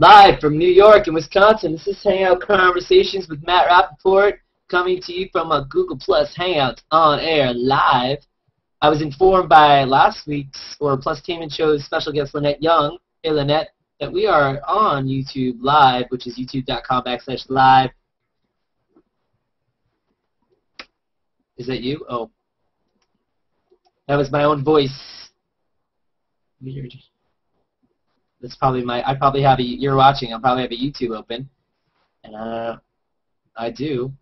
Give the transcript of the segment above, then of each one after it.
Live from New York and Wisconsin, this is Hangout Conversations with Matt Rappaport, coming to you from a Google Plus Hangouts on air live. I was informed by last week's or Plus Tainment Show's special guest Lynette Young, hey Lynette, that we are on YouTube Live, which is youtube.com backslash live. Is that you? Oh. That was my own voice. Weird. That's probably my. I probably have a. You're watching. I probably have a YouTube open, and uh, I do.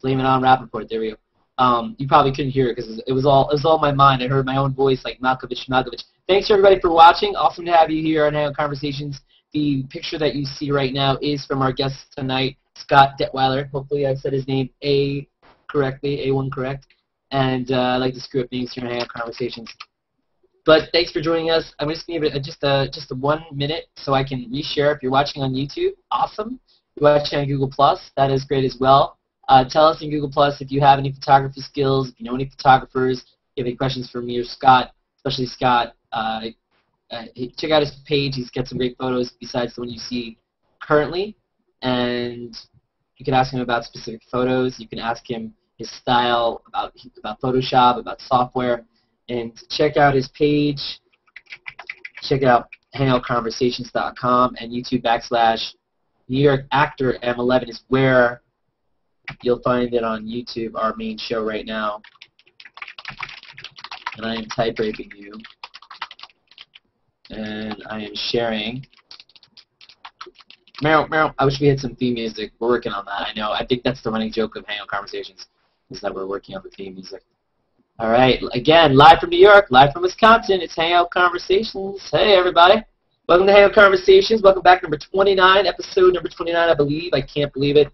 Blame it on Rappaport. There we go. Um, you probably couldn't hear it because it was all it was all my mind. I heard my own voice like Malkovich, Malkovich. Thanks everybody for watching. Awesome to have you here on Hangout Conversations. The picture that you see right now is from our guest tonight, Scott Detweiler. Hopefully I said his name A correctly, A1 correct. And uh, I like to screw up names here on Hangout Conversations. But thanks for joining us. I'm just going to give it just a, just a one minute so I can reshare. If you're watching on YouTube, awesome. If you're watching on Google+, Plus, that is great as well. Uh, tell us in Google Plus if you have any photography skills, if you know any photographers, if you have any questions for me or Scott, especially Scott. Uh, uh, check out his page. He's got some great photos besides the one you see currently. And you can ask him about specific photos. You can ask him his style, about, about Photoshop, about software and check out his page. Check out hangoutconversations.com and YouTube backslash New York Actor M11 is where you'll find it on YouTube, our main show right now. And I am type raping you. And I am sharing. Meryl, Meryl, I wish we had some theme music. We're working on that. I know. I think that's the running joke of Hangout Conversations, is that we're working on the theme music. All right, again, live from New York, live from Wisconsin, it's Hangout Conversations. Hey, everybody. Welcome to Hangout Conversations. Welcome back, number 29, episode number 29, I believe. I can't believe it.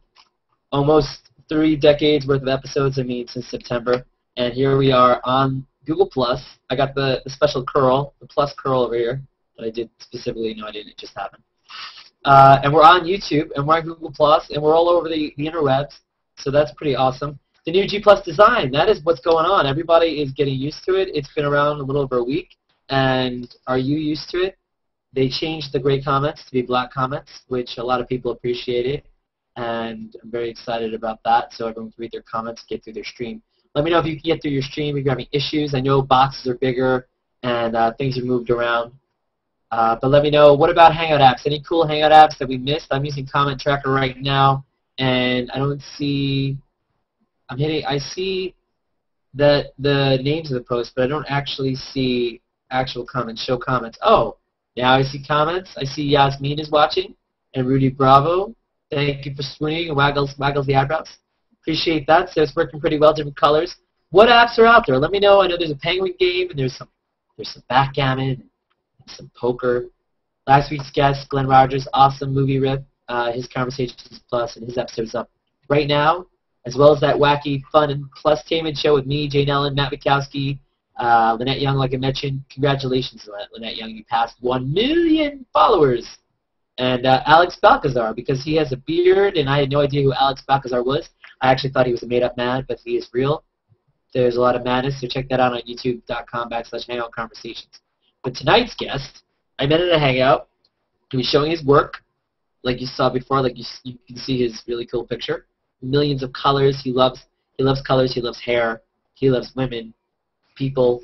Almost three decades worth of episodes, I mean, since September. And here we are on Google+. Plus. I got the, the special curl, the plus curl over here that I did specifically. No, I didn't. It just happened. Uh, and we're on YouTube, and we're on Google+, Plus, and we're all over the, the interwebs. So that's pretty awesome the new G Plus design. That is what's going on. Everybody is getting used to it. It's been around a little over a week. And are you used to it? They changed the gray comments to be black comments, which a lot of people appreciated. And I'm very excited about that. So everyone can read their comments, get through their stream. Let me know if you can get through your stream, if you're having issues. I know boxes are bigger and uh, things are moved around. Uh, but let me know, what about Hangout apps? Any cool Hangout apps that we missed? I'm using Comment Tracker right now, and I don't see I'm hitting. I see the the names of the posts, but I don't actually see actual comments. Show comments. Oh, now I see comments. I see Yasmin is watching, and Rudy Bravo. Thank you for swooning and waggles waggles the eyebrows. Appreciate that. So it's working pretty well. Different colors. What apps are out there? Let me know. I know there's a penguin game and there's some there's some backgammon, and some poker. Last week's guest, Glenn Rogers, awesome movie rip. Uh, his conversations plus and his episode's up right now as well as that wacky, fun, and plus Tainment show with me, Jane Ellen, Matt Mikowski, uh, Lynette Young, like I mentioned. Congratulations, Lynette Young. You passed 1 million followers. And uh, Alex Balcazar, because he has a beard, and I had no idea who Alex Balcazar was. I actually thought he was a made-up man, but he is real. There's a lot of madness, so check that out on youtube.com backslash hangout conversations. But tonight's guest, I met at a hangout. He was showing his work, like you saw before, like you, you can see his really cool picture millions of colors. He loves he loves colors. He loves hair. He loves women, people,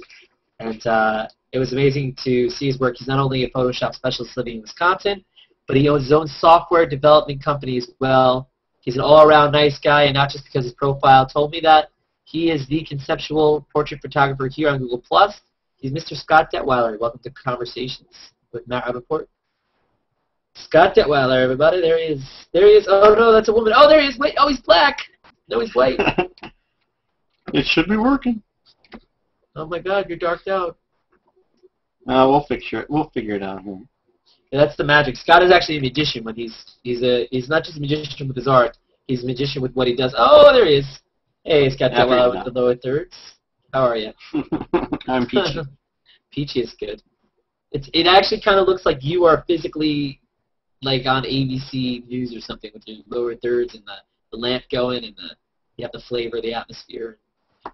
and uh, it was amazing to see his work. He's not only a Photoshop specialist living in Wisconsin, but he owns his own software development company as well. He's an all-around nice guy, and not just because his profile told me that. He is the conceptual portrait photographer here on Google+. He's Mr. Scott Detweiler. Welcome to Conversations with Matt Rappaport. Scott Detweiler, everybody. There he is. There he is. Oh, no, that's a woman. Oh, there he is. Wait. Oh, he's black. No, he's white. it should be working. Oh, my God. You're darked out. Uh, we'll figure it. We'll figure it out here. Yeah, that's the magic. Scott is actually a magician, but he's he's a he's not just a magician with his art. He's a magician with what he does. Oh, there he is. Hey, Scott Detweiler with the lower thirds. How are you? I'm Peachy. Peachy is good. It's it actually kind of looks like you are physically like on ABC News or something with your lower thirds and the, the lamp going and the you have the flavor, of the atmosphere.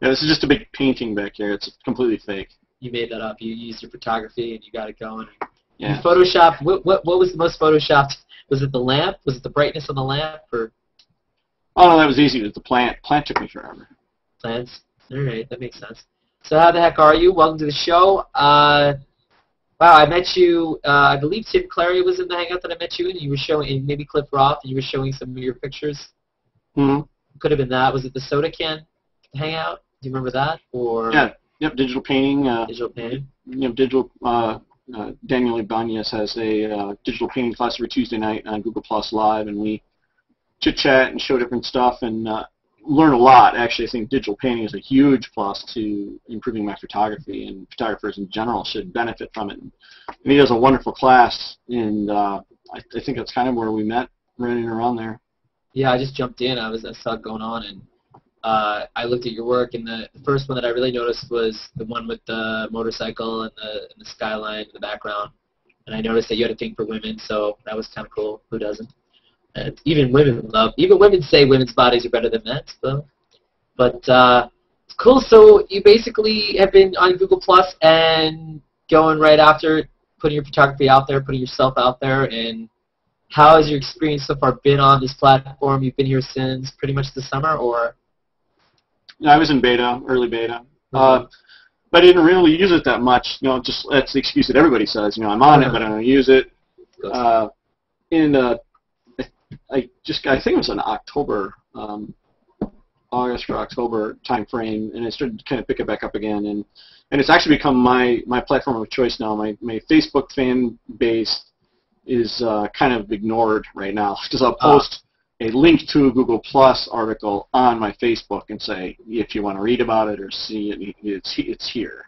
Yeah, this is just a big painting back here. It's completely fake. You made that up. You used your photography and you got it going. You Yeah. Photoshop. What, what what was the most photoshopped? Was it the lamp? Was it the brightness on the lamp or Oh no, that was easy. It was the plant. Plant took me forever. plants? All right, that makes sense. So how the heck are you? Welcome to the show. Uh, wow, I met you. Uh, I believe Tim Clary was in the hangout that I met you in. You were showing, and maybe Cliff Roth, and you were showing some of your pictures. hmm Could have been that. Was it the soda can hangout? Do you remember that or Yeah. Yep. Digital painting. Uh, digital painting? you know, digital. Uh, uh, Daniel Ibanez has a uh, digital painting class every Tuesday night on Google Plus Live, and we chit chat and show different stuff and uh, learn a lot. Actually, I think digital painting is a huge plus to improving my photography, and photographers in general should benefit from it. And he does a wonderful class, and uh, I, I think that's kind of where we met, running around there. Yeah, I just jumped in. I was I saw it going on, and uh, I looked at your work. And the, the first one that I really noticed was the one with the motorcycle and the, and the skyline in the background. And I noticed that you had a thing for women, so that was kind of cool. Who doesn't? And even women love. Even women say women's bodies are better than men's. So, but uh, cool. So you basically have been on Google Plus and going right after putting your photography out there, putting yourself out there, and how has your experience so far been on this platform? You've been here since pretty much the summer, or Yeah, I was in beta, early beta. Uh, but I didn't really use it that much. You know, just that's the excuse that everybody says. You know, I'm on it, but I don't use it. Uh, in uh, I just I think it was in October, um, August or October time frame, and it started to kind of pick it back up again, and and it's actually become my my platform of choice now. My my Facebook fan base is uh, kind of ignored right now because I'll Ah. post a link to a Google Plus article on my Facebook and say if you want to read about it or see it, it's it's here.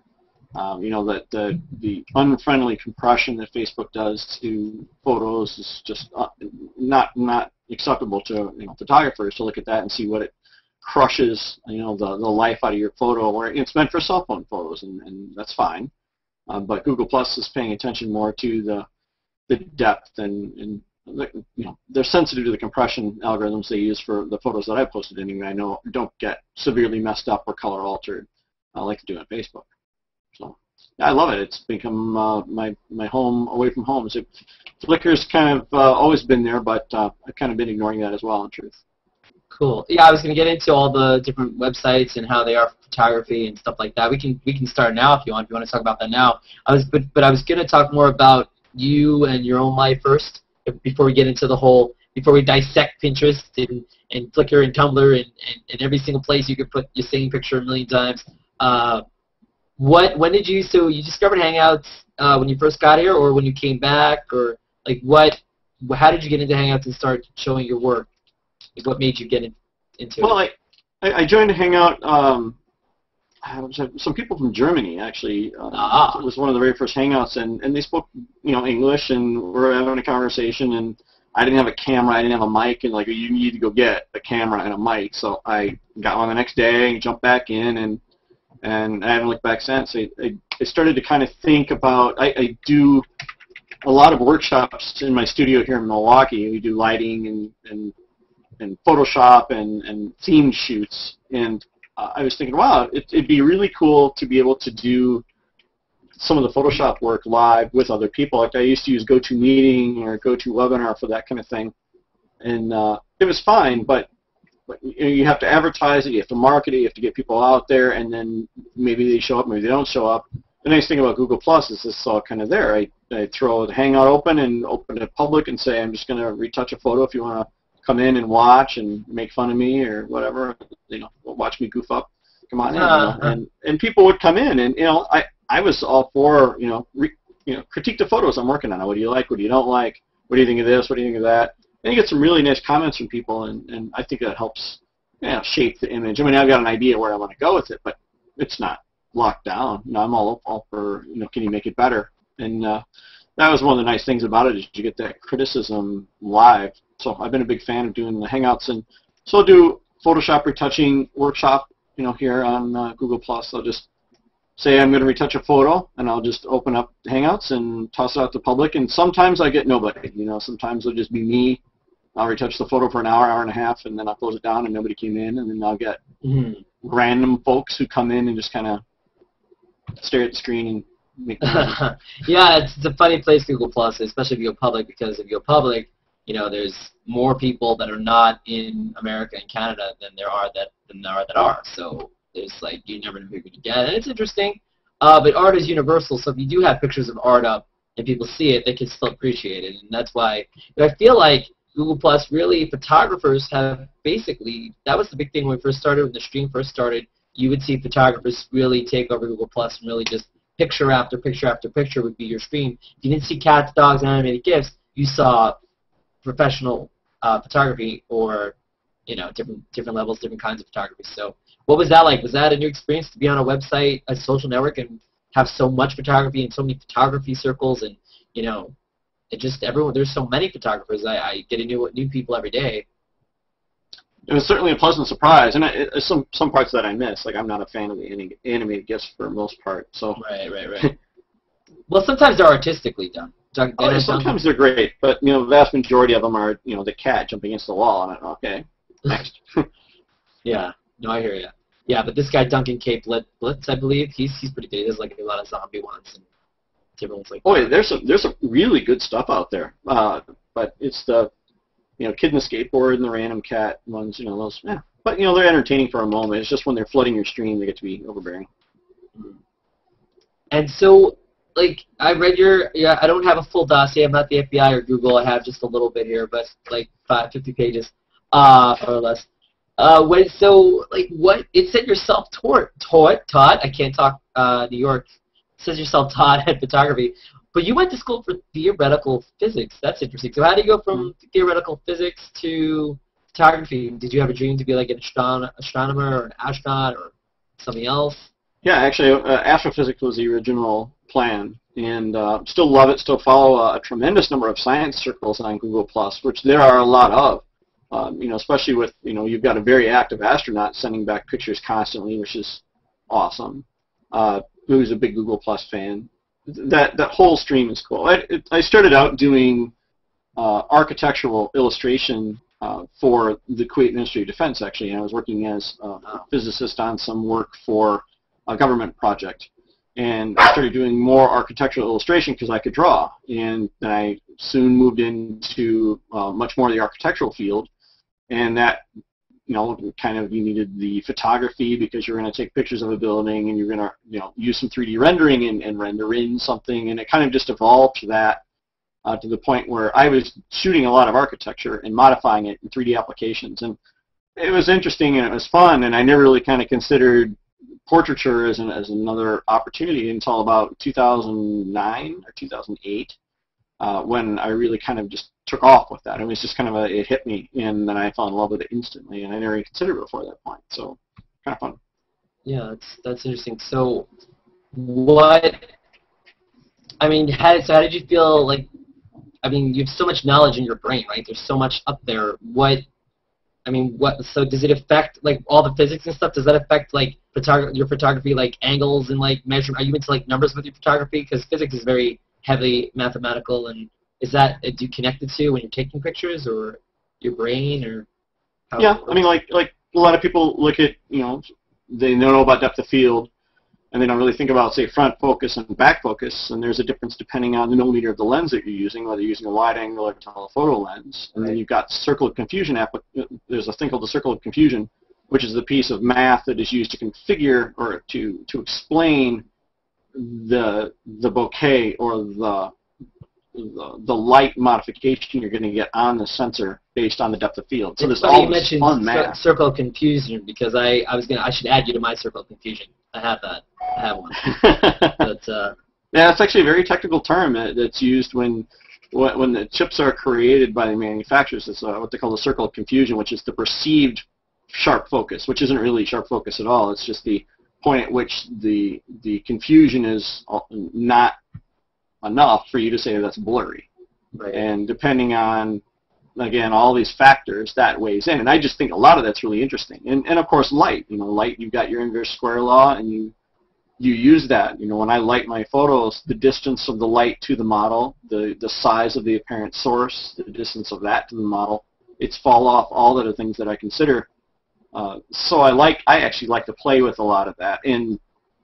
Um, you know that the the unfriendly compression that Facebook does to photos is just uh, not not acceptable to you know photographers to look at that and see what it crushes you know the the life out of your photo. Where it's meant for cell phone photos and, and that's fine. Um, but Google Plus is paying attention more to the the depth and, and you know they're sensitive to the compression algorithms they use for the photos that I posted anyway. I know don't get severely messed up or color altered. I like to do on Facebook. I love it. It's become uh, my my home away from home. So Flickr's kind of uh, always been there, but uh, I've kind of been ignoring that as well. In truth. cool. Yeah, I was gonna get into all the different websites and how they are for photography and stuff like that. We can we can start now if you want. If you want to talk about that now, I was but but I was gonna talk more about you and your own life first before we get into the whole before we dissect Pinterest and, and Flickr and Tumblr and, and, and every single place you could put your same picture a million times. Uh, what when did you so you discovered Hangouts uh, when you first got here or when you came back or like what how did you get into Hangouts and start showing your work? Like, what made you get in, into Well, it? I, I I joined a hangout. Um, some people from Germany actually. Uh, Ah. It was one of the very first hangouts, and, and they spoke you know English, and we were having a conversation, and I didn't have a camera, I didn't have a mic, and like you need to go get a camera and a mic, so I got one the next day and jumped back in, and and I haven't looked back since. I, I, I started to kind of think about. I, I do a lot of workshops in my studio here in Milwaukee. We do lighting and and and Photoshop and, and themed shoots. And uh, I was thinking, wow, it, it'd be really cool to be able to do some of the Photoshop work live with other people. Like I used to use GoToMeeting or GoToWebinar for that kind of thing. And uh, it was fine, but you, know, you have to advertise it, you have to market it, you have to get people out there, and then maybe they show up, maybe they don't show up. The nice thing about Google Plus is it's all kind of there. I, I throw the Hangout open and open it public and say, I'm just going to retouch a photo if you want to come in and watch and make fun of me or whatever, you know, watch me goof up. Come on in, Uh-huh. and and people would come in, and you know, I I was all for you know, re, you know, critique the photos I'm working on. What do you like? What do you don't like? What do you think of this? What do you think of that? And you get some really nice comments from people, and and I think that helps, you know, shape the image. I mean, I've got an idea where I want to go with it, but it's not locked down. You know, I'm all all for you know, can you make it better? And uh, that was one of the nice things about it is you get that criticism live. So I've been a big fan of doing the Hangouts, and so I'll do Photoshop retouching workshop, you know, here on uh, Google Plus. I'll just say I'm going to retouch a photo, and I'll just open up Hangouts and toss it out to public. And sometimes I get nobody. You know, sometimes it'll just be me. I'll retouch the photo for an hour, hour and a half, and then I'll close it down, and nobody came in, and then I'll get Mhm. random folks who come in and just kind of stare at the screen and make yeah, it's, it's a funny place, Google Plus, especially if you go public, because if you go public, you know, there's more people that are not in America and Canada than there are that than there are that are. So there's like you never know who you're gonna get, and it's interesting. Uh, but art is universal, so if you do have pictures of art up and people see it, they can still appreciate it, and that's why I feel like Google Plus really photographers have basically that was the big thing when we first started when the stream first started. You would see photographers really take over Google Plus and really just picture after picture after picture would be your stream. If you didn't see cats, dogs, animated GIFs, you saw professional uh, photography or you know different different levels, different kinds of photography. So what was that like? Was that a new experience to be on a website, a social network, and have so much photography and so many photography circles and you know it just everyone there's so many photographers I, I get to new new people every day. It was certainly a pleasant surprise and it, it, some some parts that I miss like I'm not a fan of the animated gifs for most part so. Right right right. Well sometimes they're artistically done. Oh, yeah, sometimes they're great but you know the vast majority of them are you know the cat jumping against the wall and I, okay next. Yeah no I hear you yeah but this guy Duncan K. Blitz I believe he's he's pretty good. He does like a lot of zombie ones and ones like oh yeah there's some there's some really good stuff out there. Uh, but it's the you know kid in the skateboard and the random cat ones you know those yeah but you know they're entertaining for a moment. It's just when they're flooding your stream they get to be overbearing. And so like I read your yeah I don't have a full dossier. I'm not the FBI or Google. I have just a little bit here but like five, 50 pages uh or less. Uh when so like what it said yourself taught taught taught I can't talk uh New York says yourself taught at photography, but you went to school for theoretical physics. That's interesting. So how do you go from mm-hmm. theoretical physics to photography? Did you have a dream to be like an astron- astronomer or an astronaut or something else? Yeah, actually, uh, astrophysics was the original plan, and uh, still love it. Still follow a, a, tremendous number of science circles on Google Plus, which there are a lot of. Um, you know, especially with you know you've got a very active astronaut sending back pictures constantly, which is awesome. Uh, who's a big Google Plus fan. That that whole stream is cool. I, I started out doing uh, architectural illustration uh, for the Kuwait Ministry of Defense. Actually, and I was working as a physicist on some work for a government project, and I started doing more architectural illustration because I could draw. And then I soon moved into uh, much more of the architectural field, and that you know, kind of you needed the photography because you're going to take pictures of a building and you're going to, you know, use some 3D rendering and, and render in something, and it kind of just evolved to that uh, to the point where I was shooting a lot of architecture and modifying it in 3D applications, and it was interesting and it was fun, and I never really kind of considered portraiture as, an, as another opportunity until about 2009 or 2008 uh, when I really kind of just took off with that. It was just kind of a, it hit me, and then I fell in love with it instantly, and I never even considered it before that point. So, kind of fun. Yeah, that's that's interesting. So, what? I mean, how, so how did you feel? Like, I mean, you have so much knowledge in your brain, right? There's so much up there. What? I mean, what? So does it affect like all the physics and stuff? Does that affect like photog- your photography, like angles and like measurement? Are you into like numbers with your photography? Because physics is very heavily mathematical and is that do you connect it to when you're taking pictures or your brain or yeah i mean like like a lot of people look at you know they don't know about depth of field and they don't really think about say front focus and back focus and there's a difference depending on the millimeter of the lens that you're using whether you're using a wide angle or telephoto lens. And then you've got circle of confusion app, there's a thing called the circle of confusion which is the piece of math that is used to configure or to to explain the the bokeh or the the, the light modification you're going to get on the sensor based on the depth of field. So there's all you mentioned fun math. circle of confusion because I, I was gonna I should add you to my circle of confusion. I have that. I have one. but uh, yeah, it's actually a very technical term that's used when when the chips are created by the manufacturers. It's uh, what they call the circle of confusion, which is the perceived sharp focus, which isn't really sharp focus at all. It's just the point at which the the confusion is uh, not enough for you to say that's blurry. Right. And depending on again all these factors that weighs in and I just think a lot of that's really interesting and and of course light you know light you've got your inverse square law and you you use that you know when I light my photos the distance of the light to the model the the size of the apparent source the distance of that to the model it's fall off all of the things that I consider uh, so I like I actually like to play with a lot of that and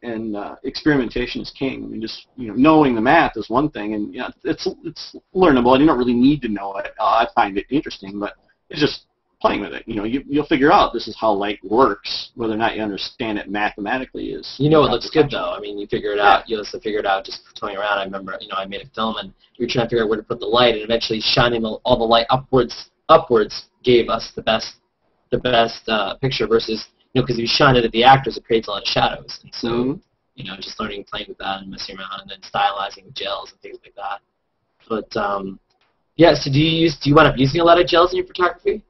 and uh, experimentation is king. I mean, just you know, knowing the math is one thing, and you know, it's it's learnable. You don't really need to know it. Uh, I find it interesting, but it's just playing with it. You know, you, you'll figure out this is how light works. Whether or not you understand it mathematically is. You know, it looks good though. I mean, you figure it yeah. out. You have to figure it out just toying around. I remember, you know, I made a film and you were trying to figure out where to put the light, and eventually shining all the light upwards upwards gave us the best the best uh, picture versus you know because if you shine it at the actors, it creates a lot of shadows. And so mm-hmm. you know, just learning playing with that and messing around and then stylizing gels and things like that. But um, yeah, so do you use do you wind up using a lot of gels in your photography?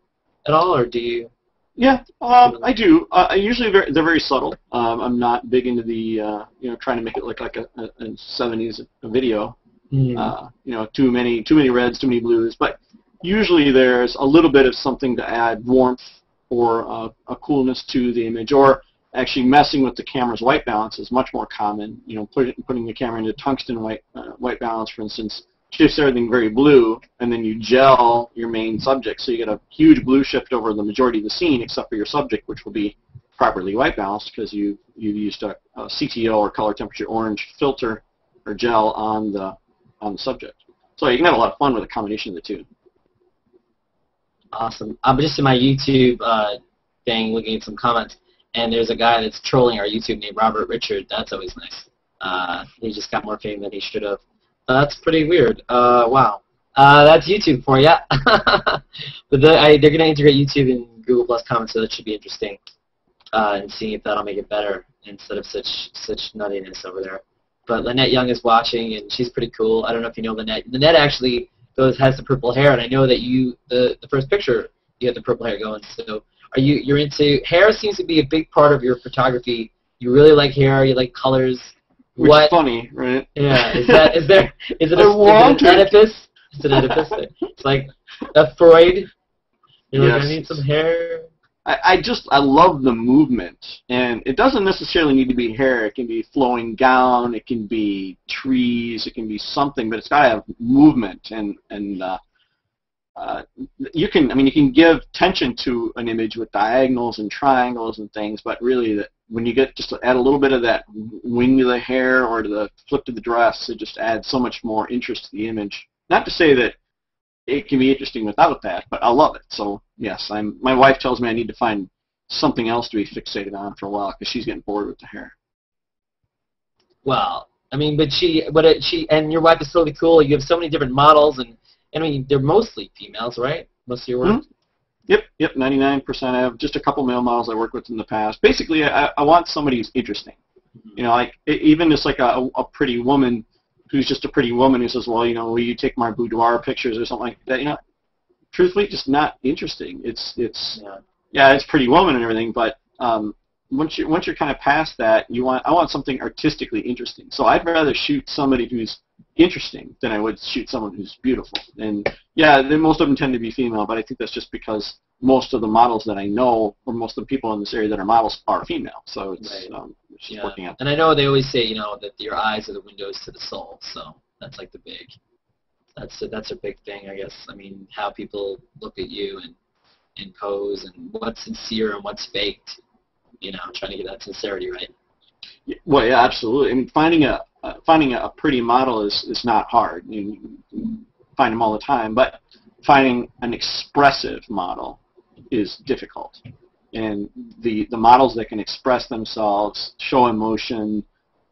at all, or do you? Yeah, um, I do. Uh, I usually very, they're very subtle. Um, I'm not big into the uh, you know trying to make it look like a, a, a 70s video. Mm. Uh, you know, too many too many reds, too many blues. But usually there's a little bit of something to add warmth or uh, a coolness to the image, or actually messing with the camera's white balance is much more common. You know, put it, putting the camera into tungsten white uh, white balance, for instance, shifts everything very blue, and then you gel your main subject. So you get a huge blue shift over the majority of the scene, except for your subject, which will be properly white balanced because you you used a, a, CTO or color temperature orange filter or gel on the on the subject. So you can have a lot of fun with a combination of the two. Awesome. I'm just in my YouTube uh, thing looking at some comments, and there's a guy that's trolling our YouTube named Robert Richard. That's always nice. Uh, he just got more fame than he should have. That's pretty weird. Uh, wow. Uh, that's YouTube for you. but the, I, they're going to integrate YouTube and Google Plus comments, so that should be interesting. Uh, and seeing if that'll make it better instead of such such nuttiness over there. But Lynette Young is watching, and she's pretty cool. I don't know if you know Lynette. Lynette actually goes has the purple hair, and I know that you the the first picture you had the purple hair going. So are you you're into hair? Seems to be a big part of your photography. You really like hair. You like colors. Which what? funny, right? Yeah. Is that is there is it, a, is it an Oedipus? Is it an Oedipus? it's like a Freud. You know, yes. I need some hair. I, I just I love the movement, and it doesn't necessarily need to be hair. It can be flowing gown. It can be trees. It can be something, but it's got to have movement and and uh, uh, you can, I mean, you can give tension to an image with diagonals and triangles and things, but really, that when you get just add a little bit of that wing to the hair or to the flip to the dress, it just adds so much more interest to the image. Not to say that it can be interesting without that, but I love it. So yes, I'm. My wife tells me I need to find something else to be fixated on for a while because she's getting bored with the hair. Well, I mean, but she, but it, she, and your wife is totally cool. You have so many different models and I mean, they're mostly females, right? Most of your work. Mm-hmm. Yep, yep, 99%. I have just a couple male models I worked with in the past. Basically, I, I want somebody who's interesting. Mm-hmm. You know, like even just like a, a pretty woman who's just a pretty woman who says, well, you know, will you take my boudoir pictures or something like that? You know, truthfully, just not interesting. It's it's yeah, yeah it's pretty woman and everything, but um, once you once you're kind of past that, you want I want something artistically interesting. So I'd rather shoot somebody who's interesting than I would shoot someone who's beautiful. And yeah, most of them tend to be female, but I think that's just because most of the models that I know, or most of the people in this area that are models, are female. So it's, right. um, it's yeah. working out. And I know they always say, you know, that your eyes are the windows to the soul. So that's like the big, that's a, that's a big thing, I guess. I mean, how people look at you and and pose and what's sincere and what's faked. You know, trying to get that sincerity right. Well, yeah, absolutely. I mean, finding a uh, finding a pretty model is is not hard. You, find them all the time, but finding an expressive model is difficult. And the the models that can express themselves, show emotion,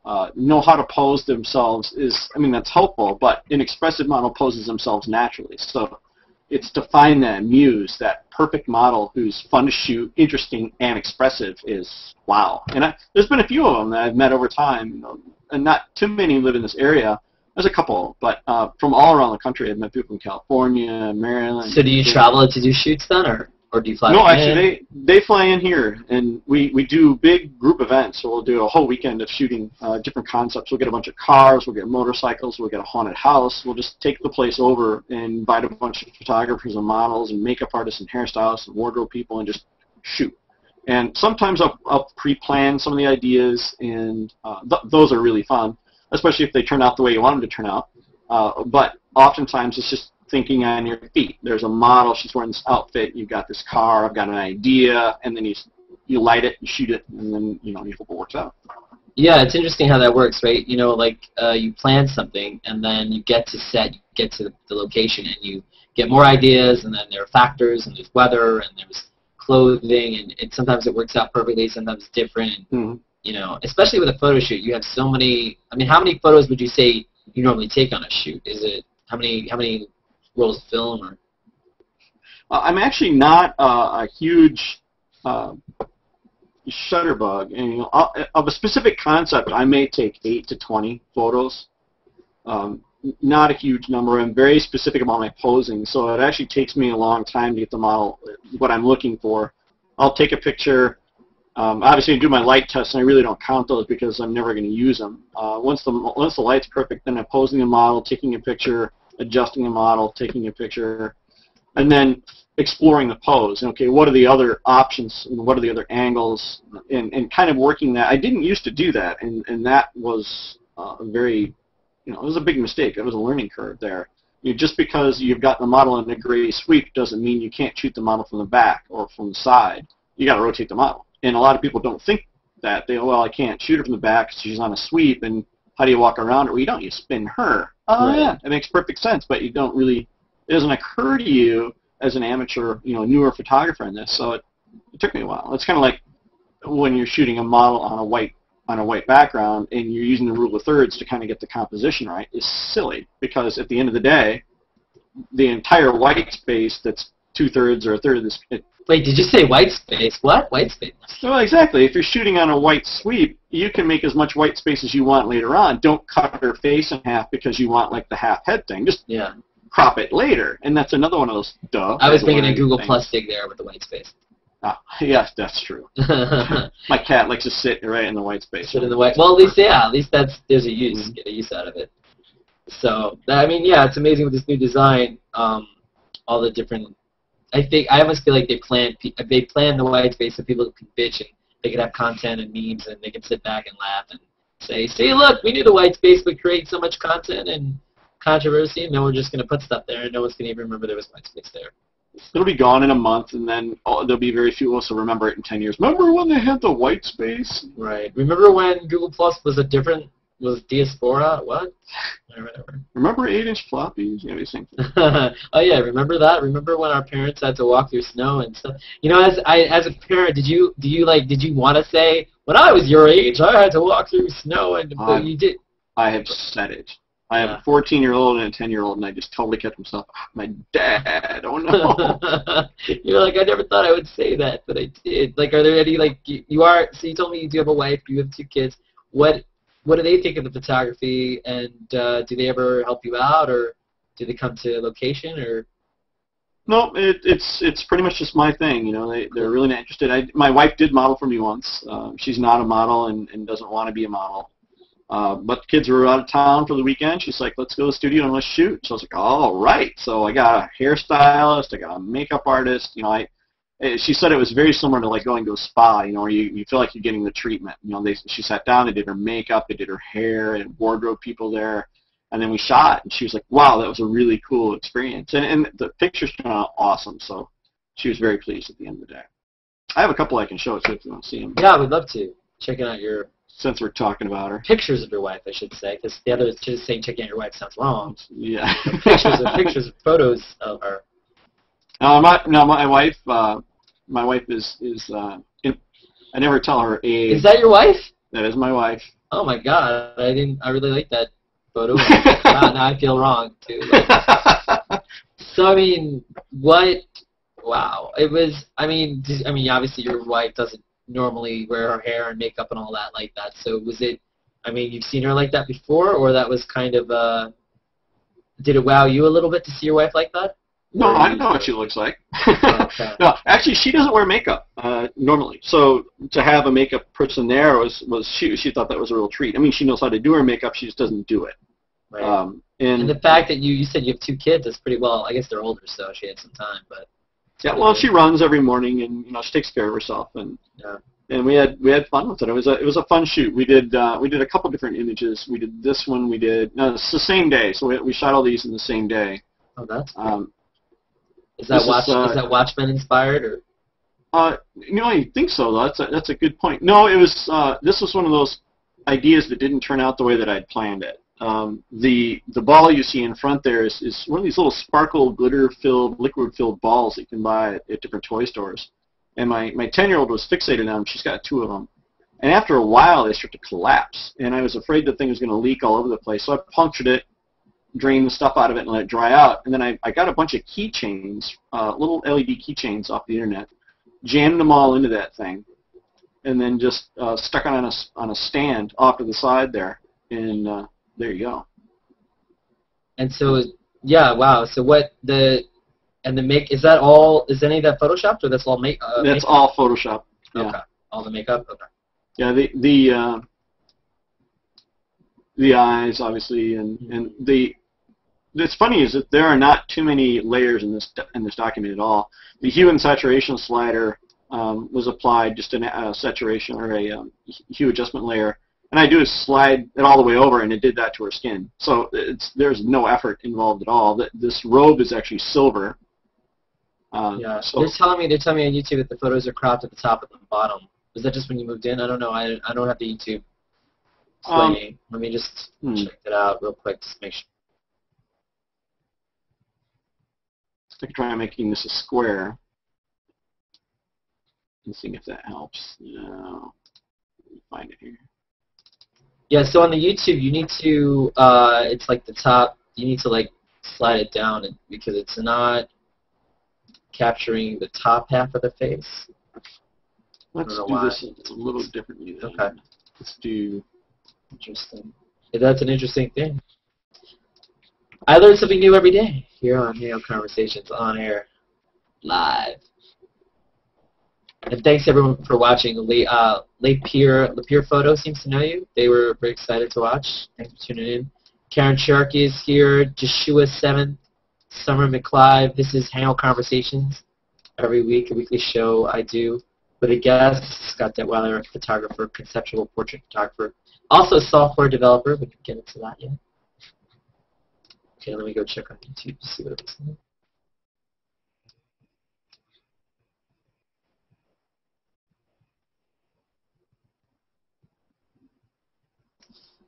uh, know how to pose themselves is, I mean, that's helpful. But an expressive model poses themselves naturally. So it's to find that muse, that perfect model who's fun to shoot, interesting, and expressive is wow. And I, there's been a few of them that I've met over time, and not too many live in this area. There's a couple, but uh, from all around the country. I've met people from California, Maryland. So do you travel to do shoots then, or? Or do you fly no, actually, they, they fly in here, and we, we do big group events. So we'll do a whole weekend of shooting uh, different concepts. We'll get a bunch of cars, we'll get motorcycles, we'll get a haunted house. We'll just take the place over and invite a bunch of photographers and models and makeup artists and hairstylists and wardrobe people and just shoot. And sometimes I'll, I'll pre-plan some of the ideas, and uh, th- those are really fun, especially if they turn out the way you want them to turn out. Uh, but oftentimes it's just thinking on your feet. There's a model, she's wearing this outfit, you've got this car, I've got an idea, and then you you light it, you shoot it, and then you know you hope it works out. Yeah, it's interesting how that works, right? You know, like uh, you plan something, and then you get to set, you get to the location, and you get more ideas, and then there are factors, and there's weather, and there's clothing, and it, sometimes it works out perfectly, sometimes different. Mhm. You know, especially with a photo shoot, you have so many. I mean, how many photos would you say you normally take on a shoot? Is it how many how many rolls of film or? Uh, I'm actually not uh, a huge uh, shutterbug, and you know, uh, of a specific concept, I may take eight to twenty photos. Um, not a huge number. I'm very specific about my posing, so it actually takes me a long time to get the model what I'm looking for. I'll take a picture. Um, obviously, I do my light tests, and I really don't count those because I'm never going to use them. Uh, once the once the light's perfect, then I'm posing the model, taking a picture, adjusting the model, taking a picture, and then exploring the pose. Okay, what are the other options and what are the other angles, and, and kind of working that. I didn't used to do that, and, and that was uh, a very, you know, it was a big mistake. It was a learning curve there. You, just because you've got the model in a gray sweep doesn't mean you can't shoot the model from the back or from the side. You got to rotate the model, and a lot of people don't think that. They well, I can't shoot her from the back. She's on a sweep, and how do you walk around her? Well, you don't. You spin her. Oh Right. yeah, it makes perfect sense, but you don't really. It doesn't occur to you as an amateur, you know, newer photographer in this. So it, it took me a while. It's kind of like when you're shooting a model on a white on a white background and you're using the rule of thirds to kind of get the composition right is silly because at the end of the day, the entire white space that's two thirds or a third of this. It, Wait, did you say white space? What white space? well, exactly. If you're shooting on a white sweep, you can make as much white space as you want later on. Don't cut her face in half because you want like the half head thing. Just Yeah, crop it later, and that's another one of those duh. I was thinking a Google things. Plus dig there with the white space. Ah, yes, that's true. My cat likes to sit right in the white space. Sit in the white. Well, at least yeah, at least that's there's a use, Mhm. get a use out of it. So I mean, yeah, it's amazing with this new design. Um, all the different. I think I almost feel like they planned pe- they planned the white space so people can bitch and they could have content and memes and they can sit back and laugh and say, "See, look, we knew the white space would create so much content and controversy, and then we're just gonna put stuff there, and no one's gonna even remember there was white space there." It'll be gone in a month, and then oh, there'll be very few of who will remember it in 10 years. Remember when they had the white space? Right. Remember when Google Plus was a different was Diaspora? What? Or whatever. Remember 8-inch floppies? Yeah, these things. oh yeah, remember that? Remember when our parents had to walk through snow and stuff? You know, as I as a parent, did you do you like did you want to say when I was your age I had to walk through snow and Um, you did? I have said it. I have Yeah. a 14-year-old and a 10-year-old, and I just totally kept myself. "Ah, My dad, oh no. You're like I never thought I would say that, but I did. Like, are there any like you, you are? So you told me you do have a wife, you have two kids. What what do they think of the photography, and uh, do they ever help you out, or do they come to location, or No, it, it's it's pretty much just my thing. You know, they they're really not interested. I, my wife did model for me once. Um, she's not a model and, and doesn't want to be a model. Uh, but the kids were out of town for the weekend. She's like, let's go to the studio and let's shoot. So I was like, all right. So I got a hairstylist. I got a makeup artist. You know, I she said it was very similar to like going to a spa. You know, where you, you feel like you're getting the treatment. You know, they she sat down, they did her makeup, they did her hair, and wardrobe people there. And then we shot, and she was like, "Wow, that was a really cool experience." And and the pictures turned out awesome. So she was very pleased at the end of the day. I have a couple I can show too if you want to see them. yeah, we'd love to checking out your Since we're talking about her. pictures of your wife, I should say, because the other just saying checking out your wife sounds wrong. Yeah. Pictures of pictures photos of her. Uh, my, no, my wife. Uh, my wife is is. Uh, in, I never tell her age. Is that your wife? that is my wife. Oh my god, I didn't. I really like that photo. wow, now I feel wrong too. Like, so I mean, what? Wow, it was. I mean, I mean, obviously your wife doesn't normally wear her hair and makeup and all that like that. So was it? I mean, you've seen her like that before, or that was kind of uh Did it wow you a little bit to see your wife like that? No, I don't know what she looks like. No, actually, she doesn't wear makeup uh, normally. So to have a makeup person there was was she she thought that was a real treat. I mean, she knows how to do her makeup. She just doesn't do it. Right. Um, and and the fact that you you said you have two kids is pretty well. I guess they're older, so she had some time, but Yeah, well, she runs every morning, and you know she takes care of herself, and Yeah. and we had we had fun with it. It was a it was a fun shoot. We did uh, we did a couple different images. We did this one. We did no, it's the same day. So we, we shot all these in the same day. oh, that's cool. Um, is that this is, watch uh, is that Watchmen inspired or uh, you know, I think so. Though. That's a that's a good point. No, it was uh, this was one of those ideas that didn't turn out the way that I'd planned it. Um, the the ball you see in front there is, is one of these little sparkle glitter filled liquid filled balls that you can buy at, at different toy stores. And my my ten year old was fixated on them. She's got two of them. And after a while, they start to collapse. And I was afraid the thing was going to leak all over the place. So I punctured it, drained the stuff out of it, and let it dry out. And then I, I got a bunch of keychains, uh, little LED keychains off the internet, jammed them all into that thing, and then just uh, stuck it on a, on a stand off to the side there. And uh, there you go. And so, yeah, wow. So what the and the make is that all? Is any of that photoshopped or that's all make? Uh, that's makeup? all Photoshop. Yeah. Okay. All the makeup. Okay. Yeah. The the uh, the eyes obviously and and the it's funny is that there are not too many layers in this in this document at all. The hue and saturation slider um, was applied just in a saturation or a um, hue adjustment layer, and I do is slide it all the way over, and it did that to her skin. So it's there's no effort involved at all. Th- This robe is actually silver. Uh, Yeah. So they're telling me they're telling me on YouTube that the photos are cropped at the top and the bottom. Was that just when you moved in? I don't know. I I don't have the YouTube. Um. Let me just hmm. check it out real quick just to make sure. Could try making this a square. And seeing if that helps. No. Let me find it here. Yeah, so on the YouTube, you need to, uh, it's like the top, you need to like slide it down because it's not capturing the top half of the face. Let's do why. this a little differently then. Okay. Let's do Interesting. Yeah, that's an interesting thing. I learn something new every day here on Halo Conversations on air, live. And thanks everyone for watching. Le uh, Late Pier, Lapeer Photo seems to know you. They were very excited to watch. Thanks for tuning in. Karen Sharkey is here. Joshua Seventh, Summer McClive. This is Halo Conversations. Every week, a weekly show I do with a guest. Scott Detweiler, photographer, conceptual portrait photographer, also software developer. We can get into that yet. Okay, let me go check on YouTube to see what it looks like.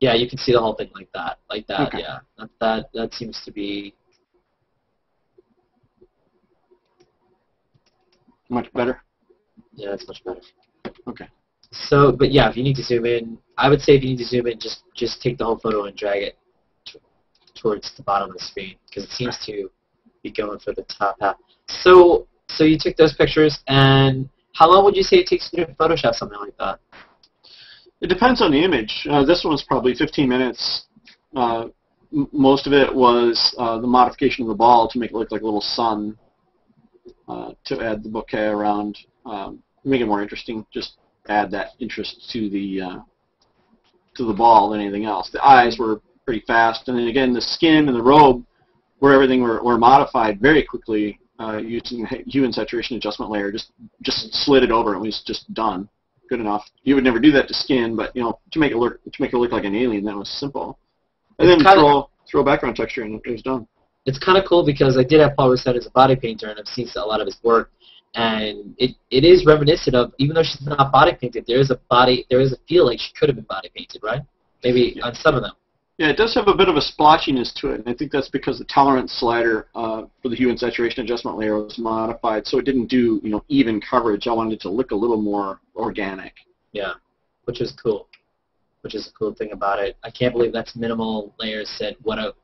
Yeah, you can see the whole thing like that, like that. Okay. Yeah, that, that that seems to be much better. yeah, that's much better. Okay. So, but yeah, if you need to zoom in, I would say if you need to zoom in, just just take the whole photo and drag it towards the bottom of the screen because it seems to be going for the top half. So, so you took those pictures, and how long would you say it takes you to Photoshop something like that? It depends on the image. Uh, this one's probably 15 minutes. Uh, most of it was uh, the modification of the ball to make it look like a little sun, uh, to add the bokeh around, um, make it more interesting. Just add that interest to the uh, to the ball than anything else. The eyes were pretty fast, and then again the skin and the robe, where everything were, were modified very quickly uh, using the hue and saturation adjustment layer. Just just slid it over, and it was just done good enough. You would never do that to skin, but you know, to make it look to make it look like an alien, that was simple. And It's then throw throw background texture, and it was done. it's kind of cool because I did have Paul Roustan as a body painter, and I've seen a lot of his work, and it, it is reminiscent of even though she's not body painted, there is a body, there is a feel like she could have been body painted, right? Maybe Yeah. on some of them. Yeah, it does have a bit of a splotchiness to it, and I think that's because the tolerance slider uh, for the hue and saturation adjustment layer was modified, so it didn't do you know even coverage. I wanted it to look a little more organic. Yeah, which is cool. Which is a cool thing about it. I can't believe that's minimal layers said what a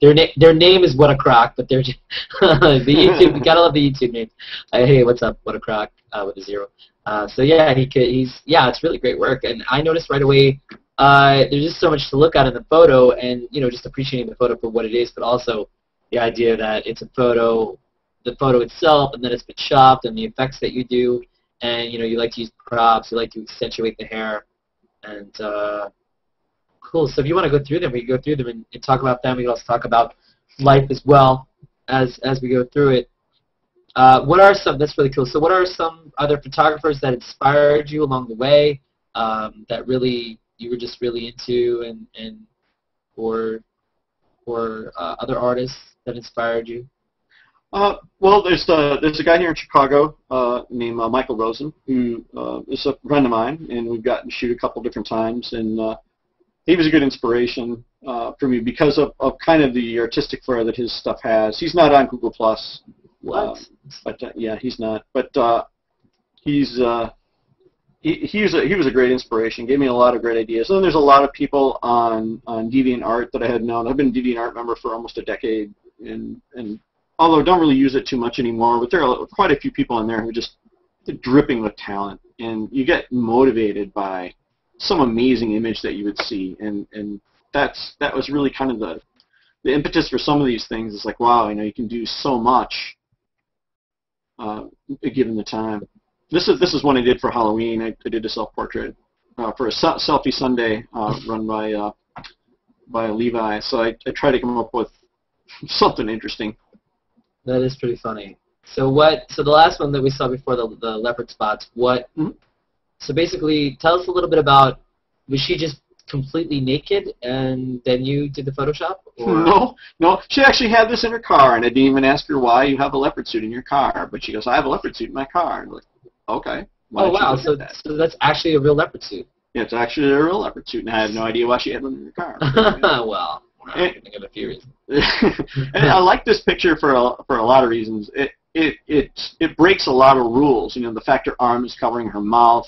their na- their name is what a crock, but they're just the YouTube. you gotta love the YouTube names. Uh, hey, what's up? What a crock uh, with a zero. Uh, so yeah, he could. He's yeah, it's really great work, and I noticed right away. Uh, there's just so much to look at in the photo, and you know, just appreciating the photo for what it is, but also the idea that it's a photo, the photo itself, and then it's been chopped, and the effects that you do, and you know, you like to use props, you like to accentuate the hair, and uh, cool. So if you want to go through them, we can go through them and, and talk about them. We can also talk about life as well as as we go through it. Uh, what are some? That's really cool. So what are some other photographers that inspired you along the way? Um, that really you were just really into, and and or or uh, other artists that inspired you? Uh, well, there's uh, there's a guy here in Chicago uh, named uh, Michael Rosen who uh, is a friend of mine, and we've gotten to shoot a couple different times, and uh, he was a good inspiration uh, for me because of, of kind of the artistic flair that his stuff has. He's not on Google Plus, What? but uh, yeah, he's not. But uh, he's uh, he, was a, he was a great inspiration. Gave me a lot of great ideas. And then there's a lot of people on on DeviantArt that I had known. I've been a DeviantArt member for almost a decade, and and although I don't really use it too much anymore, but there are quite a few people in there who are just dripping with talent, and you get motivated by some amazing image that you would see, and and that's that was really kind of the the impetus for some of these things. It's like, wow, you know, you can do so much uh, given the time. This is this is one I did for Halloween. I, I did a self portrait uh, for a se- selfie Sunday uh, run by uh, by Levi. So I, I try to come up with something interesting. That is pretty funny. So what? So the last one that we saw before the the leopard spots. What? Mhm. So basically, tell us a little bit about. Was she just completely naked, and then you did the Photoshop? Or? No, no. She actually had this in her car, and I didn't even ask her why you have a leopard suit in your car. But she goes, I have a leopard suit in my car. And I'm like, okay. Why Oh wow! So that? so that's actually a real leopard suit. Yeah, it's actually a real leopard suit, and I have no idea why she had one in her car. well, I think of a few reasons. and I like this picture for a, for a lot of reasons. It it it it breaks a lot of rules. You know, the fact her arm is covering her mouth.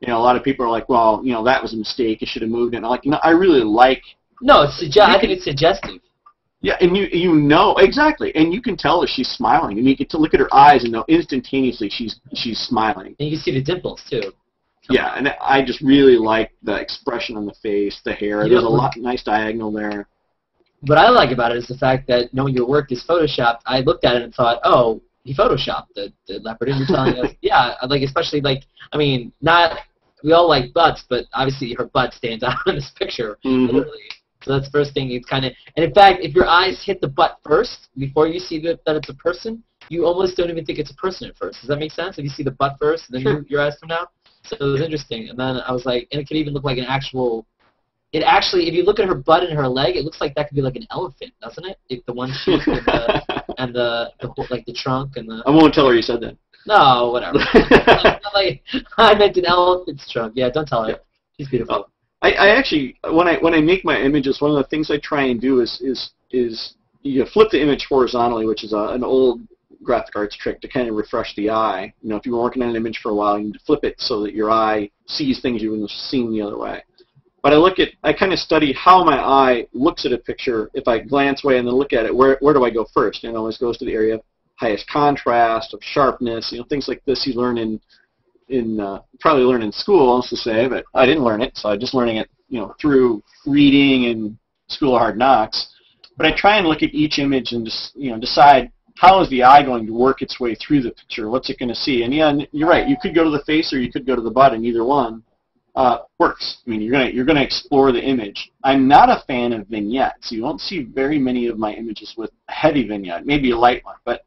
You know, a lot of people are like, well, you know, that was a mistake. You should have moved it. And I'm like, no, I really like. No, it's I think it's suggestive. Yeah, and you you know exactly, and you can tell that she's smiling. and you get to look at her eyes and know instantaneously she's she's smiling. And you can see the dimples too. Yeah, and I just really like the expression on the face, the hair. You There's a lot nice diagonal there. What I like about it is the fact that knowing your work is photoshopped. I looked at it and thought, oh, he photoshopped the, the leopard. And you're telling us, yeah, like especially like, I mean, not we all like butts, but obviously her butt stands out in this picture, Mhm. literally. So that's the first thing. It's kind of, and in fact, if your eyes hit the butt first before you see that, that it's a person, you almost don't even think it's a person at first. Does that make sense? If you see the butt first, and then Sure. your, your eyes come down. So it was interesting. And then I was like, and it could even look like an actual. It actually, if you look at her butt and her leg, it looks like that could be like an elephant, doesn't it? If the one sheep and the and the, the whole- like the trunk and the I won't tell her you said that. no whatever. Like I meant an elephant's trunk. Yeah, don't tell her. She's beautiful. I, I actually when I when I make my images, one of the things I try and do is is is you flip the image horizontally, which is a, an old graphic arts trick to kind of refresh the eye. You know, if you've been working on an image for a while, you need to flip it so that your eye sees things you wouldn't have seen the other way. But I look at, I kind of study how my eye looks at a picture. If I glance away and then look at it, where where do I go first? And it always goes to the area of highest contrast, of sharpness, you know, things like this you learn in in uh, probably learn in school, is to say, but I didn't learn it, so I'm just learning it, you know, through reading and School of Hard Knocks. But I try and look at each image and just, you know, decide how is the eye going to work its way through the picture? What's it going to see? And yeah, you're right. You could go to the face or you could go to the butt, and either one uh, works. I mean, you're gonna you're gonna explore the image. I'm not a fan of vignettes. You won't see very many of my images with a heavy vignette, maybe a light one, but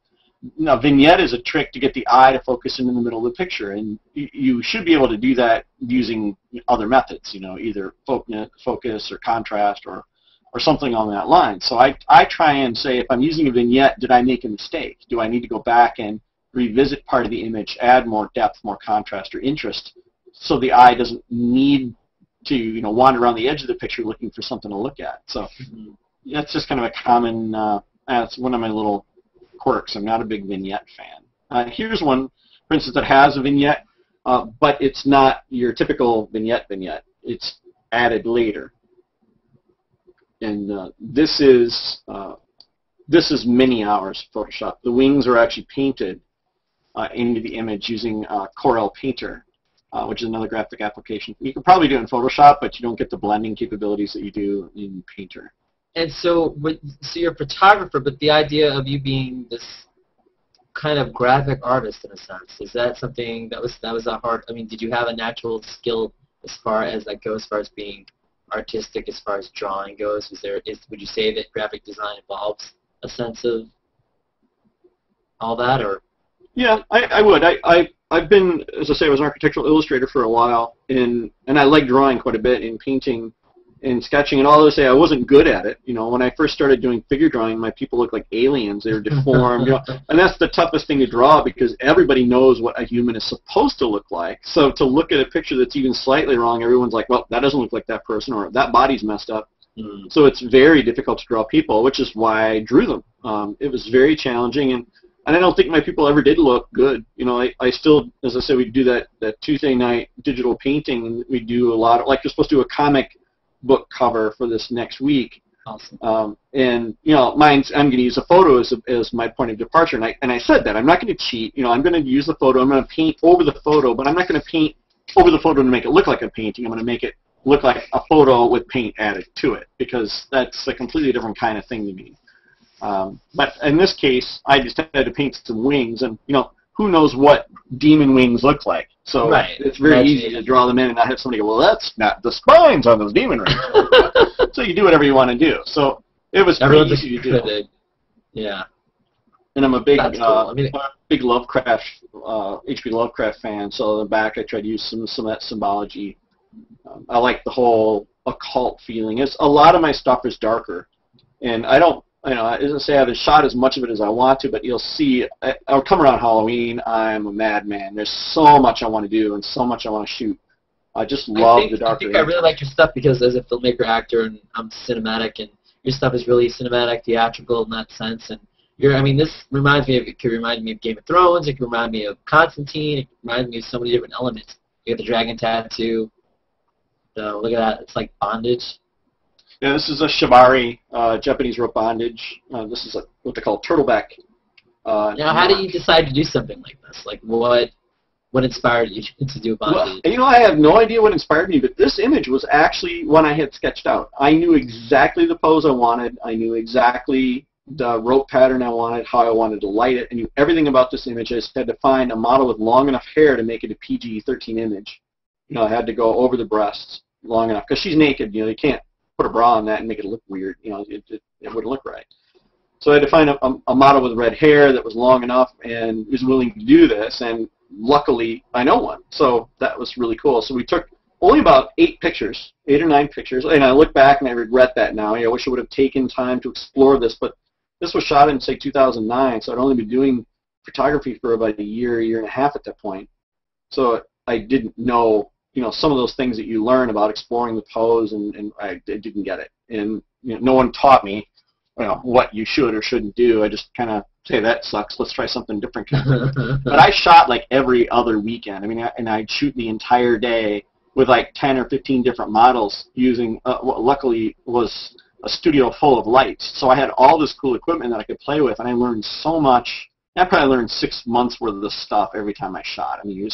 no, vignette is a trick to get the eye to focus in, in the middle of the picture, and you, should be able to do that using other methods. You know, either focus, focus or contrast or or something on that line. So I I try and say if I'm using a vignette, did I make a mistake? Do I need to go back and revisit part of the image, add more depth, more contrast, or interest, so the eye doesn't need to you know wander around the edge of the picture looking for something to look at. So that's just kind of a common. Uh, that's one of my little quirks. I'm not a big vignette fan. Uh, here's one, for instance, that has a vignette, uh, but it's not your typical vignette vignette. It's added later. And uh, this is uh, this is many hours Photoshop. The wings are actually painted uh, into the image using uh, Corel Painter, which is another graphic application. You can probably do it in Photoshop, but you don't get the blending capabilities that you do in Painter. And so, with, so you're a photographer, but the idea of you being this kind of graphic artist in a sense is that something that was that was a hard? I mean, did you have a natural skill as far as that goes, as far as being artistic, as far as drawing goes? Was there? Is would you say that graphic design involves a sense of all that, or Yeah, I, I would. I, I I've been, as I say, I was an architectural illustrator for a while, and and I like drawing quite a bit and painting, and sketching and all those say I wasn't good at it. You know, when I first started doing figure drawing, my people looked like aliens. They were deformed. you know, and that's the toughest thing to draw because everybody knows what a human is supposed to look like. So to look at a picture that's even slightly wrong, everyone's like, well, that doesn't look like that person, or that body's messed up. Mm. So it's very difficult to draw people, which is why I drew them. Um, it was very challenging, and and I don't think my people ever did look good. You know, I, I still, as I said, we do that, that Tuesday night digital painting, we do a lot of, like you're supposed to do a comic book cover for this next week. Awesome. Um, and you know, mine's I'm going to use a photo as, as my point of departure, and I and I said that I'm not going to cheat. You know, I'm going to use the photo. I'm going to paint over the photo, but I'm not going to paint over the photo to make it look like a painting. I'm going to make it look like a photo with paint added to it because that's a completely different kind of thing to me. Um, but in this case, I just had to paint some wings, and you know, who knows what demon wings look like. So right. it's very That's easy to draw them in and not have somebody go, well, that's not the spines on those demon rings. so you do whatever you want to do. So it was pretty Everyone's easy to do. Yeah. And I'm a big, That's cool. uh, I mean- big Lovecraft, uh, H.P. Lovecraft fan. So in the back, I tried to use some some of that symbology. Um, I like the whole occult feeling. It's a lot of my stuff is darker, and I don't, you know, I doesn't say I haven't shot as much of it as I want to, but you'll see. I, I'll come around Halloween. I'm a madman. There's so much I want to do and so much I want to shoot. I just love I think, the dark. I think I really like your stuff because as a filmmaker, actor, and I'm cinematic, and your stuff is really cinematic, theatrical in that sense. And you're, I mean, this reminds me of it could remind me of Game of Thrones. It could remind me of Constantine. It reminds me of so many different elements. You got the dragon tattoo. So look at that. It's like bondage. Yeah, this is a shibari, uh, Japanese rope bondage. Uh, this is a, what they call turtleback. Uh, Now, how do you decide to do something like this? Like, what what inspired you to do Well, bondage? and you know, I have no idea what inspired me, but this image was actually one I had sketched out. I knew exactly the pose I wanted. I knew exactly the rope pattern I wanted, how I wanted to light it. I knew everything about this image. I just had to find a model with long enough hair to make it a PG-13 image. You know, I had to go over the breasts long enough because she's naked. You know, you can't put a bra on that and make it look weird. You know, it, it, it wouldn't look right. So I had to find a, a, a model with red hair that was long enough and was willing to do this. And luckily, I know one. So that was really cool. So we took only about eight pictures, eight or nine pictures. And I look back and I regret that now. I wish I would have taken time to explore this. But this was shot in, say, 2009. So I'd only been doing photography for about a year, a year and a half at that point. So I didn't know, you know, some of those things that you learn about exploring the pose, and, and I, I didn't get it. And you know, no one taught me, you know, what you should or shouldn't do. I just kind of say that sucks. Let's try something different. but I shot like every other weekend. I mean, I, and I'd shoot the entire day with like 10 or 15 different models using. Uh, what luckily was a studio full of lights, so I had all this cool equipment that I could play with, and I learned so much. I probably learned six months worth of this stuff every time I shot. I mean, you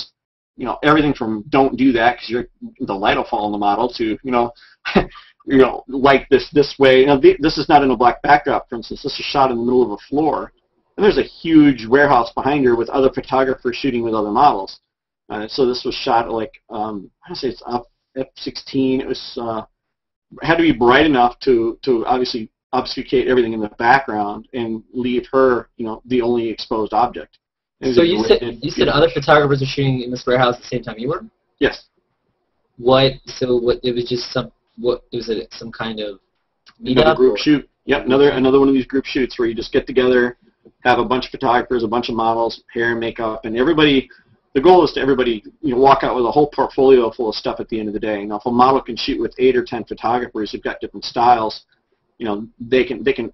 you know, everything from don't do that because you're the light will fall on the model to you know. you know, like this this way. You know, th- this is not in a black backdrop, for instance. This is shot in the middle of a floor, and there's a huge warehouse behind her with other photographers shooting with other models. Uh, so this was shot like um, I say it's up F16. It was uh, had to be bright enough to to obviously obfuscate everything in the background and leave her, you know, the only exposed object. Was so you said you said other photographers were shooting in this warehouse at the same time you were. yes. What? So what? It was just some. What was it? Some kind of another group or- shoot. Yep, another another one of these group shoots where you just get together, have a bunch of photographers, a bunch of models, hair and makeup, and everybody. The goal is to everybody you know walk out with a whole portfolio full of stuff at the end of the day. Know, if a model can shoot with eight or ten photographers who've got different styles, you know, they can they can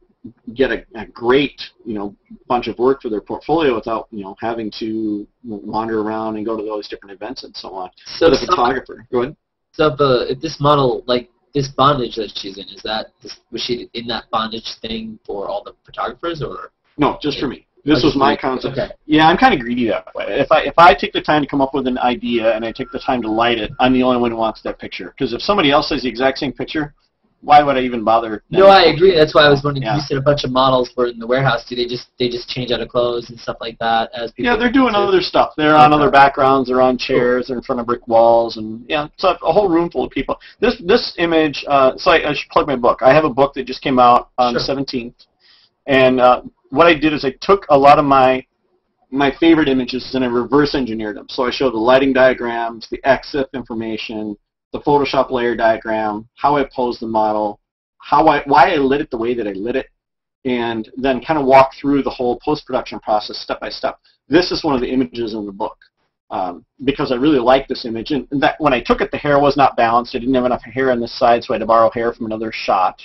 get a, a great you know bunch of work for their portfolio without you know having to wander around and go to all these different events and so on. So the photographer, go ahead. So uh, if this model, like this bondage that she's in, is that this, was she in that bondage thing for all the photographers, or No, just for me. This Oh, was my concept. Okay. Yeah, I'm kind of greedy that way. If I if I take the time to come up with an idea and I take the time to light it, I'm the only one who wants that picture. Because if somebody else has the exact same picture, why would I even bother? No, I agree. That's why I was wondering. Yeah. You said a bunch of models were in the warehouse. Do they just they just change out of clothes and stuff like that as people? Yeah, they're doing do? other stuff. They're on other backgrounds. They're on chairs. They're in front of brick walls, and yeah, it's a, a whole room full of people. This this image. Uh, so I, I should plug my book. I have a book that just came out on Sure. the 17th, and uh, what I did is I took a lot of my my favorite images and I reverse engineered them. So I show the lighting diagrams, the EXIF information, the Photoshop layer diagram, how I posed the model, how I why I lit it the way that I lit it, and then kind of walk through the whole post-production process step by step. This is one of the images in the book um, because I really like this image. And that when I took it, the hair was not balanced. I didn't have enough hair on this side, so I had to borrow hair from another shot.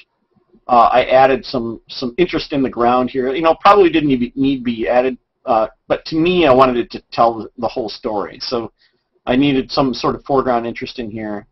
Uh, I added some some interest in the ground here. You know, probably didn't need, need be added, uh, but to me, I wanted it to tell the whole story. So I needed some sort of foreground interest in here,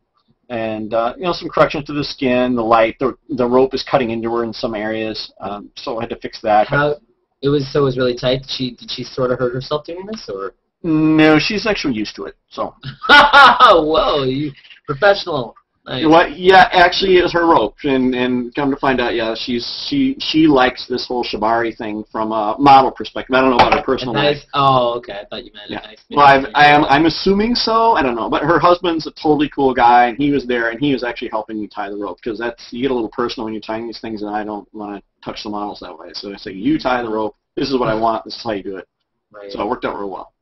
and uh, you know, some correction to the skin, the light. The the rope is cutting into her in some areas, um, so I had to fix that. How it was so it was really tight. Did she did she sort of hurt herself doing this, or? No, she's actually used to it. So. Whoa, you professional. What? Yeah, actually, it was her rope, and and come to find out, yeah, she's she she likes this whole shibari thing from a model perspective. I don't know about her personal nice, life. Oh, okay. I thought you meant yeah. nice. Well, I've, I am I'm assuming so. I don't know, but her husband's a totally cool guy, and he was there, and he was actually helping me tie the rope because that's you get a little personal when you're tying these things, and I don't want to touch the models that way. So I say, you tie the rope. This is what I want. This is how you do it. Right. So it worked out real well.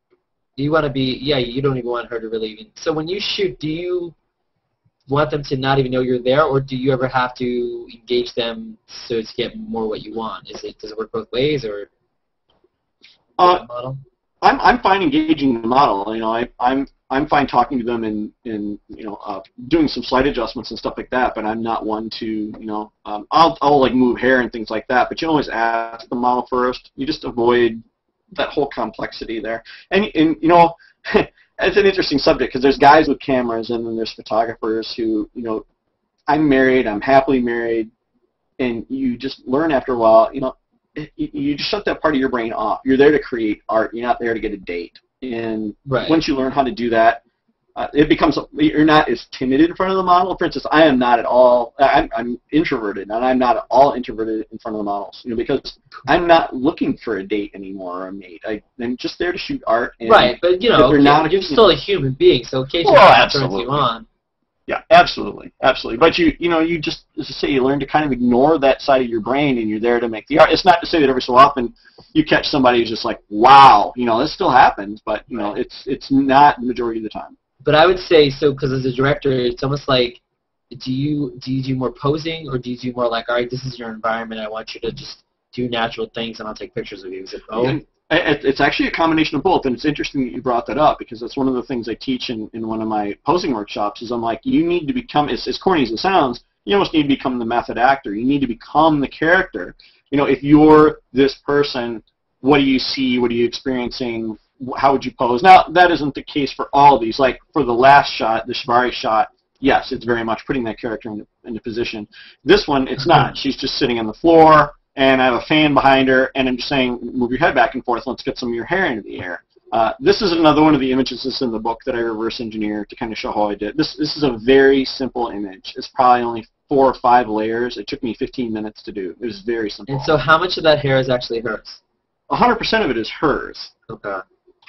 You want to be, yeah. You don't even want her to really even. So when you shoot, do you want them to not even know you're there, or do you ever have to engage them so to get more what you want? Is it does it work both ways, or? Uh, I'm I'm fine engaging the model. You know, I I'm I'm fine talking to them and and you know uh, doing some slight adjustments and stuff like that. But I'm not one to you know um, I'll I'll like move hair and things like that. But you always ask the model first. You just avoid that whole complexity there. And and you know. it's an interesting subject because there's guys with cameras and then there's photographers who, you know, I'm married, I'm happily married, and you just learn after a while, you know, you, just shut that part of your brain off. You're there to create art. You're not there to get a date. And right. once you learn how to do that, uh, it becomes you're not as timid in front of the model. For instance, I am not at all. I'm, I'm introverted, and I'm not at all introverted in front of the models. You know, because I'm not looking for a date anymore or a mate. I, I'm just there to shoot art. And right, but you know, you're, not, you're still a human being, so occasionally well, turns you on. Yeah, absolutely, absolutely. But you, you know, you just, as I say, you learn to kind of ignore that side of your brain, and you're there to make the art. It's not to say that every so often you catch somebody who's just like, wow, you know, this still happens, but you know, it's it's not the majority of the time but I would say so because as a director, it's almost like do you do you do more posing or do you do more like all right, this is your environment. I want you to just do natural things and I'll take pictures of you. Is it? It's actually a combination of both, and it's interesting that you brought that up because that's one of the things I teach in, in one of my posing workshops. Is I'm like, you need to become as, as corny as it sounds, you almost need to become the method actor. You need to become the character. You know, if you're this person, what do you see? What are you experiencing? How would you pose? Now, that isn't the case for all of these. Like for the last shot, the Shibari shot, yes, it's very much putting that character in, into position. This one, it's not. She's just sitting on the floor, and I have a fan behind her, and I'm just saying, move your head back and forth. Let's get some of your hair into the air. Uh, this is another one of the images that's in the book that I reverse engineered to kind of show how I did. This this is a very simple image. It's probably only four or five layers. It took me 15 minutes to do. It was very simple. And so, how much of that hair is actually hers? 100% of it is hers. Okay.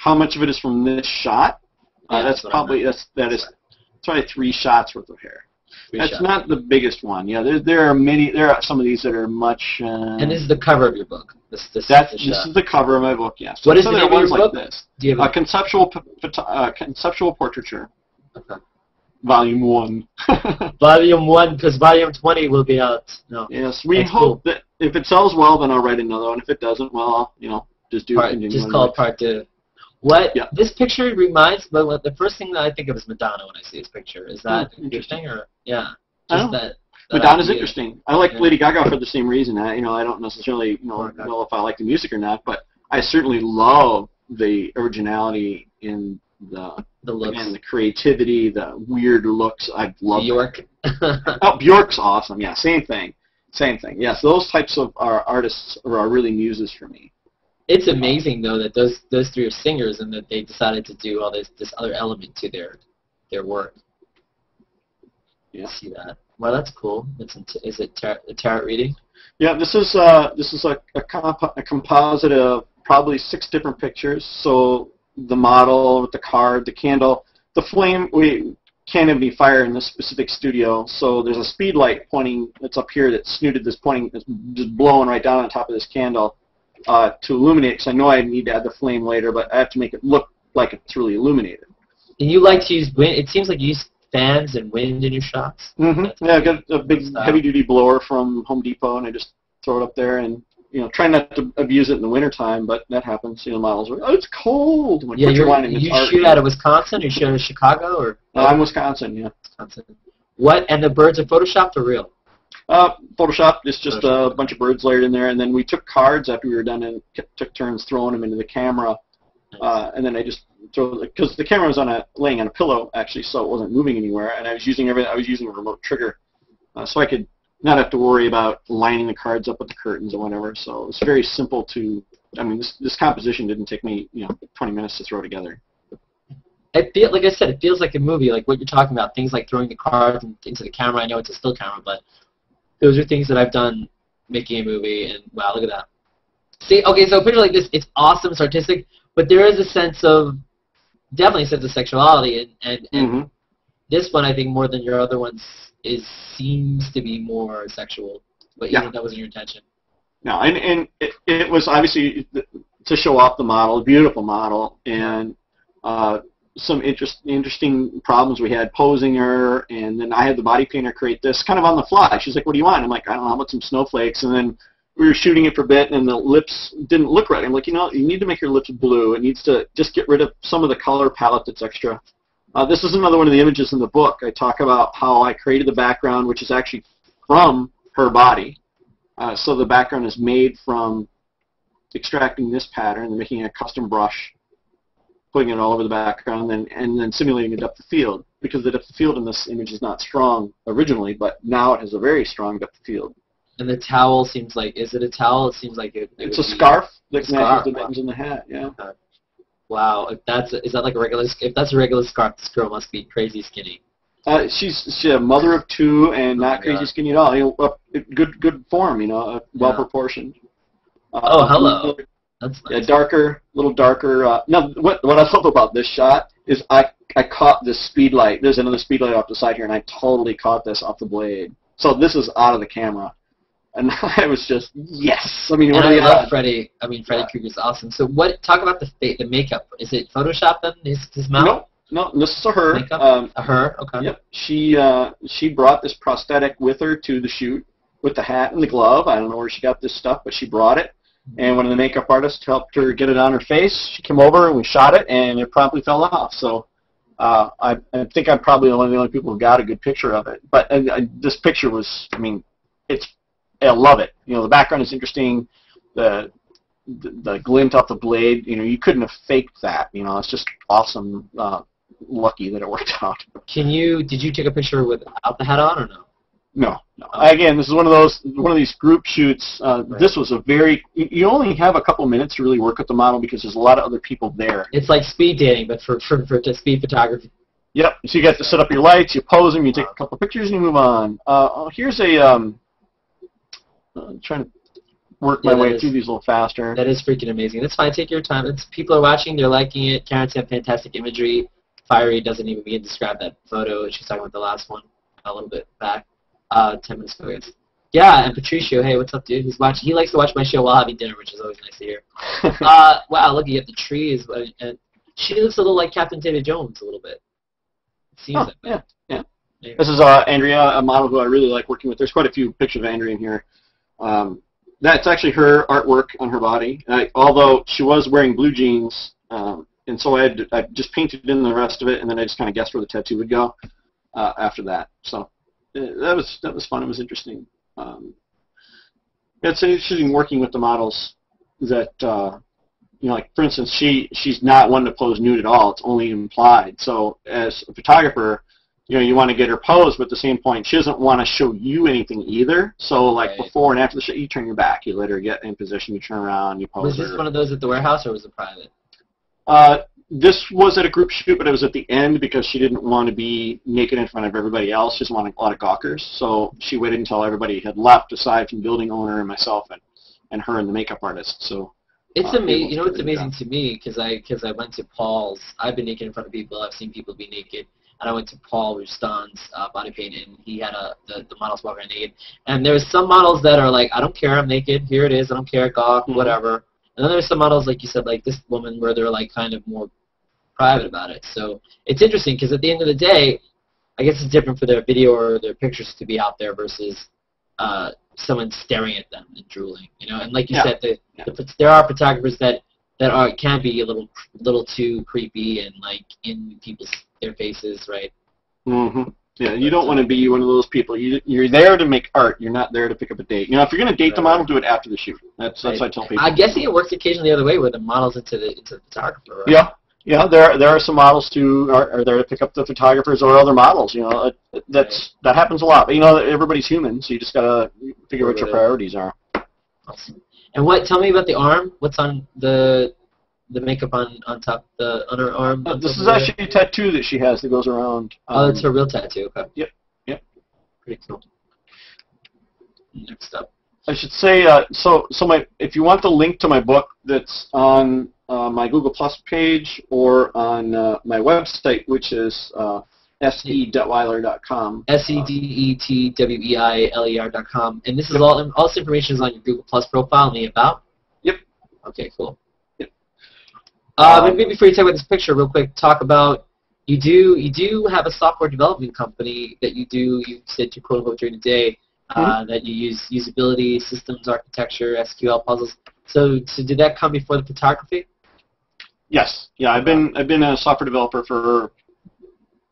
How much of it is from this shot? Uh, yeah, that's, that's probably that's that is that's probably three shots worth of hair. Three that's shots. not the biggest one. Yeah, there there are many. There are some of these that are much. Uh, and this is the cover of your book. This this, that's, this is the cover of my book. Yes. What is the name of your like book? This. Do you have a conceptual uh, conceptual portraiture. Okay. Volume one. volume one, because volume twenty will be out. No. Yes, we That's hope cool. that if it sells well, then I'll write another one. If it doesn't, well, I'll, you know, just do. Part, just call it part two. What yeah. this picture reminds, but what the first thing that I think of is Madonna when I see this picture. Is that oh, interesting or yeah? Just that, that Madonna's idea. interesting. I like yeah. Lady Gaga for the same reason. I, you know, I don't necessarily you know know if I like the music or not, but I certainly love the originality in the the looks and the creativity, the weird looks. I love Bjork. oh, Bjork's awesome. Yeah, same thing. Same thing. Yes, those types of are artists are really muses for me it's amazing though that those those three are singers and that they decided to do all this this other element to their their work. Yeah. See that? Well, that's cool. It's is it tar- a tarot reading? Yeah, this is uh this is a a, comp- a composite of probably six different pictures. So the model with the card, the candle, the flame. We can't have any fire in this specific studio, so there's a speed light pointing that's up here that's snooted this pointing, that's just blowing right down on top of this candle uh, to illuminate because I know I need to add the flame later, but I have to make it look like it's really illuminated. And you like to use wind. It seems like you use fans and wind in your shots. Mm-hmm. Yeah, I got a big heavy duty blower from Home Depot, and I just throw it up there and. You know, try not to abuse it in the wintertime, but that happens. You know, models are, oh, it's cold. I'm Yeah, you're, you already shoot cold." out of Wisconsin, or you shoot out of Chicago, or Uh, I'm Wisconsin, yeah. Wisconsin. What? And the birds are photoshopped or real? Uh, Photoshop, it's just Photoshop. a bunch of birds layered in there, and then we took cards after we were done and took turns throwing them into the camera, uh, and then I just throw because the camera was on a laying on a pillow actually, so it wasn't moving anywhere, and I was using every I was using a remote trigger, uh, so I could not have to worry about lining the cards up with the curtains or whatever. So it's very simple to. I mean, this this composition didn't take me you know 20 minutes to throw together. It feel like I said, it feels like a movie, like what you're talking about. Things like throwing the cards into the camera. I know it's a still camera, but those are things that I've done making a movie. And wow, look at that. See, okay, so a picture like this, it's awesome, it's artistic, but there is a sense of definitely a sense of sexuality, and and, and hmm this one I think more than your other ones is seems to be more sexual, but Yeah. that wasn't your intention. No, and and it, it was obviously to show off the model, a beautiful model, and uh, some interest, interesting problems we had posing her, and then I had the body painter create this kind of on the fly. She's like, "What do you want?" I'm like, "I don't know, how about some snowflakes?" And then we were shooting it for a bit, and the lips didn't look right. I'm like, you know, you need to make your lips blue. It needs to just get rid of some of the color palette that's extra. Uh, this is another one of the images in the book. I talk about how I created the background, which is actually from her body. Uh, so the background is made from extracting this pattern and making a custom brush, putting it all over the background, and, and then simulating a depth of field. Because the depth of field in this image is not strong originally, but now it has a very strong depth of field. And the towel seems like is it a towel? It seems like it. it It's a scarf that matches the buttons in the hat. Yeah. Wow, if that's is that like a regular? If that's a regular scarf, this girl must be crazy skinny. Uh, she's she's a mother of two and Oh not crazy God. skinny at all. You know, up, good good form. You know, uh, well proportioned. Uh, Oh, hello. That's Yeah, nice. darker, little darker. Uh, no, what what I love about this shot is I I caught this speed light. There's another speed light off the side here, and I totally caught this off the blade. So this is out of the camera, and I was just yes. I mean, And what I love odds? Freddie. I mean, Freddie Yeah. Krueger's awesome. So what? Talk about the the makeup. Is it Photoshop then? His his mouth? No, no, this is a her. Makeup? Um, A her? Okay. Yep. She uh, she brought this prosthetic with her to the shoot with the hat and the glove. I don't know where she got this stuff, but she brought it. And one of the makeup artists helped her get it on her face. She came over and we shot it, and it promptly fell off. So uh, I, I think I'm probably one of the only people who got a good picture of it. But uh, uh, this picture was, I mean, it's I love it. You know, the background is interesting. The the, the glint off the blade, you know, you couldn't have faked that. You know, it's just awesome. Uh, lucky that it worked out. Can you? Did you take a picture without the hat on or no? No, no. Again, this is one of those one of these group shoots. Uh, Right. This was a very you only have a couple minutes to really work with the model because there's a lot of other people there. It's like speed dating, but for for, for speed photography. Yep. So you got to set up your lights, you pose them, you take a couple pictures, and you move on. Uh, here's a um, uh, trying to work my Yeah, that way is- through these a little faster. That is freaking amazing. That's fine. Take your time. It's people are watching. They're liking it. Karen's had fantastic imagery. Fiery doesn't even begin to describe that photo. She's talking about the last one a little bit back, uh, ten minutes ago. Yes. Yeah, and Patricio, hey, what's up, dude? He's watching. He likes to watch my show while having dinner, which is always nice to hear. Uh, wow, look, you have the trees, uh, and she looks a little like Captain David Jones a little bit. It seems Oh, like yeah, yeah. This is uh, Andrea, a model who I really like working with. There's quite a few pictures of Andrea in here. Um, that's actually her artwork on her body. I, although she was wearing blue jeans, um, and so I, had, I just painted in the rest of it, and then I just kind of guessed where the tattoo would go uh, after that. So that was that was fun. It was interesting. Um, it's interesting working with the models that uh, you know, like for instance, she she's not one to pose nude at all. It's only implied. So as a photographer, you know, you want to get her pose, but at the same point, she doesn't want to show you anything either. So like Right. before and after the shot, you turn your back, you let her get in position, you turn around, you pose Was this her. one of those at the warehouse, or was it private? Uh, this was at a group shoot, but it was at the end because she didn't want to be naked in front of everybody else. She just wanted a lot of gawkers. So she waited until everybody had left, aside from building owner and myself and, and her and the makeup artist. So It's Uh, amazing. You know it's amazing to me because I because I went to Paul's. I've been naked in front of people. I've seen people be naked, and I went to Paul Roustan's uh, body paint, and he had a the, the models walking naked. And there's some models that are like, I don't care, I'm naked. Here it is. I don't care, gawk, Mhm. whatever. And then there's some models like you said, like this woman, where they're like kind of more private about it. So it's interesting because at the end of the day, I guess it's different for their video or their pictures to be out there versus uh, someone staring at them and drooling. You know, and like you Yeah. said, the, Yeah. the, there are photographers that that are can be a little little too creepy and like in people's their faces, right? hmm Yeah, you don't want to be one of those people. You, you're there to make art. You're not there to pick up a date. You know, if you're going to date the model, do it after the shoot. That's that's what I tell people. I guess it works occasionally the other way, where the model's into the into the photographer. Right? Yeah, yeah. There there are some models who are, are there to pick up the photographers or other models. You know, that's that happens a lot. But you know, everybody's human, so you just gotta figure what your priorities are. Awesome. And what? Tell me about the arm. What's on the the makeup on on top the underarm? Uh, on this is it? actually a tattoo that she has that goes around. Oh, um, it's her real tattoo. Okay. Yep, yep. Pretty cool. Next up. I should say, uh, so so my if you want the link to my book that's on uh, my Google Plus page or on uh, my website, which is uh, sedetweiler.com. S e d e t w e i l e r dot com, and this is all all this information is on your Google Plus profile in the about. Yep. Okay, cool. Yep. Uh, Um, maybe before you talk about this picture, real quick, talk about you do you do have a software development company that you do you said to quote unquote during the day uh, that you use usability, systems architecture, SQL puzzles. So, so did that come before the photography? Yes, yeah, I've been I've been a software developer for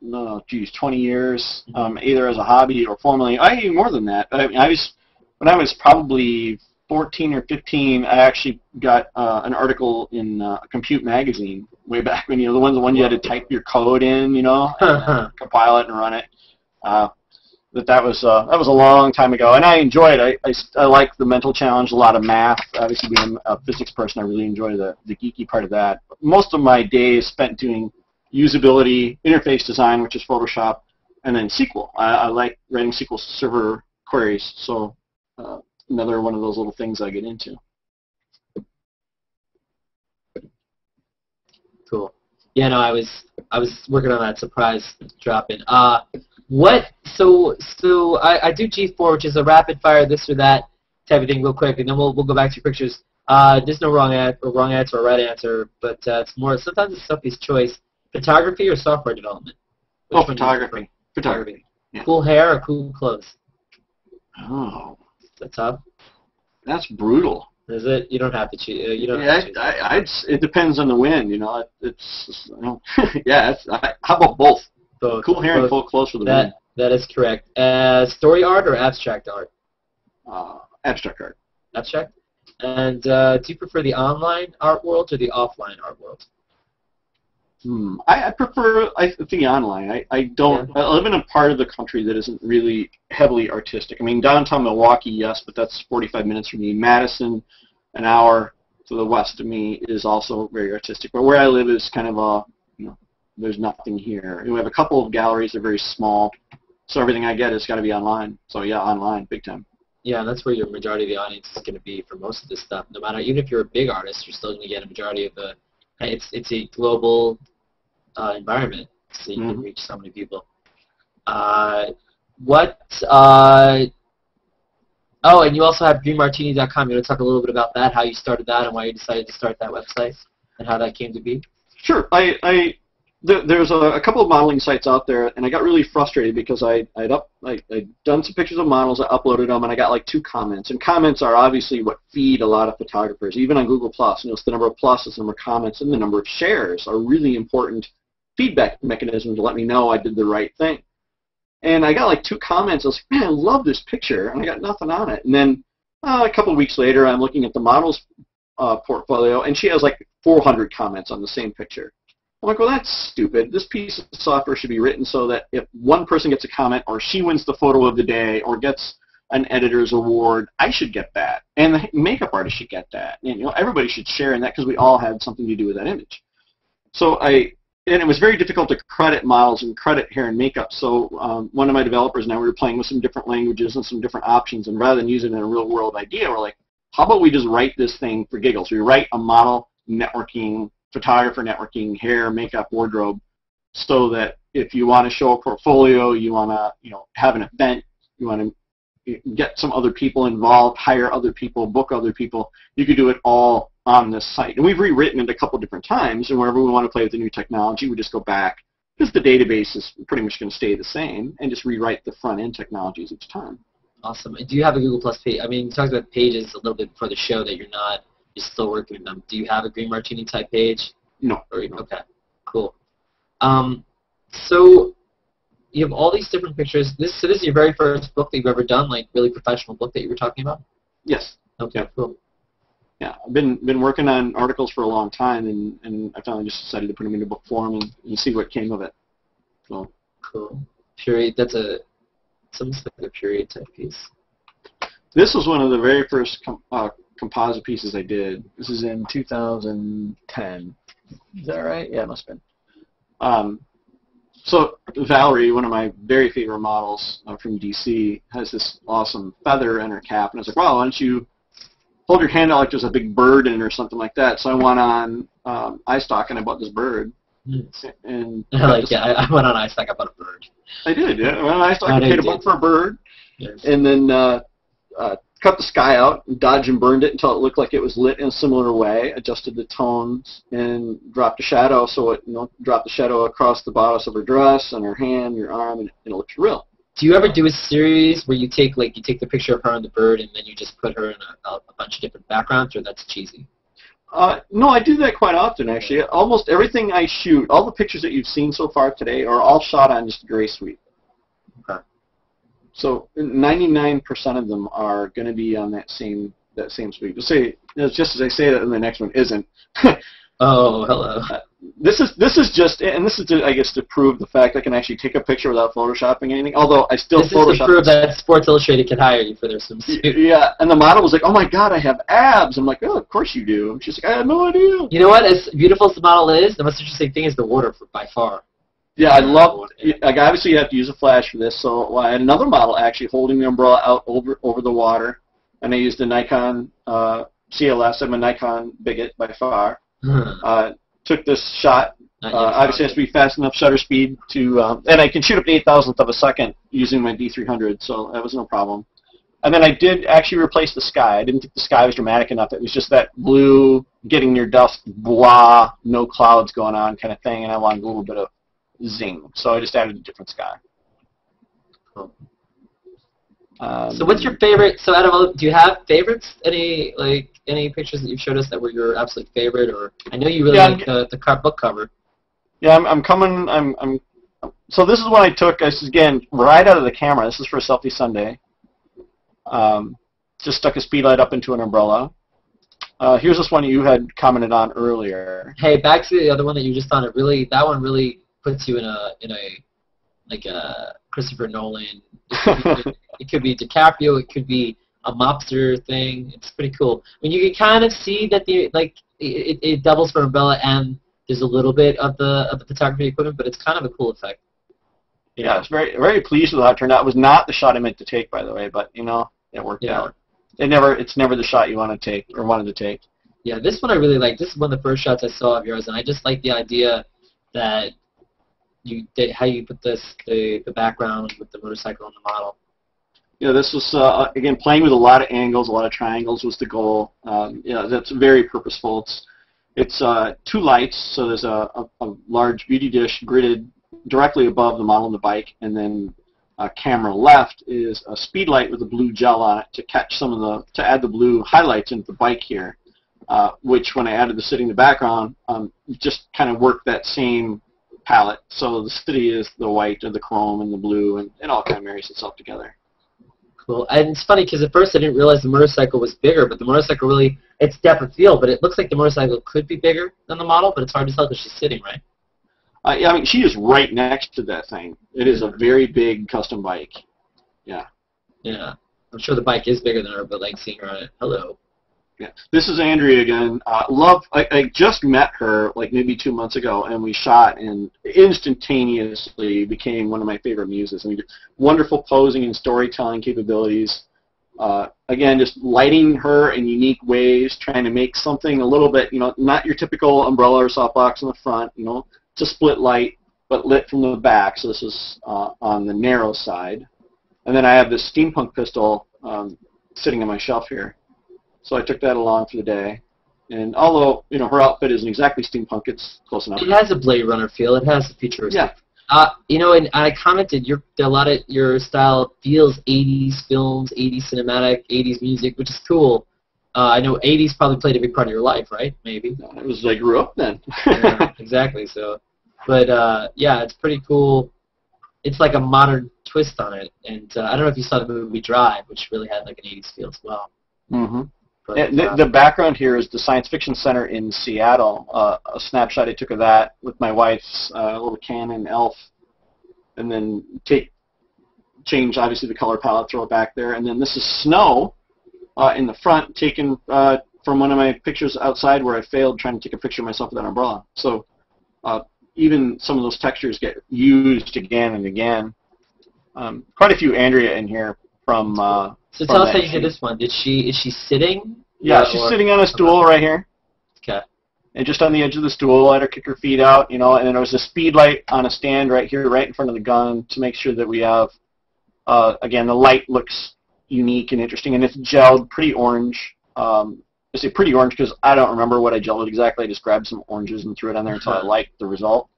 no, geez, 20 years, um, either as a hobby or formally. I even more than that. I, mean, I was when I was probably 14 or 15. I actually got uh, an article in uh, Compute magazine way back when you know the one the one you had to type your code in, you know, and compile it and run it. Uh, that that was uh, that was a long time ago, and I enjoy it. I I like the mental challenge, a lot of math. Obviously, being a physics person, I really enjoy the, the geeky part of that. Most of my day is spent doing usability, interface design, which is Photoshop, and then SQL. I, I like writing SQL Server queries, so uh, another one of those little things I get into. Cool. Yeah, no, I was I was working on that surprise drop in. Uh, what? So so I, I do G4, which is a rapid fire this or that type of thing, real quick, and then we'll we'll go back to your pictures. Uh, there's no wrong answer or wrong answer or right answer, but uh, it's more sometimes it's Sophie's choice: photography or software development. Oh, Which you photography. Photography. yeah. Cool hair or cool clothes? Oh, That's tough. that's brutal. Is it? You don't have to choose. Uh, you don't Yeah, have to choose. I, I, it depends on the wind, you know. It, it's, you know, yeah. It's, how about both? Both. Cool hair and Both. full clothes for the That wind. that is correct. Uh, story art or abstract art? Uh, abstract art. Abstract. And uh, do you prefer the online art world or the offline art world? Hmm. I, I prefer I think online. I, I don't. I live in a part of the country that isn't really heavily artistic. I mean, downtown Milwaukee, yes, but that's 45 minutes from me. Madison, an hour to the west of me, is also very artistic. But where I live is kind of a, you know, there's nothing here. We have a couple of galleries. They're very small, so everything I get has got to be online. So yeah, online, big time. Yeah, and that's where your majority of the audience is going to be for most of this stuff. No matter, even if you're a big artist, you're still going to get a majority of the. It's it's a global uh, environment, so you can Mhm. reach so many people. Uh, what? Uh, oh, and you also have greenmartini.com. You want to talk a little bit about that? How you started that and why you decided to start that website and how that came to be? Sure. I, I there, there's a, a couple of modeling sites out there, and I got really frustrated because I I'd up I, I'd done some pictures of models, I uploaded them, and I got like two comments. And comments are obviously what feed a lot of photographers, even on Google Plus. You know, it's the number of pluses, the number of comments, and the number of shares are really important feedback mechanisms to let me know I did the right thing. And I got like two comments. I was like, man, I love this picture, and I got nothing on it. And then uh, a couple of weeks later, I'm looking at the model's uh, portfolio, and she has like 400 comments on the same picture. I'm like, well, that's stupid. This piece of software should be written so that if one person gets a comment, or she wins the photo of the day, or gets an editor's award, I should get that, and the makeup artist should get that. And you know, everybody should share in that because we all had something to do with that image. So I, and it was very difficult to credit models and credit hair and makeup. So um, one of my developers and I we were playing with some different languages and some different options, and rather than using in a real world idea, we're like, how about we just write this thing for giggles? We write a model networking, photographer networking, hair, makeup, wardrobe, so that if you want to show a portfolio, you want to, you know, have an event, you want to get some other people involved, hire other people, book other people, you could do it all on this site. And we've rewritten it a couple different times, and whenever we want to play with the new technology, we just go back because the database is pretty much going to stay the same, and just rewrite the front end technologies each time. Awesome. Do you have a Google Plus page? I mean, you talked about pages a little bit before the show that you're not, you're still working with them. Do you have a Green Martini type page? No. Or, okay, cool. Um, so you have all these different pictures. This so this is your very first book that you've ever done, like really professional book that you were talking about. Yes. Okay, cool. Yeah, I've been been working on articles for a long time, and and I finally just decided to put them into book form and, and see what came of it. So. Cool. Period. That's a something like a period type piece. This was one of the very first com- uh, composite pieces I did. This is in 2010. Is that right? Yeah, it must have been. Um, so Valerie, one of my very favorite models uh, from DC, has this awesome feather in her cap, and I was like, "Wow, why don't you hold your hand out like there's a big bird in it or something like that?" So I went on um, iStock and I bought this bird. Mm. And like yeah, I, I went on iStock. I bought a bird. I did. Yeah, I went on iStock. I I paid a buck for a bird, Yes. and then uh, uh, cut the sky out, and dodged and burned it until it looked like it was lit in a similar way. Adjusted the tones and dropped a shadow, so it you know dropped the shadow across the bodice of her dress and her hand, your arm, and it looks real. Do you ever do a series where you take like you take the picture of her and the bird and then you just put her in a, a, a bunch of different backgrounds, or that's cheesy? Uh, no, I do that quite often actually. Almost everything I shoot, all the pictures that you've seen so far today, are all shot on just a gray sweep. So 99% of them are going to be on that same that same sweep. Just say just as I say that, and the next one isn't. Oh, hello. Uh, this is this is just, and this is to, I guess to prove the fact I can actually take a picture without photoshopping anything. Although I still This is to prove that Sports Illustrated can hire you for their swimsuit. yeah, and the model was like, "Oh my God, I have abs." I'm like, "Oh, of course you do." And she's like, "I had no idea." You know what? As beautiful as the model is, the most interesting thing is the water for, by far. Yeah, I love. Like obviously, you have to use a flash for this. So I had another model actually holding the umbrella out over over the water, and I used a Nikon uh, CLS. I'm a Nikon bigot by far. Uh, took this shot. Uh, obviously, it has to be fast enough shutter speed to, um, and I can shoot up to eight thousandth of a second using my D300, so that was no problem. And then I did actually replace the sky. I didn't think the sky was dramatic enough. It was just that blue, getting near dusk, blah, no clouds going on kind of thing, and I wanted a little bit of zing. So I just added a different sky. Cool. Um, So what's your favorite? So out of all, do you have favorites? Any like any pictures that you've showed us that were your absolute favorite? Or I know you really Yeah, like the the book cover. Yeah, I'm, I'm coming. I'm, I'm. So this is what I took. This is again right out of the camera. This is for a Selfie Sunday. Um, just stuck a speed light up into an umbrella. Uh, here's this one you had commented on earlier. Hey, back to the other one that you just found. It really that one really puts you in a in a like a Christopher Nolan. It could, be, it could be DiCaprio. It could be a mobster thing. It's pretty cool. I mean, you can kind of see that the like it, it doubles for umbrella and there's a little bit of the of the photography equipment, but it's kind of a cool effect. yeah, I was very very pleased with how it turned out. It was not the shot I meant to take, by the way, but you know it worked Yeah. out. It never. It's never the shot you want to take or wanted to take. Yeah, this one I really like. This is one of the first shots I saw of yours, and I just like the idea that you did how you put this the the background with the motorcycle and the model. Yeah, this was uh, again playing with a lot of angles, a lot of triangles was the goal. Um, yeah, that's very purposeful. It's it's uh, two lights, so there's a, a, a large beauty dish gridded directly above the model and the bike, and then uh, camera left is a speed light with a blue gel on it to catch some of the to add the blue highlights into the bike here. Uh, which when I added the city in the background, um, just kind of worked that same palette. So the city is the white and the chrome and the blue, and it all kind of marries itself together. Cool. And it's funny because at first I didn't realize the motorcycle was bigger, but the motorcycle really it's depth of field, but it looks like the motorcycle could be bigger than the model, but it's hard to tell because she's sitting right. Uh, yeah, I mean, she is right next to that thing. It is a very big custom bike. Yeah. Yeah. I'm sure the bike is bigger than her, but like seeing her on it, hello. Yeah. This is Andrea again. Uh, love. I, I just met her like maybe two months ago, and we shot, and instantaneously became one of my favorite muses. I mean, wonderful posing and storytelling capabilities. Uh, again, just lighting her in unique ways, trying to make something a little bit, you know, not your typical umbrella or softbox in the front. You know, it's a split light, but lit from the back. So this is uh, on the narrow side. And then I have this steampunk pistol um, sitting on my shelf here. So I took that along for the day. And although, you know, her outfit isn't exactly steampunk, it's close enough. It has a Blade Runner feel. It has a futuristic. Yeah. Uh, you know, and I commented your a lot of your style feels 80s films, 80s cinematic, 80s music, which is cool. Uh, I know 80s probably played a big part of your life, right? Maybe. It was I grew up then. yeah, exactly. So, but uh, yeah, it's pretty cool. It's like a modern twist on it, and uh, I don't know if you saw the movie Drive, which really had like an 80s feel as well. hmm But, the, uh, the background here is the Science Fiction Center in Seattle. Uh, a snapshot I took of that with my wife's uh, little Canon ELPH, and then take change obviously the color palette, throw it back there, and then this is snow uh, in the front, taken uh, from one of my pictures outside where I failed trying to take a picture of myself with an umbrella. So uh, even some of those textures get used again and again. Um, quite a few Andrea in here from. So tell us how you did this one. Did she is she sitting? Yeah, she's or- sitting on a stool right here. Okay. and just on the edge of the stool, let her kick her feet out, you know, and then there was a speed light on a stand right here, right in front of the gun, to make sure that we have, uh, again, the light looks unique and interesting, and it's gelled pretty orange. Um, I say pretty orange because I don't remember what I gelled exactly. I just grabbed some oranges and threw it on there until I Uh-huh. liked the result.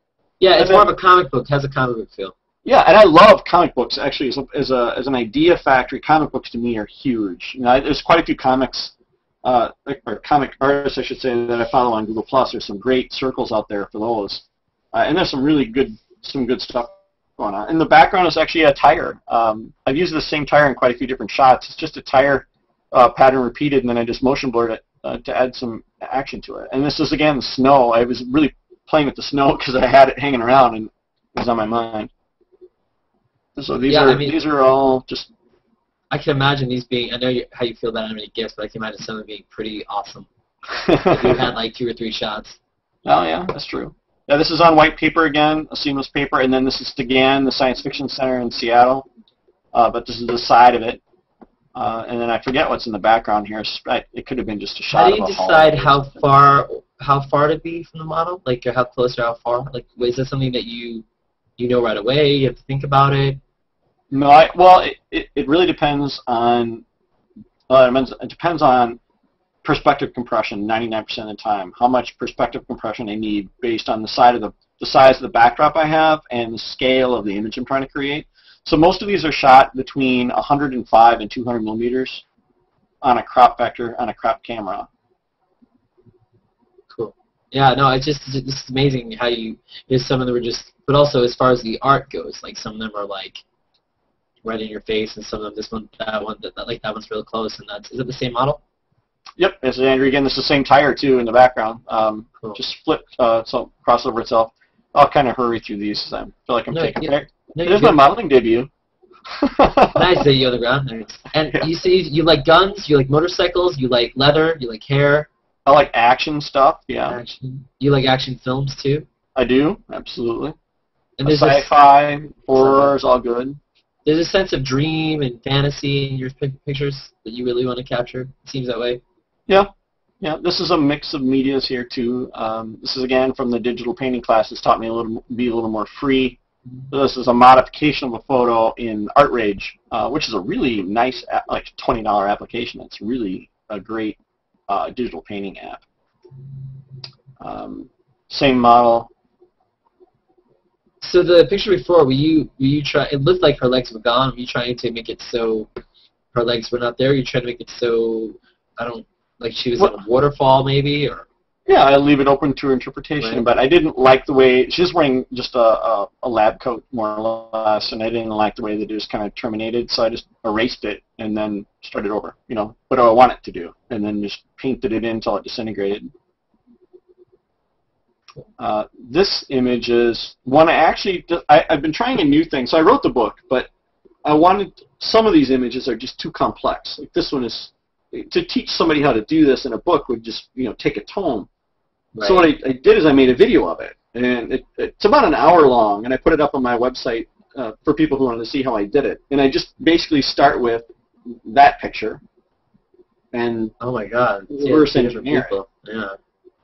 Yeah, it's And more then- of a comic book. It Has a comic book feel. Yeah, and I love comic books. Actually, as a as, a, as an idea factory, comic books to me are huge. You know, there's quite a few comics, uh, or comic artists, I should say, that I follow on Google Plus. There's some great circles out there for those, uh, and there's some really good some good stuff going on. In the background is actually a tire. Um, I've used the same tire in quite a few different shots. It's just a tire uh, pattern repeated, and then I just motion blurred it uh, to add some action to it. And this is again snow. I was really playing with the snow because I had it hanging around and it was on my mind. So these Yeah, are I mean- these are all just I can imagine these being. I know you, how you feel about animated GIFs, but I can imagine some of them being pretty awesome. If you had like two or three shots. oh yeah, that's true. Yeah, this is on white paper again, a seamless paper, and then this is again the Science Fiction Center in Seattle. Uh, but this is the side of it, uh, and then I forget what's in the background here. It could have been just a shot. How do you decide how far how far to be from the model? Like or how close or how far? Like is that something that you you know right away? You have to think about it. No, I, well, it, it, really depends on uh, it depends- it depends on perspective compression 99% of the time. How much perspective compression I need based on the side of the the size of the backdrop I have and the scale of the image I'm trying to create. So most of these are shot between 105 and 200 millimeters on a crop factor on a crop camera. Yeah, no, it's just it's amazing how you. There's some of them are just, but also as far as the art goes, like some of them are like right in your face, and some of them this one, that one, that, like that one's real close, and that's is it the same model? Yep, this is Andrew again. This is the same tire too in the background. Um, Cool. just flip, uh, so crossover itself. I'll kind of hurry through these. I feel like I'm No, taking yeah. No, There's my modeling debut. nice that you on the ground. Nice. And Yeah. you see, you like guns, you like motorcycles, you like leather, you like hair, I like action stuff. Yeah, action. You like action films too. I do. Absolutely. And there's Sci-fi, horror is all good. there's a sense of dream and fantasy in your pictures that you really want to capture. It seems that way. Yeah. Yeah, this is a mix of medias here too. Um, this is again from the digital painting class. It's taught me a little be a little more free. So this is a modification of a photo in ArtRage, uh, which is a really nice, like twenty dollar application. It's really a great uh, digital painting app. Um, same model. So the picture before, were you were you try? It looked like her legs were gone. Were you trying to make it so her legs were not there? Were You trying to make it so I don't like she was What- on a waterfall maybe or Yeah, I leave it open to interpretation, Right. but I didn't like the way she's wearing just a, a, a lab coat more or less, and I didn't like the way that it was kind of terminated, so I just erased it and then started over. You know, what do I want it to do, and then just painted it in until it disintegrated. Uh, this image is one I actually I, I've been trying a new thing. So I wrote the book, but I wanted some of these images are just too complex. Like this one is to teach somebody how to do this in a book would just you know take a tome. So what I, I did is I made a video of it, and it, it's about an hour long, and I put it up on my website uh, for people who want to see how I did it. And I just basically start with that picture, and oh my god, Reverse different engineer it. Yeah.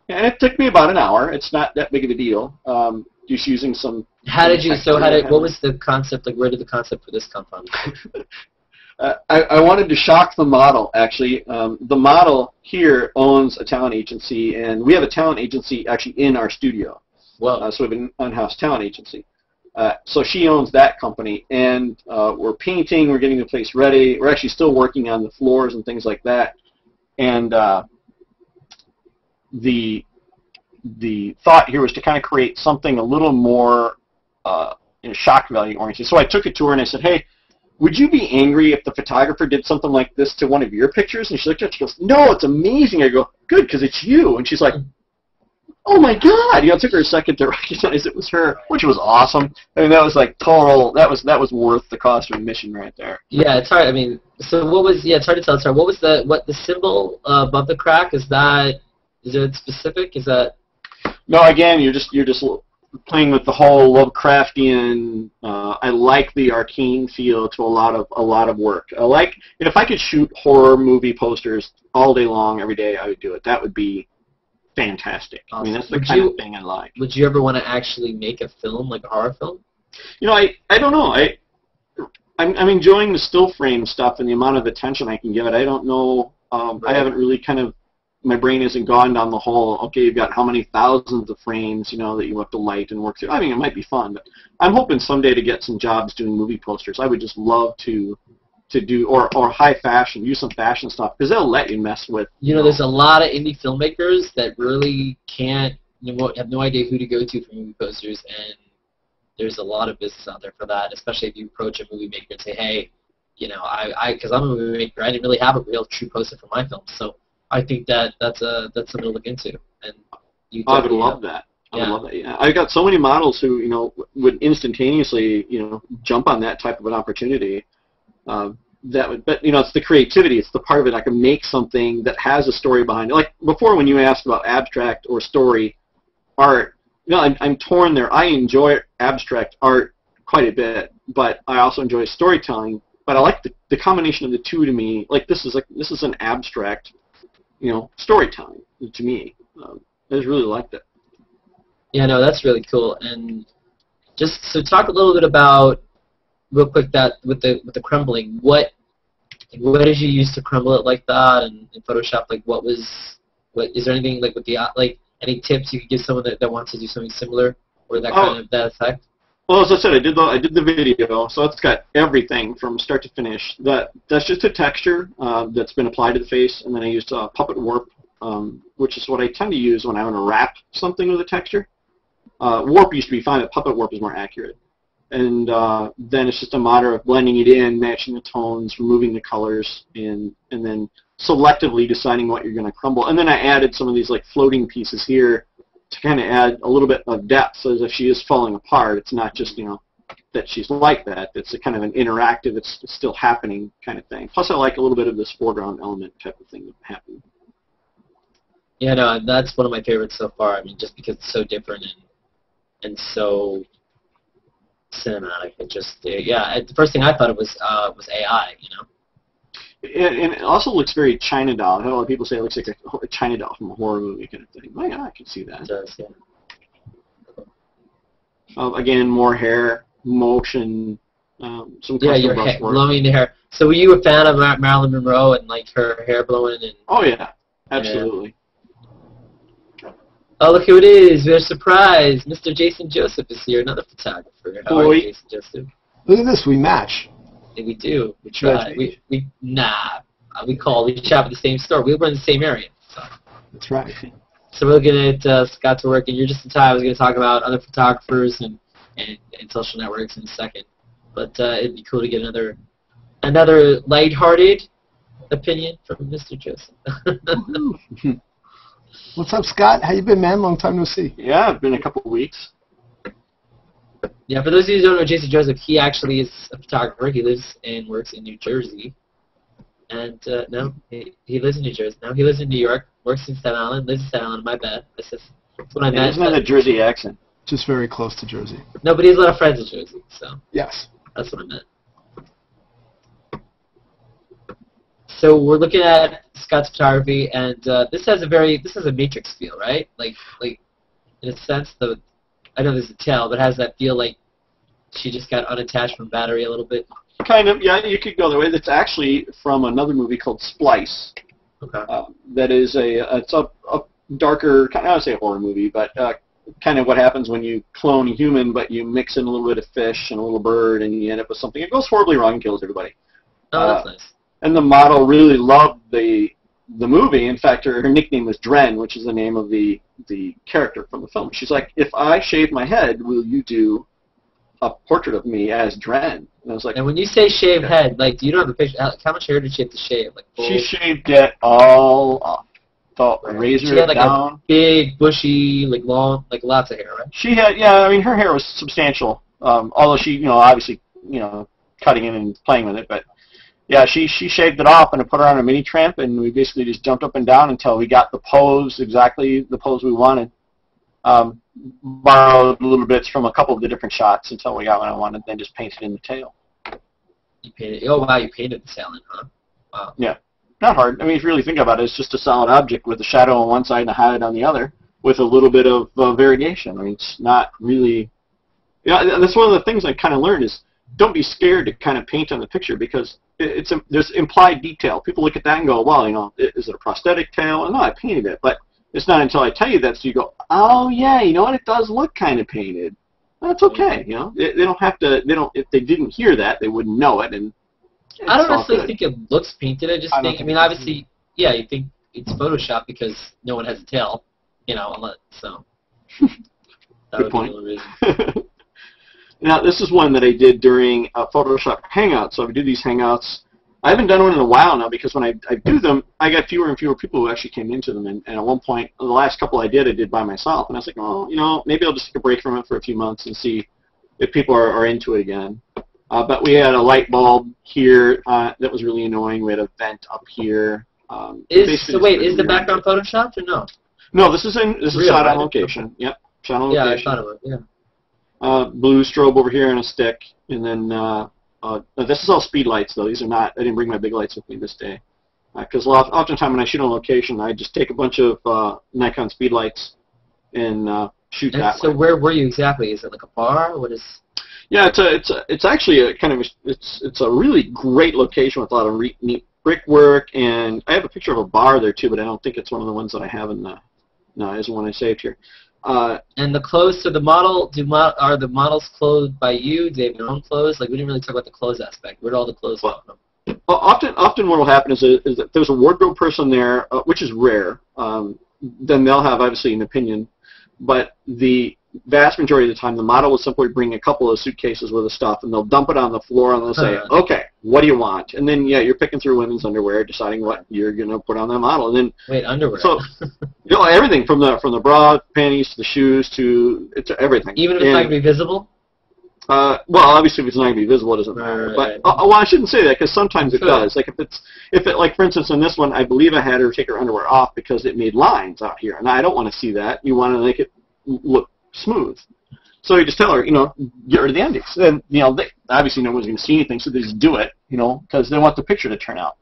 and it took me about an hour. It's not that big of a deal. Um, just using some. How did you? So how did? What was the concept? Like, where did the concept for this come from? Uh, I, I wanted to shock the model, actually. Um, the model here owns a talent agency, and we have a talent agency actually in our studio. Well, Uh, so we have an in-house talent agency. Uh, so she owns that company, and uh, we're painting. We're getting the place ready. We're actually still working on the floors and things like that. And uh, the the thought here was to kind of create something a little more uh, you know, shock value oriented. So I took it to her and I said, "Hey, would you be angry if the photographer did something like this to one of your pictures?" And she looked at it. She goes, "No, it's amazing." I go, "Good, because it's you." And she's like, "Oh my God!" You know, it took her a second to recognize it was her, which was awesome. I mean, that was like total. That was that was worth the cost of admission right there. Yeah, it's hard. I mean, so what was? Yeah, it's hard to tell. Sorry, what was the what the symbol uh, above the crack? Is that is it specific? Is that No, again, you're just you're just playing with the whole Lovecraftian. Uh, I like the arcane feel to a lot of a lot of work. I like, and if I could shoot horror movie posters all day long, every day, I would do it. That would be fantastic. I mean, that's the Would kind you- of thing I like. would you ever want to actually make a film like a horror film? You know, I I don't know. I I'm I'm enjoying the still frame stuff and the amount of attention I can give it. I don't know. Um, I haven't really kind of my brain isn't gone down the whole. Okay, you've got how many thousands of frames, you know, that you have to light and work through. I mean, it might be fun, but I'm hoping someday to get some jobs doing movie posters. I would just love to to do or or high fashion, use some fashion stuff because they'll let you mess with. You know, there's a lot of indie filmmakers that really can't, you know, have no idea who to go to for movie posters, and there's a lot of business out there for that, especially if you approach a movie maker and say, hey, you know, I, I, because I'm a movie maker, I didn't really have a real true poster for my film, so I think that that's a that's something to look into, and you. I would love that. I Yeah. love that. Yeah, I got so many models who you know would instantaneously you know jump on that type of an opportunity. Um, that would, but you know, it's the creativity. It's the part of it. I can make something that has a story behind it. Like before, when you asked about abstract or story art, you know, I'm, I'm torn there. I enjoy abstract art quite a bit, but I also enjoy storytelling. But I like the, the combination of the two to me. Like this is like this is an abstract, you know, storytelling to me. Um, I just really liked it. Yeah, no, that's really cool. And just so talk a little bit about real quick that with the with the crumbling, what what did you use to crumble it like that and in Photoshop? Like what was what is there anything like with the like any tips you could give someone that, that wants to do something similar or that Oh. kind of that effect? Well, as I said, I did the I did the video, so it's got everything from start to finish. That that's just a texture uh, that's been applied to the face, and then I used uh, puppet warp, um, which is what I tend to use when I want to wrap something with a texture. Uh, warp used to be fine, but puppet warp is more accurate. And uh, then it's just a matter of blending it in, matching the tones, removing the colors, and and then selectively deciding what you're going to crumble. And then I added some of these like floating pieces here to kind of add a little bit of depth, so as if she is falling apart, it's not just you know that she's like that. It's a kind of an interactive, it's still happening kind of thing. Plus, I like a little bit of this foreground element type of thing that happened. Yeah, no, that's one of my favorites so far. I mean, just because it's so different and and so cinematic. It just yeah. The first thing I thought it was uh, was AI. You know. And, and it also looks very China doll. I know a lot of people say it looks like a, a China doll from a horror movie kind of thing. Oh yeah, I can see It that. does. Yeah. Uh, again, more hair, motion, um, some Yeah, custom your brush hair, work. blowing the hair. So were you a fan of Mar- Marilyn Monroe and like her hair blowing and? Oh yeah, absolutely. Oh, look who it is! We're surprised. Mr. Jason Joseph is here, another photographer. How are you, Jason Joseph? Look at this, we match. Yeah, we do. We try. Match We we nah. Uh, We call. We shop at the same store. We were in the same area. So, That's right. so we're looking at uh, Scott's work, and you're just in time. I was going to talk about other photographers and, and and social networks in a second, but uh, it'd be cool to get another another lighthearted opinion from Mr. Joseph. What's up, Scott? How you been, man? Long time no see. Yeah, it's been a couple of weeks. Yeah, for those of you who don't know Jason Joseph, he actually is a photographer. He lives and works in New Jersey. And uh, no, he, he lives in New Jersey. Now he lives in New York, works in Staten Island, lives in Staten Island. My bad. That's just that's what I And meant. isn't that a Jersey accent? Just very close to Jersey. no, but he has a lot of friends in Jersey, so Yes. that's what I meant. So we're looking at Scott's photography, and uh, this has a very this has a matrix feel, right? Like like in a sense, the I know there's a tail, but it has that feel like she just got unattached from battery a little bit. Kind of, yeah, you could go that way. That's actually from another movie called Splice. Okay. Uh, that is a, it's a, a darker, kind of, I would say a horror movie, but uh, kind of what happens when you clone a human, but you mix in a little bit of fish and a little bird, and you end up with something. It goes horribly wrong and kills everybody. Oh, that's Uh, nice. And the model really loved the the movie. In fact, her, her nickname was Dren, which is the name of the the character from the film. She's like, if I shave my head, will you do a portrait of me as Dren? And I was like, And when you say shaved head, like, you don't have a picture. How, how much hair did she have to shave? Like, full, she shaved it all off. Right. razor She had, like, a- down. big, bushy, like long, like lots of hair, right? She had, yeah, I mean, her hair was substantial. Um, although she, you know, obviously, you know, cutting it and playing with it, but yeah, she she shaved it off and I put her on a mini tramp, and we basically just jumped up and down until we got the pose exactly the pose we wanted. Um, borrowed little bits from a couple of the different shots until we got what I wanted, then just painted in the tail. You painted. Oh wow, you painted the sail huh? Wow. Not hard. I mean, if you really think about it, it's just a solid object with a shadow on one side and a highlight on the other, with a little bit of uh, variation. I mean, it's not really. Yeah, that's one of the things I kind of learned is don't be scared to kind of paint on the picture because it- it's a, there's implied detail. People look at that and go, well, you know, is it a prosthetic tail? And No, I painted it, but it's not until I tell you that so you go, oh yeah, you know what? It does look kind of painted. That's mm-hmm. okay, you know. They, they don't have to. They don't. If they didn't hear that, they wouldn't know it. And I don't necessarily think it looks painted. I just I don't think. I mean, obviously, yeah, you think it's Photoshop because no one has a tail, you know. Unless so. That Good point. be the only reason. Now, this is one that I did during uh, Photoshop Hangout. So I do these Hangouts. I haven't done one in a while now because when I, I do them, I got fewer and fewer people who actually came into them. And, and at one point, the last couple I did, I did by myself. And I was like, well, you know, maybe I'll just take a break from it for a few months and see if people are, are into it again. Uh, but we had a light bulb here uh, that was really annoying. We had a vent up here. Um, Is so wait, is the background photoshopped or no? No, this is in this is shot on location. Yep, shot on Yeah, I location. thought it was. Yeah. Uh, blue strobe over here and a stick, and then uh, uh, this is all speed lights though. These are not. I didn't bring my big lights with me this day because lot oftentimes when I shoot on location, I just take a bunch of uh, Nikon speed lights and uh, shoot And that so way. where were you exactly? Is it like a bar? What is? Yeah, it's a it's a, it's actually a kind of a, it's it's a really great location with a lot of re- neat brickwork, and I have a picture of a bar there too, but I don't think it's one of the ones that I have in the. No, it isn't one I saved here. Uh, And the clothes. So the model. Do mo- are the models clothed by you? Do they have their own clothes? Like we didn't really talk about the clothes aspect. Where do all the clothes come from? Well, often, often what will happen is, is that there's a wardrobe person there, uh, which is rare. Um, then they'll have obviously an opinion, but the vast majority of the time, the model will simply bring a couple of suitcases with the stuff, and they'll dump it on the floor, and they'll say, Uh-huh. "Okay, what do you want?" And then, yeah, you're picking through women's underwear, deciding what you're gonna put on that model, and then Wait, underwear. So- you know everything from the from the bra, panties, to the shoes, to to everything. Even if it's And- not gonna be visible. uh, well, obviously, if it's not going to be visible, it doesn't matter. Right, But uh, well, I shouldn't say that because sometimes it Sure. does. Like if it's if it like for instance in this one, I believe I had her take her underwear off because it made lines out here, and I don't want to see that. You want to make it look smooth. So you just tell her, you know, get rid of the undies. And you know, they, obviously no one's going to see anything, so they just do it, you know, because they want the picture to turn out.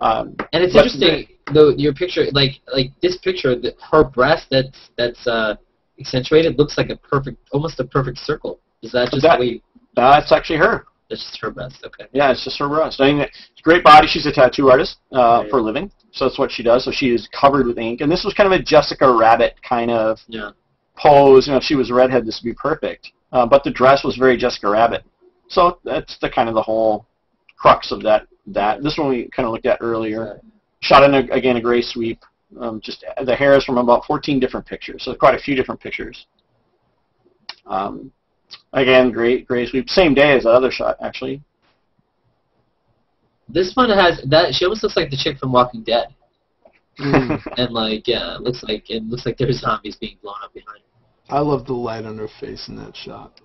Um, And it's interesting though your picture, like like this picture, the, her breast that's that's uh, accentuated looks like a perfect, almost a perfect circle. Is that just That- the way? that's actually her. That's just her breast. Okay. Yeah, it's just her breast. I mean, it's a great body. She's a tattoo artist uh, Right. for a living, so that's what she does. So she is covered with ink, and this was kind of a Jessica Rabbit kind of Yeah. Pose. You know, if she was a redhead, this would be perfect. Uh, but the dress was very Jessica Rabbit. So that's the kind of the whole crux of that. That this one we kind of looked at earlier. Shot in a, again a gray sweep. Um, just the hair is from about 14 different pictures, so quite a few different pictures. Um, again, great gray sweep. Same day as that other shot, actually. This one has that. She almost looks like the chick from Walking Dead. and like yeah, it looks like it looks like there's zombies being blown up behind. her. I love the light on her face in that shot.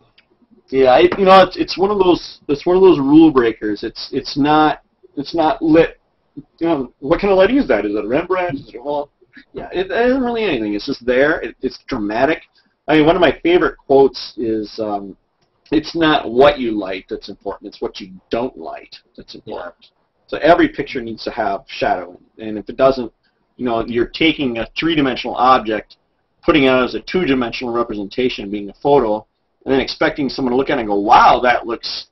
Yeah, I, you know, it's it's one of those it's one of those rule breakers. It's it's not it's not lit. You know, what kind of lighting is that? Is it a Rembrandt? Is it well, yeah, it, it isn't really anything. It's just there. It, it's dramatic. I mean, one of my favorite quotes is, um, "It's not what you light that's important. It's what you don't light that's important." So every picture needs to have shadow, and if it doesn't, you know, you're taking a three-dimensional object, putting it out as a two-dimensional representation, being a photo, and then expecting someone to look at it and go, wow, that looks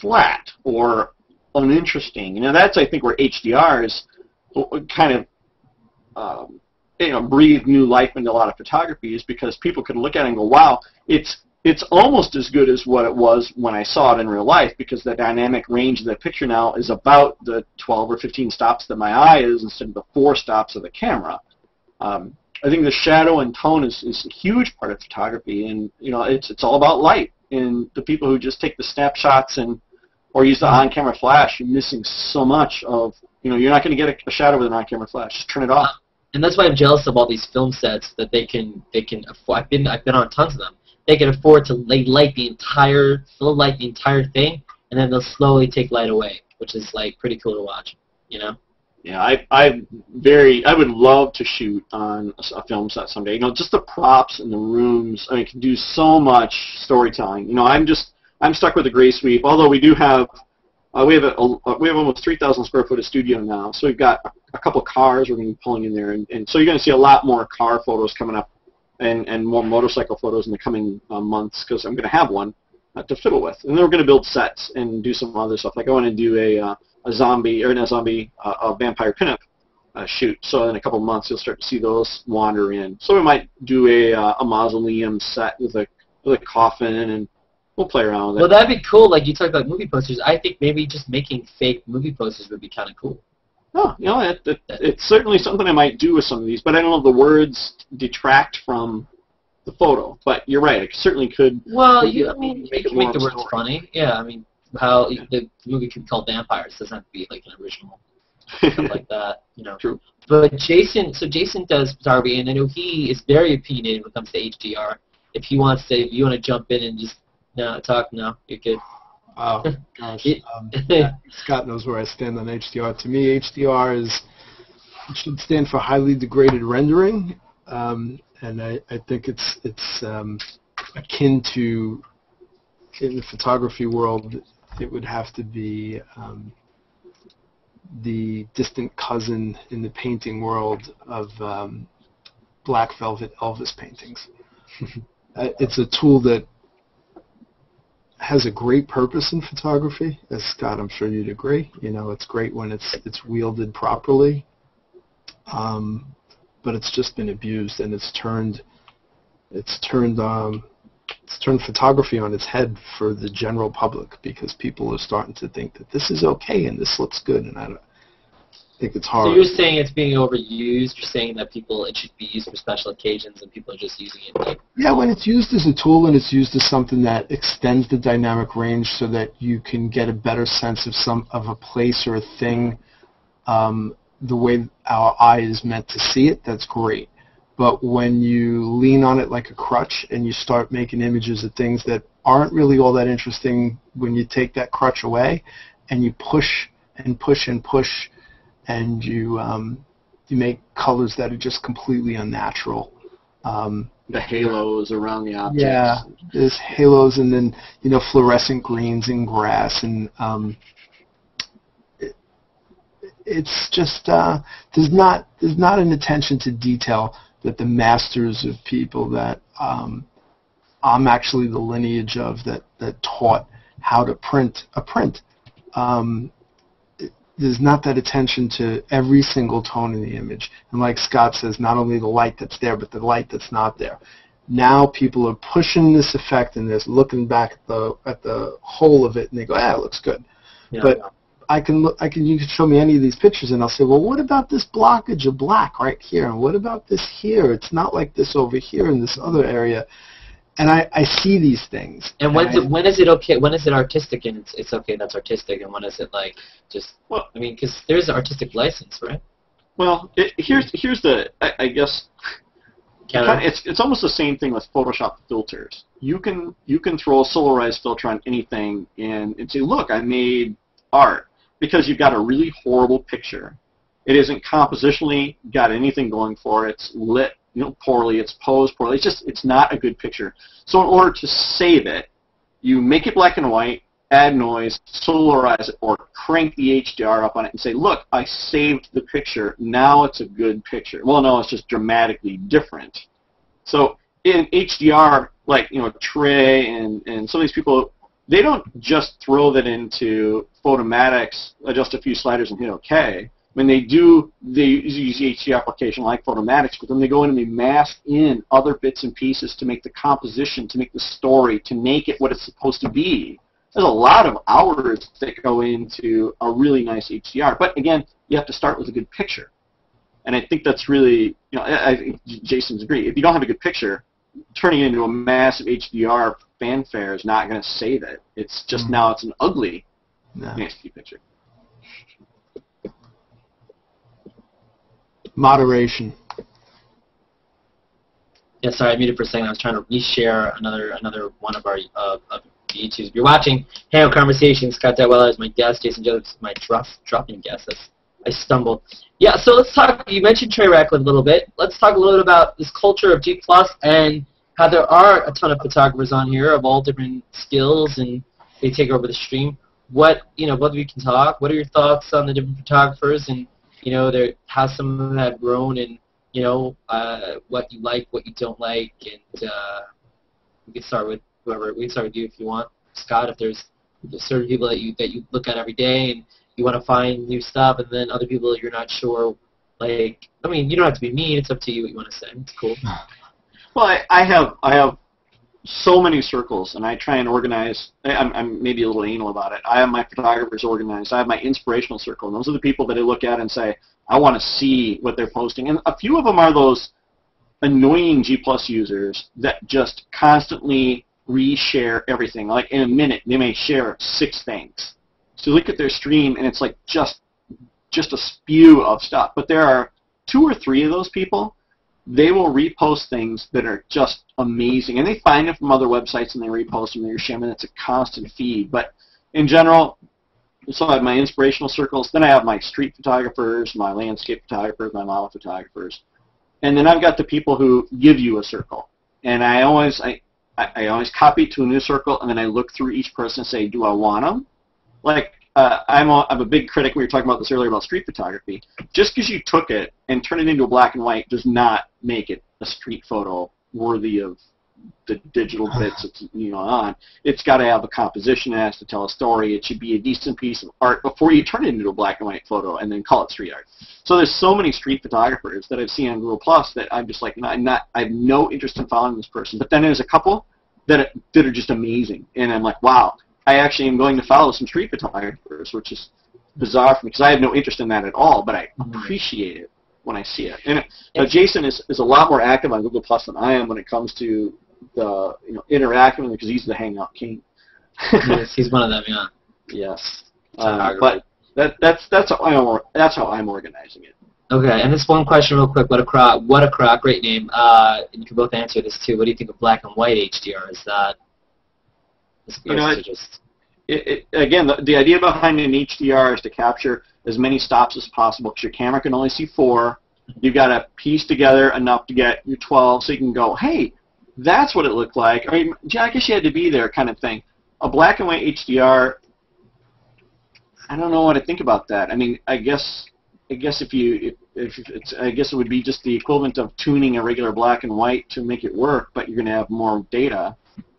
flat or uninteresting. You know, that's, I think, where HDR is kind of um, you know breathe new life into a lot of photography is because people could look at it and go, wow, it's it's almost as good as what it was when I saw it in real life because the dynamic range of the picture now is about the 12 or 15 stops that my eye is instead of the four stops of the camera. Um, I think the shadow and tone is, is a huge part of photography, and you know it's it's all about light. And the people who just take the snapshots and or use the on-camera flash, you're missing so much of you know you're not going to get a, a shadow with an on-camera flash. Just turn it off. And that's why I'm jealous of all these film sets that they can they can afford. I've been I've been on tons of them. They can afford to light the entire full light the entire thing, and then they'll slowly take light away, which is like pretty cool to watch. You know. Yeah, I I very I would love to shoot on a, a film set someday. You know, just the props and the rooms. I mean, can do so much storytelling. You know, I'm just I'm stuck with the gray sweep. Although we do have uh, we have a, a, we have almost 3,000 square foot of studio now, so we've got a, a couple cars we're going to be pulling in there, and, and so you're going to see a lot more car photos coming up, and and more motorcycle photos in the coming uh, months because I'm going to have one uh, to fiddle with, and then we're going to build sets and do some other stuff. Like I want to do a uh, a zombie or not a zombie, uh, a vampire pinup uh, shoot. So in a couple months you'll start to see those wander in. So we might do a uh, a mausoleum set with a with a coffin and we'll play around with it. Well, that'd be cool. Like you talked about movie posters. I think maybe just making fake movie posters would be kind of cool. Oh, you know, it, it, it's certainly something I might do with some of these, but I don't know if the words detract from the photo. But you're right, it certainly could. Well, you, I mean, make you it can make the words story. funny. Yeah, I mean, how the movie could be called Vampires doesn't have to be like an original like that. You know. True. But Jason, so Jason does photography, and I know he is very opinionated when it comes to HDR. If he wants to, if you want to jump in and just no talk, no, you're good. Oh gosh, um, Scott knows where I stand on HDR. To me, HDR is should stand for highly degraded rendering, um, and I, I think it's it's um, akin to in the photography world. It would have to be um, the distant cousin in the painting world of um, black velvet Elvis paintings. Uh, it's a tool that has a great purpose in photography, as Scott, I'm sure you'd agree. You know, it's great when it's it's wielded properly, um, but it's just been abused and it's turned it's turned um, it's turned photography on its head for the general public because people are starting to think that this is okay and this looks good, and I don't think it's So you're saying it's being overused. You're saying that people it should be used for special occasions, and people are just using it. Like, Yeah, when it's used as a tool and it's used as something that extends the dynamic range so that you can get a better sense of some of a place or a thing um, the way our eye is meant to see it, that's great. But when you lean on it like a crutch and you start making images of things that aren't really all that interesting when you take that crutch away and you push and push and push and you um, you make colors that are just completely unnatural. Um, the halos around the objects. yeah, there's halos and then you know fluorescent greens and grass and um, it, it's just uh, there's not there's not an attention to detail that the masters of people that um, I'm actually the lineage of that that taught how to print a print. Um, there's not that attention to every single tone in the image, and like Scott says, not only the light that's there, but the light that's not there now people are pushing this effect and they're looking back at the at the whole of it and they go, ah, it looks good. know, But I can look, I can you can show me any of these pictures and I'll say, well, what about this blockage of black right here? And what about this here? It's not like this over here in this other area. And I, I see these things. and when's I- it, when is it okay? When is it artistic and it's, it's okay that's artistic, and when is it like just? Well- I mean, because there's an artistic license, right? Well, it, here's here's the I, I guess Kinda- It's it's almost the same thing with Photoshop filters. You can you can throw a solarized filter on anything and, and say, look, I made art because you've got a really horrible picture. It isn't compositionally got anything going for it. It's lit you know poorly. It's posed poorly. It's just it's not a good picture. So in order to save it, you make it black and white, add noise, solarize it, or crank the HDR up on it and say, look, I saved the picture. Now it's a good picture. Well, no, it's just dramatically different. So in HDR, like, you know, Trey and, and some of these people, they don't just throw that into Photomatix, uh, adjust a few sliders and hit OK. When they do they use the HDR application like Photomatix, but then they go in and they mask in other bits and pieces to make the composition, to make the story, to make it what it's supposed to be. There's a lot of hours that go into a really nice HDR. But again, you have to start with a good picture. And I think that's really, you know, I, I think Jason's agree. If you don't have a good picture, turning it into a massive HDR fanfare is not going to save it. It's just mm-hmm. now it's an ugly no. nasty picture. Moderation. Yeah, sorry, I muted for a second. I was trying to reshare another another one of our uh, of YouTubes. If you're watching Hangout Conversations, Scott Detweiler is my guest, Jason Jones my drop, dropping guest. That's, I stumbled. Yeah, so let's talk. You mentioned Trey Ratcliff a little bit. Let's talk a little bit about this culture of G Plus and how there are a ton of photographers on here of all different skills, and they take over the stream. What you know, of you can talk. What are your thoughts on the different photographers, and you know, there how some of them have grown, and you know, uh, what you like, what you don't like, and uh, we can start with whoever. We can start with you if you want, Scott. If there's, there's certain people that you that you look at every day, and you want to find new stuff, and then other people you're not sure. Like, I mean, you don't have to be mean. It's up to you what you want to say. It's cool. Well, I, I have I have so many circles, and I try and organize. I'm, I'm maybe a little anal about it. I have my photographers organized. I have my inspirational circle, and those are the people that I look at and say, I want to see what they're posting. And a few of them are those annoying G Plus users that just constantly reshare everything. Like in a minute, they may share six things. So you look at their stream, and it's like just just a spew of stuff. But there are two or three of those people they will repost things that are just amazing. And they find it from other websites and they repost them. They're sharing. It's a constant feed. But in general, so I have my inspirational circles. Then I have my street photographers, my landscape photographers, my model photographers. And then I've got the people who give you a circle. And I always I, I always copy to a new circle, and then I look through each person and say, do I want them? Like uh, I'm, a, I'm a big critic. We were talking about this earlier about street photography. Just because you took it and turned it into a black and white does not make it a street photo worthy of the digital bits it's you know on. It's got to have a composition. It has to tell a story. It should be a decent piece of art before you turn it into a black and white photo and then call it street art. So there's so many street photographers that I've seen on Google Plus that I'm just like, I'm not, I have no interest in following this person. But then there's a couple that that are just amazing, and I'm like, wow, I actually am going to follow some street photographers, which is bizarre for me because I have no interest in that at all, but I mm-hmm. appreciate it when I see it. And uh, Jason is, is a lot more active on Google Plus than I am when it comes to the you know interacting with because he's the Hangout king. yes, he's one of them, yeah. Yes, uh, but that that's that's how I'm that's how I'm organizing it. Okay, and this one question real quick. What a crock! What a crock! Great name. Uh, you can both answer this too. What do you think of black and white HDR? Is that you know, it, just... it, it, again, the, the idea behind an HDR is to capture as many stops as possible because your camera can only see four. You've got to piece together enough to get your 12 so you can go, hey, that's what it looked like. I mean, yeah, I guess you had to be there kind of thing. A black and white HDR, I don't know what to think about that. I mean, I guess I guess if you if, if it's I guess it would be just the equivalent of tuning a regular black and white to make it work, but you're going to have more data.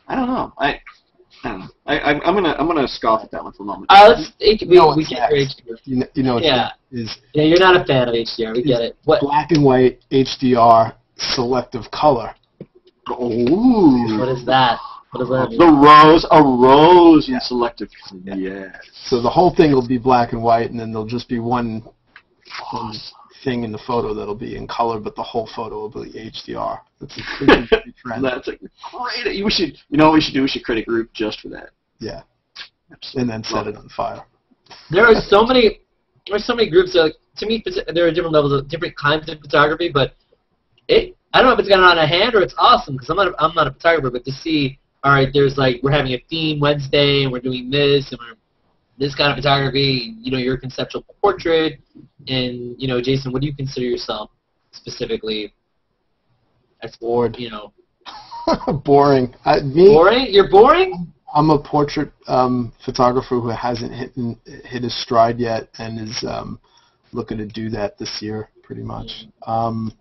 I don't know. I I, I, am gonna I'm gonna scoff at that one for a moment. Uh, let's, we, no, we get HDR. You know, you know yeah. is yeah, you're not a fan of HDR. We get it. What black and white HDR selective color? Ooh. What is that? What does that mean? The rose, a rose yeah. in selective. Yeah. Yes. So the whole thing will be black and white, and then there'll just be one, one thing in the photo that'll be in color, but the whole photo will be HDR. That's a pretty, pretty trend. That's a great. We should, you know, what we should do. We should create a group just for that. Yeah. Absolutely. And then set it on fire. There are so many. There are so many groups. That, to me, there are different levels of different kinds of photography, but it. I don't know if it's got on a hand or it's awesome because I'm not. A, I'm not a photographer, but to see. All right, there's like we're having a theme Wednesday, and we're doing this, and we're this kind of photography, you know, your conceptual portrait, and you know, Jason, what do you consider yourself specifically? As bored, you know. boring. Uh, me, boring? You're boring? I'm a portrait um, photographer who hasn't hit hit his stride yet, and is um, looking to do that this year, pretty much. Mm. Um,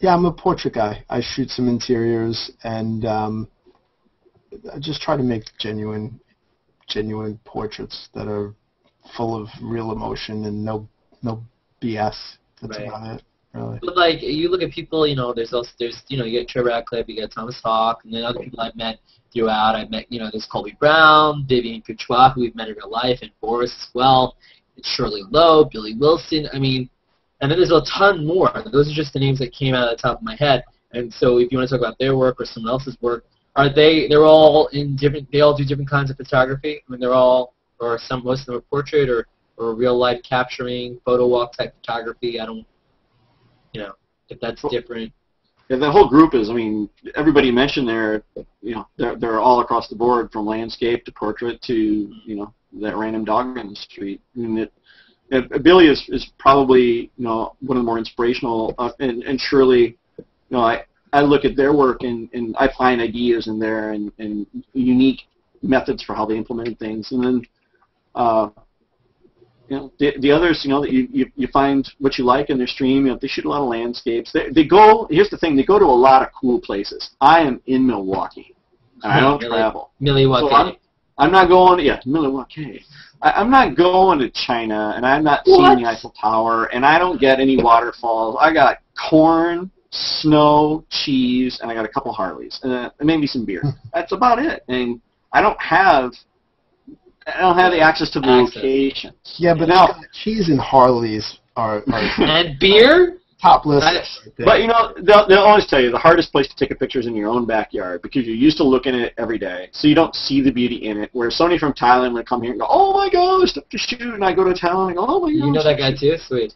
yeah, I'm a portrait guy. I shoot some interiors, and um, I just try to make genuine genuine portraits that are full of real emotion and no no BS. That's Right. about it, really. But like you look at people, you know, there's also there's you know you get Trey Ratcliff, you got Thomas Hawk, and then other people I've met throughout. I've met you know there's Colby Brown, Vivian Courtois, who we've met in real life, and Boris as well, and Shirley Lowe, Billy Wilson. I mean, and then there's a ton more. Those are just the names that came out of the top of my head. And so if you want to talk about their work or someone else's work, are they? They're all in different. They all do different kinds of photography. I mean, they're all, or some most of them are portrait or or real life capturing, photo walk type photography. I don't, you know, if that's different. Yeah, that whole group is. I mean, everybody mentioned there. You know, they're they're all across the board from landscape to portrait to you know that random dog in the street. I mean, it, it, Billy is is probably you know one of the more inspirational, uh, and and Shirley, you know, I I look at their work and and I find ideas in there and and unique methods for how they implemented things, and then. Uh, you know, the, the others, you know, that you, you, you find what you like in their stream. You know, they shoot a lot of landscapes. They, they go. Here's the thing: they go to a lot of cool places. I am in Milwaukee. I don't Really? travel. Milwaukee. So I'm, I'm not going. Yeah, Milwaukee. I, I'm not going to China, and I'm not seeing the Eiffel Tower, and I don't get any waterfalls. I got corn, snow, cheese, and I got a couple Harleys, and, uh, and maybe some beer. That's about it. And I don't have. I don't have the access to the Access. locations. Yeah, but Now- now, cheese and Harleys are, are and beer. top list. Right. But you know, they'll, they'll always tell you the hardest place to take a picture is in your own backyard because you're used to looking at it every day, so you don't see the beauty in it. Where somebody from Thailand would come here and go, "Oh my gosh, there's stuff to shoot," and I go to town and go, "Oh my God." You know that guy too? Sweet.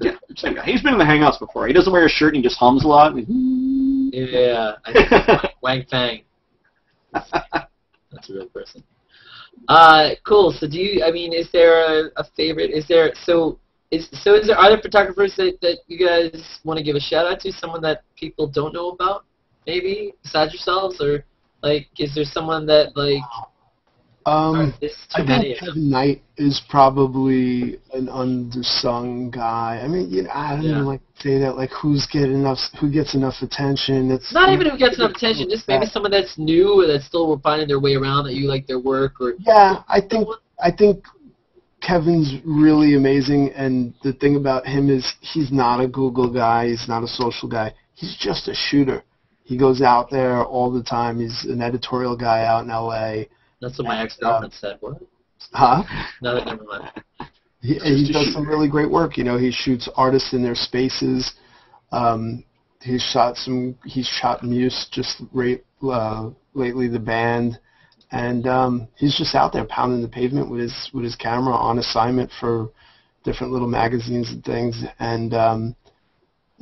Yeah, same guy. He's been in the Hangouts before. He doesn't wear a shirt and he just hums a lot. and- Yeah. I think Wang Fang. That's a real person. Uh, cool. So do you? I mean, is there a, a favorite? Is there so? Is so? Is there other photographers that that you guys want to give a shout out to? Someone that people don't know about, maybe besides yourselves, or like, is there someone that like? Um, or there's too I think. Kevin Knight is probably an undersung guy. I mean, you know, I don't Yeah. even like to say that. Like, who's getting enough? Who gets enough attention? It's Not even who gets enough attention, just maybe That- someone that's new or that's still finding their way around that you like their work or Yeah, I think I think Kevin's really amazing, and the thing about him is he's not a Google guy. He's not a social guy. He's just a shooter. He goes out there all the time. He's an editorial guy out in L.A. that's what my ex girlfriend said. What? Huh? No, never mind. He, he does some really great work. You know, he shoots artists in their spaces. Um, he's shot some. He's shot Muse just right, uh, lately. The band, and um, he's just out there pounding the pavement with his with his camera on assignment for different little magazines and things. And um,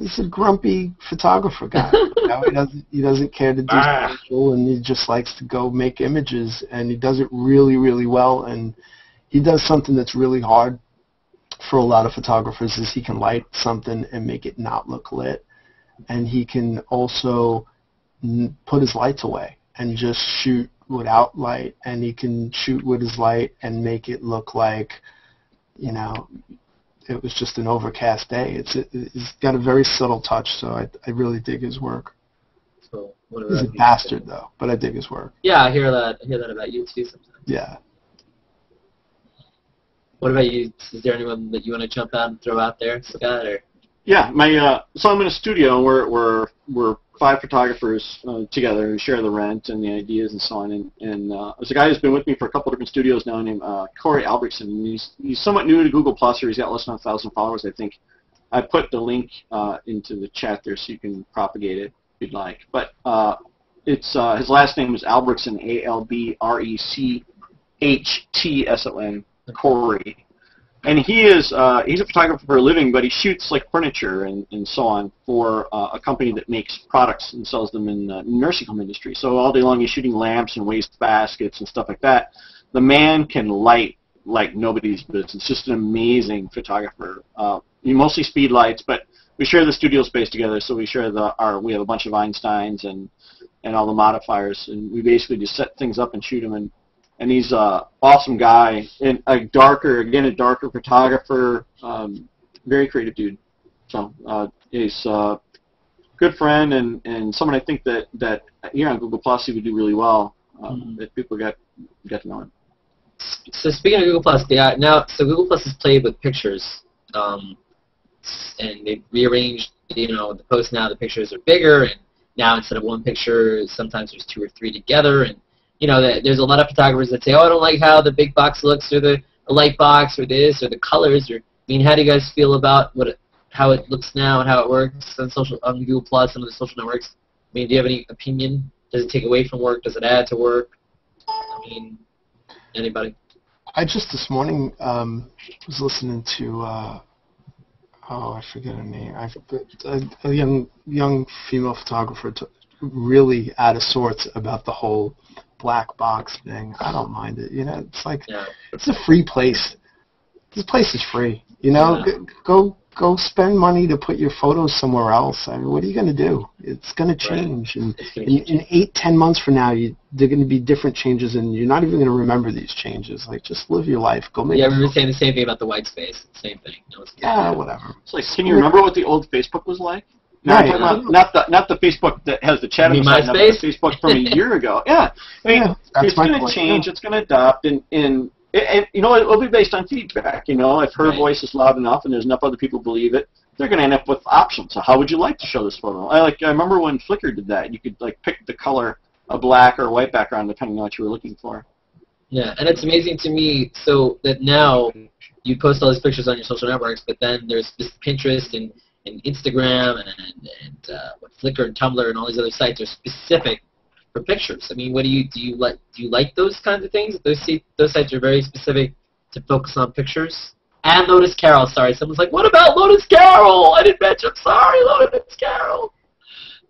he's a grumpy photographer guy. you know, he doesn't he doesn't care to do Ah. social, and he just likes to go make images, and he does it really really well. And he does something that's really hard for a lot of photographers is he can light something and make it not look lit and he can also n- put his lights away and just shoot without light and he can shoot with his light and make it look like you know it was just an overcast day it's it's got a very subtle touch so I, I really dig his work So what he's a about you? bastard though but I dig his work Yeah, I hear that. I hear that about you too sometimes. yeah What about you? Is there anyone that you want to jump out and throw out there, Scott? Or Yeah, my uh, so I'm in a studio. and We're we're we're five photographers uh, together and share the rent and the ideas and so on. And and uh, there's a guy who's been with me for a couple different studios now named uh, Corey Albrechtson. He's he's somewhat new to Google Plus, or he's got less than a thousand followers, I think. I put the link uh, into the chat there so you can propagate it if you'd like. But uh, it's uh, his last name is Albrechtson, A L B R E C H T S O N, Corey and he is uh, he's a photographer for a living, but he shoots like furniture and, and so on for uh, a company that makes products and sells them in the nursing home industry. So all day long he's shooting lamps and waste baskets and stuff like that. The man can light like nobody's business. Just an amazing photographer. Uh, mostly speed lights, but we share the studio space together, so we share the our we have a bunch of Einsteins and and all the modifiers, and we basically just set things up and shoot them and and he's a awesome guy and a darker again a darker photographer um, very creative dude so uh, he's a good friend and, and someone I think that, that here on Google Plus he would do really well um, Mhm. if people get get to know him so speaking of Google Plus, yeah, now so Google Plus is played with pictures. Um, and they've rearranged. You know, the posts now the pictures are bigger, and now instead of one picture, sometimes there's two or three together, and you know, there's a lot of photographers that say, oh, I don't like how the big box looks, or the, the light box, or this, or the colors, or I mean, how do you guys feel about what it, how it looks now and how it works on social on Google Plus and other social networks? I mean, do you have any opinion? Does it take away from work? Does it add to work? I mean, anybody? I just this morning um, was listening to uh, oh I forget her name. I a, a young young female photographer really out of sorts about the whole black box thing. I don't mind it. You know, it's like Yeah. it's a free place. This place is free. You know, Yeah. Go go spend money to put your photos somewhere else. I mean, what are you going to do? It's going to Right. change, and gonna in, change. in eight, ten months from now, you, they're going to be different changes, and you're not even going to remember these changes. Like, just live your life. Go make. Yeah, we were saying the same thing about the white space. Same thing. No, it's yeah, whatever. It's like, can you remember what the old Facebook was like? No, Right. I'm talking about not the not the Facebook that has the chat on the not Facebook from a year ago. Yeah, I mean, Yeah, it's going to change. yeah. It's going to adopt, and and it, it, you know, it'll be based on feedback. You know, if her Right. voice is loud enough and there's enough other people believe it, they're going to end up with options. So how would you like to show this photo? I like. I remember when Flickr did that. You could like pick the color, a black or a white background, depending on what you were looking for. Yeah, and it's amazing to me. So that now you post all these pictures on your social networks, but then there's this Pinterest and, and Instagram and and uh, what Flickr and Tumblr and all these other sites are specific for pictures. I mean, what do you do? You like do you like those kinds of things? Those those sites are very specific to focus on pictures. And Lotus Carroll, sorry, someone's like, what about Lotus Carroll? I didn't mention. Sorry, Lotus Carroll.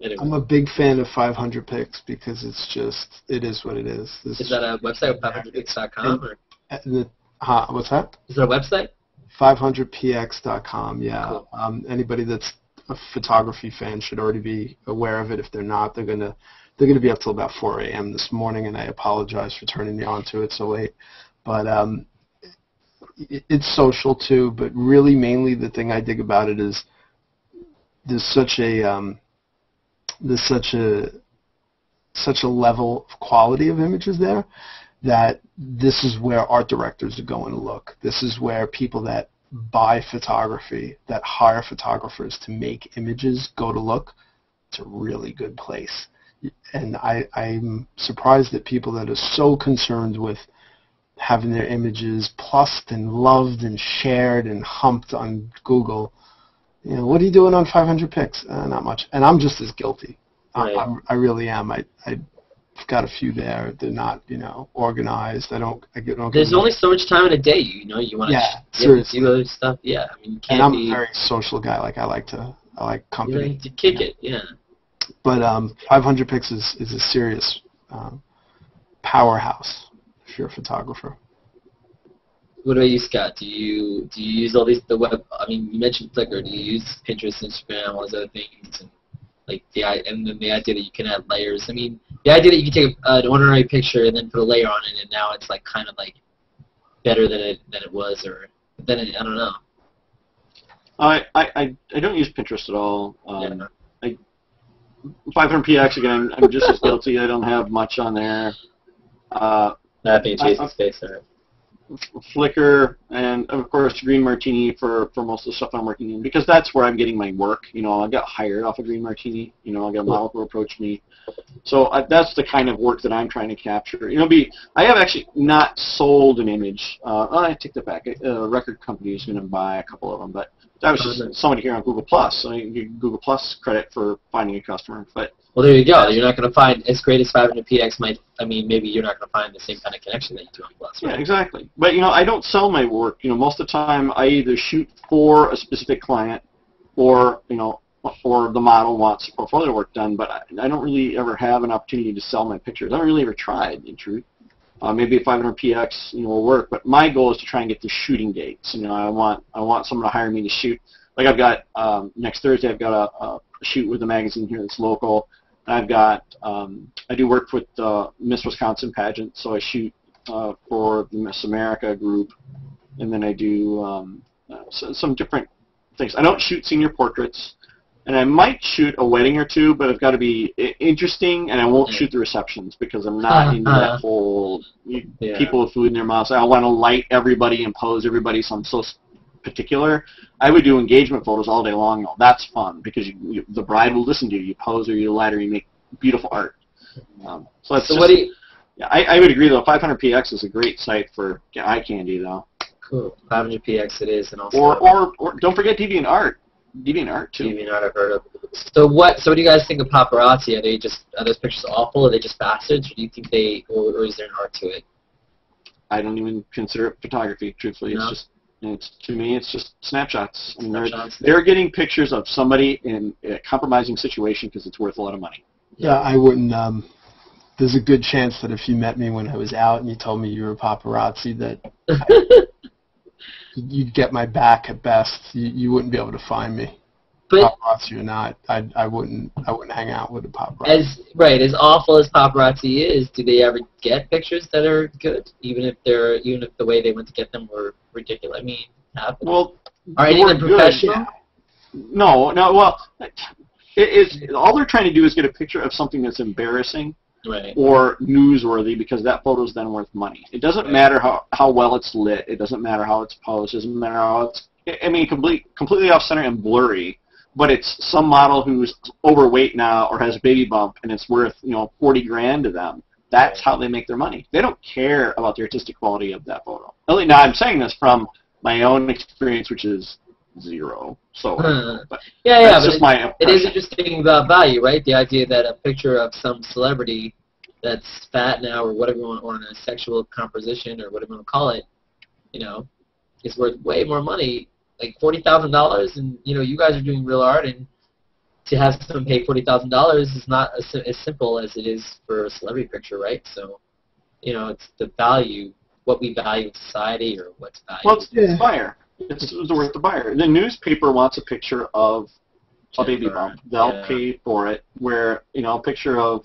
Anyway, I'm a big fan of 500 pics because it's just it is what it is. This is that a website, 500pix.com, or huh, what's that? is it a website? 500px.com. Yeah. Cool. Um, anybody that's a photography fan should already be aware of it. If they're not, they're gonna they're gonna be up till about 4 a.m. this morning, and I apologize for turning you on to it so late. But um, it, it's social too. But really, mainly the thing I dig about it is there's such a um, there's such a such a level of quality of images there that this is where art directors are going to look. This is where people that buy photography, that hire photographers to make images, go to look. It's a really good place. And I, I'm surprised that people that are so concerned with having their images plussed and loved and shared and humped on Google, you know, what are you doing on 500 pics? Uh, not much. And I'm just as guilty. I, Right. I'm, I really am. I, I I've got a few there. They're not, you know, organized. I don't. I get. Don't There's only so much time in a day, you know. You want to Yeah, seriously. do other stuff. Yeah, I mean, you and can't I'm be. a very social guy. Like I like to. I like company. you company. to kick it. Yeah. But um, 500 pics is, is a serious um, powerhouse if you're a photographer. What about you, Scott? Do you do you use all these the web? I mean, you mentioned Flickr. Do you use Pinterest, Instagram, all those other things, and like the i- and then the idea that you can add layers. I mean, the idea that you can take an ordinary picture and then put a layer on it, and now it's like kind of like better than it than it was, or then it, I don't know. I, I, I, I don't use Pinterest at all. Um, Yeah. 500px again. I'm just as guilty. I don't have much on there. Uh, being chasing space. Or, Flickr, and of course Green Martini for, for most of the stuff I'm working in because that's where I'm getting my work. You know, I got hired off of Green Martini. You know, I got a model who approached me. So I, that's the kind of work that I'm trying to capture. You know, be I have actually not sold an image. Uh, I take that back. A record company is going to buy a couple of them, but that was just somebody here on Google Plus. So you give Google Plus credit for finding a customer. But well, there you go. You're not going to find as great as 500px might. I mean, maybe you're not going to find the same kind of connection that you do on Plus. Yeah, exactly. But you know, I don't sell my work. You know, most of the time I either shoot for a specific client, or you know, or the model wants portfolio work done. But I, I don't really ever have an opportunity to sell my pictures. I haven't really ever tried, in truth. Uh, maybe a 500px, you know, will work. But my goal is to try and get the shooting dates. You know, I want I want someone to hire me to shoot. Like I've got um, next Thursday, I've got a, a shoot with a magazine here that's local. I've got um, I do work with the Miss Wisconsin pageant, so I shoot uh, for the Miss America group, and then I do um, uh, so, some different things. I don't shoot senior portraits, and I might shoot a wedding or two, but it's got to be i- interesting, and I won't Yeah. shoot the receptions because I'm not into Uh-huh. that whole Yeah. people with food in their mouths. I want to light everybody and pose everybody, so I'm so particular. I would do engagement photos all day long. That's fun because you, you, the bride will listen to you. You pose or you light or you make beautiful art. Um, so that's So just, what do you? yeah, I, I would agree though. 500px is a great site for eye candy though. Cool. 500px it is, and also Or, or or don't forget DeviantArt. DeviantArt too. Not I've heard of. So what? So what do you guys think of paparazzi? Are they just are those pictures awful? Are they just bastards, or do you think they, or, or is there an art to it? I don't even consider it photography. Truthfully, No? it's just it's to me it's just snapshots. I mean, they're, they're getting pictures of somebody in a compromising situation because it's worth a lot of money. Yeah, I wouldn't. Um, there's a good chance that if you met me when I was out and you told me you were a paparazzi, that you'd get my back at best. You, you wouldn't be able to find me, but paparazzi or not. I, I wouldn't. I wouldn't hang out with a paparazzi. as right as awful as paparazzi is, do they ever get pictures that are good, even if they're even if the way they went to get them were ridiculous? I mean, happen. Well, Are the any of them word good, professional? yeah. No, no. Well, it, it's all they're trying to do is get a picture of something that's embarrassing Right. or newsworthy because that photo is then worth money. It doesn't Right. matter how how well it's lit. It doesn't matter how it's posed. It doesn't matter how it's. I mean, complete completely off center and blurry. But it's some model who's overweight now or has a baby bump and it's worth you know forty grand to them. That's how they make their money. They don't care about the artistic quality of that photo. Now I'm saying this from my own experience, which is zero. So, Huh. but Yeah, yeah, that's but just it, my it is interesting about value, right? The idea that a picture of some celebrity that's fat now or whatever you want, or in a sexual composition or whatever you want to call it, you know, is worth way more money, like forty thousand dollars, and you know, you guys are doing real art, and to have someone pay forty thousand dollars is not as, as simple as it is for a celebrity picture, right? So, you know, it's the value, what we value in society, or what's valued. Well, it's, it's Yeah. the buyer. It's, it's worth the buyer. The newspaper wants a picture of a baby bump. They'll yeah. pay for it. Where you know a picture of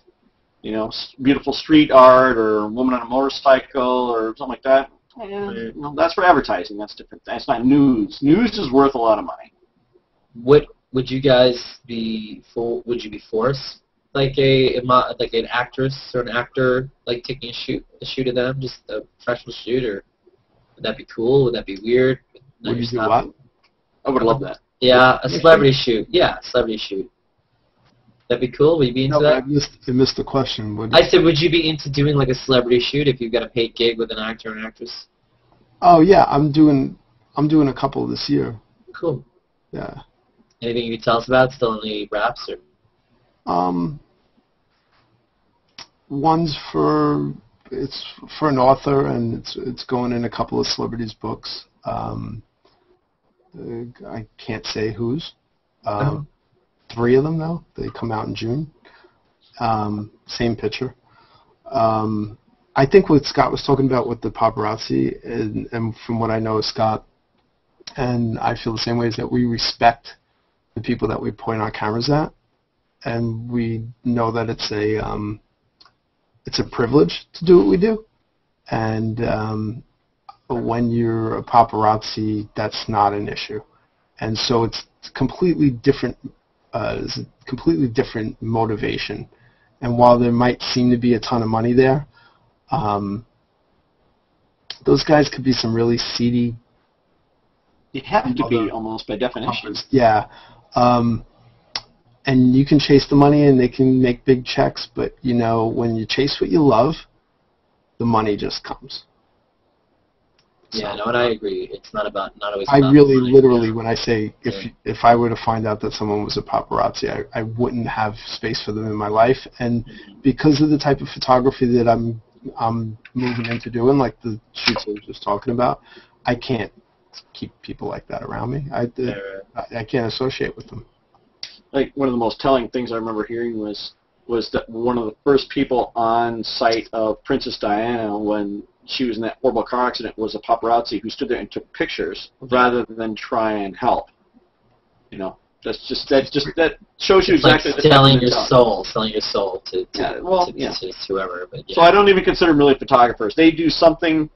you know beautiful street art or a woman on a motorcycle or something like that. Eh, Right. you know, that's for advertising. That's different. That's not news. News is worth a lot of money. would would you guys be for would you be forced like a, a like an actress or an actor like taking a shoot a shoot of them just a professional shoot or would that be cool would that be weird Would you do what? I would love that. yeah a celebrity shoot yeah celebrity shoot that'd be cool would you be into No, but I that missed, I missed the question. Would, I said would you be into doing like a celebrity shoot if you got a paid gig with an actor or an actress oh yeah, I'm doing. I'm doing a couple this year. cool Yeah. anything you can tell us about still in the wraps or Um, one's for it's for an author, and it's it's going in a couple of celebrities' books. Um, I can't say whose. Um, Three of them though. They come out in June. Um, same picture. Um, I think what Scott was talking about with the paparazzi, and, and from what I know of Scott, and I feel the same way, is that we respect the people that we point our cameras at and we know that it's a um, it's a privilege to do what we do. And um, when you're a paparazzi, that's not an issue. And so it's completely different. Uh, it's a completely different motivation. And while there might seem to be a ton of money there, um, those guys could be some really seedy You have to be almost by definition. yeah. Um, and you can chase the money and they can make big checks, but you know, when you chase what you love, the money just comes. Yeah So, no and I agree it's not about not always I really money, literally yeah. when I say if Yeah. if I were to find out that someone was a paparazzi, I, I wouldn't have space for them in my life and Mhm. because of the type of photography that I'm I'm moving into doing, like the shoots I was just talking about, I can't keep people like that around me. I Yeah, I, I can't associate with them. like one of the most telling things I remember hearing was was that one of the first people on site of Princess Diana when she was in that horrible car accident was a paparazzi who stood there and took pictures rather than try and help. You know, that's just that just that shows you It's like exactly the selling your soul, selling your soul to, to, Yeah, well, to, yeah. to, whoever. But yeah. So I don't even consider them really photographers. They do something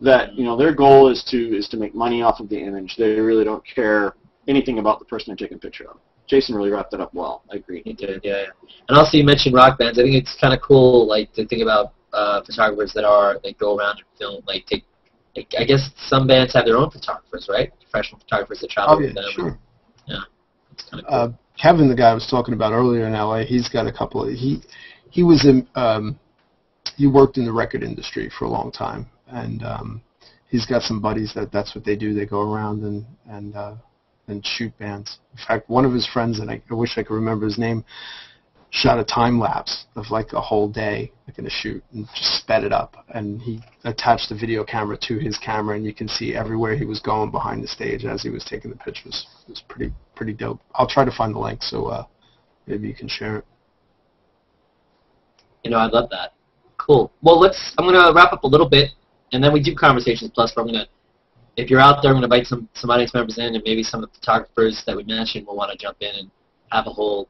that you know their goal is to is to make money off of the image. They really don't care anything about the person they're taking a picture of. Jason really wrapped that up well. I agree. He did, yeah, yeah. And also you mentioned rock bands. I think it's kind of cool, like to think about uh, photographers that are like go around and film, like take I, I guess some bands have their own photographers, right? Professional photographers that travel Oh yeah, with them. sure. It's kind of cool. Uh, Kevin, the guy I was talking about earlier in LA, he's got a couple. Of, he he was in um, he worked in the record industry for a long time, and um, he's got some buddies that that's what they do. They go around and and uh, and shoot bands. In fact, one of his friends, and I, I wish I could remember his name, shot a time lapse of like a whole day, like in a shoot, and just sped it up. And he attached the video camera to his camera, and you can see everywhere he was going behind the stage as he was taking the pictures. It was pretty pretty dope. I'll try to find the link so uh, maybe you can share it. You know, I love that. Cool. Well, let's. I'm gonna wrap up a little bit, and then we do conversations. Plus, we're gonna. If you're out there, I'm gonna invite some some audience members in, and maybe some of the photographers that we mentioned will want to jump in and have a whole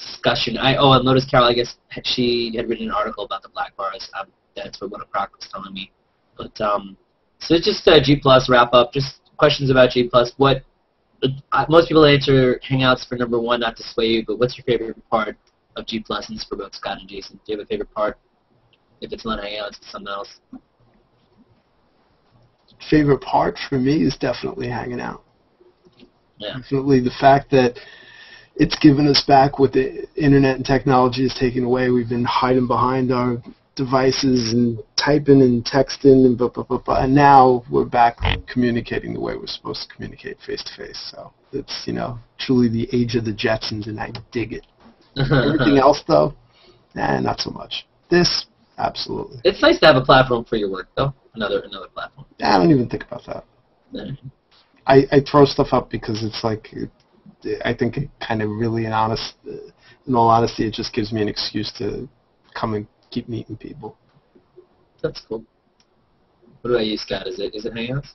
discussion. I oh, and Lotus Carroll, I guess she had written an article about the black bars. Um, that's what what Proc was telling me. But um, so it's just a G plus wrap up. Just questions about G plus. What uh, most people answer Hangouts for number one, not to sway you, but what's your favorite part of G plus? And this is for both Scott and Jason. Do you have a favorite part? If it's not Hangouts, it's something else. Favorite part for me is definitely hanging out. Yeah. Definitely the fact that it's given us back what the internet and technology has taken away. We've been hiding behind our devices and typing and texting and blah, blah, blah, blah. And now we're back communicating the way we're supposed to communicate face to face. So it's, you know, truly the age of the Jetsons and I dig it. Everything else though, nah, not so much. This, absolutely. it's nice to have a platform for your work, though. Another another platform. I don't even think about that. I, I throw stuff up because it's like it, I think it kind of really in honest in all honesty it just gives me an excuse to come and keep meeting people. That's cool. What about you, Scott? Is it is it Hangouts?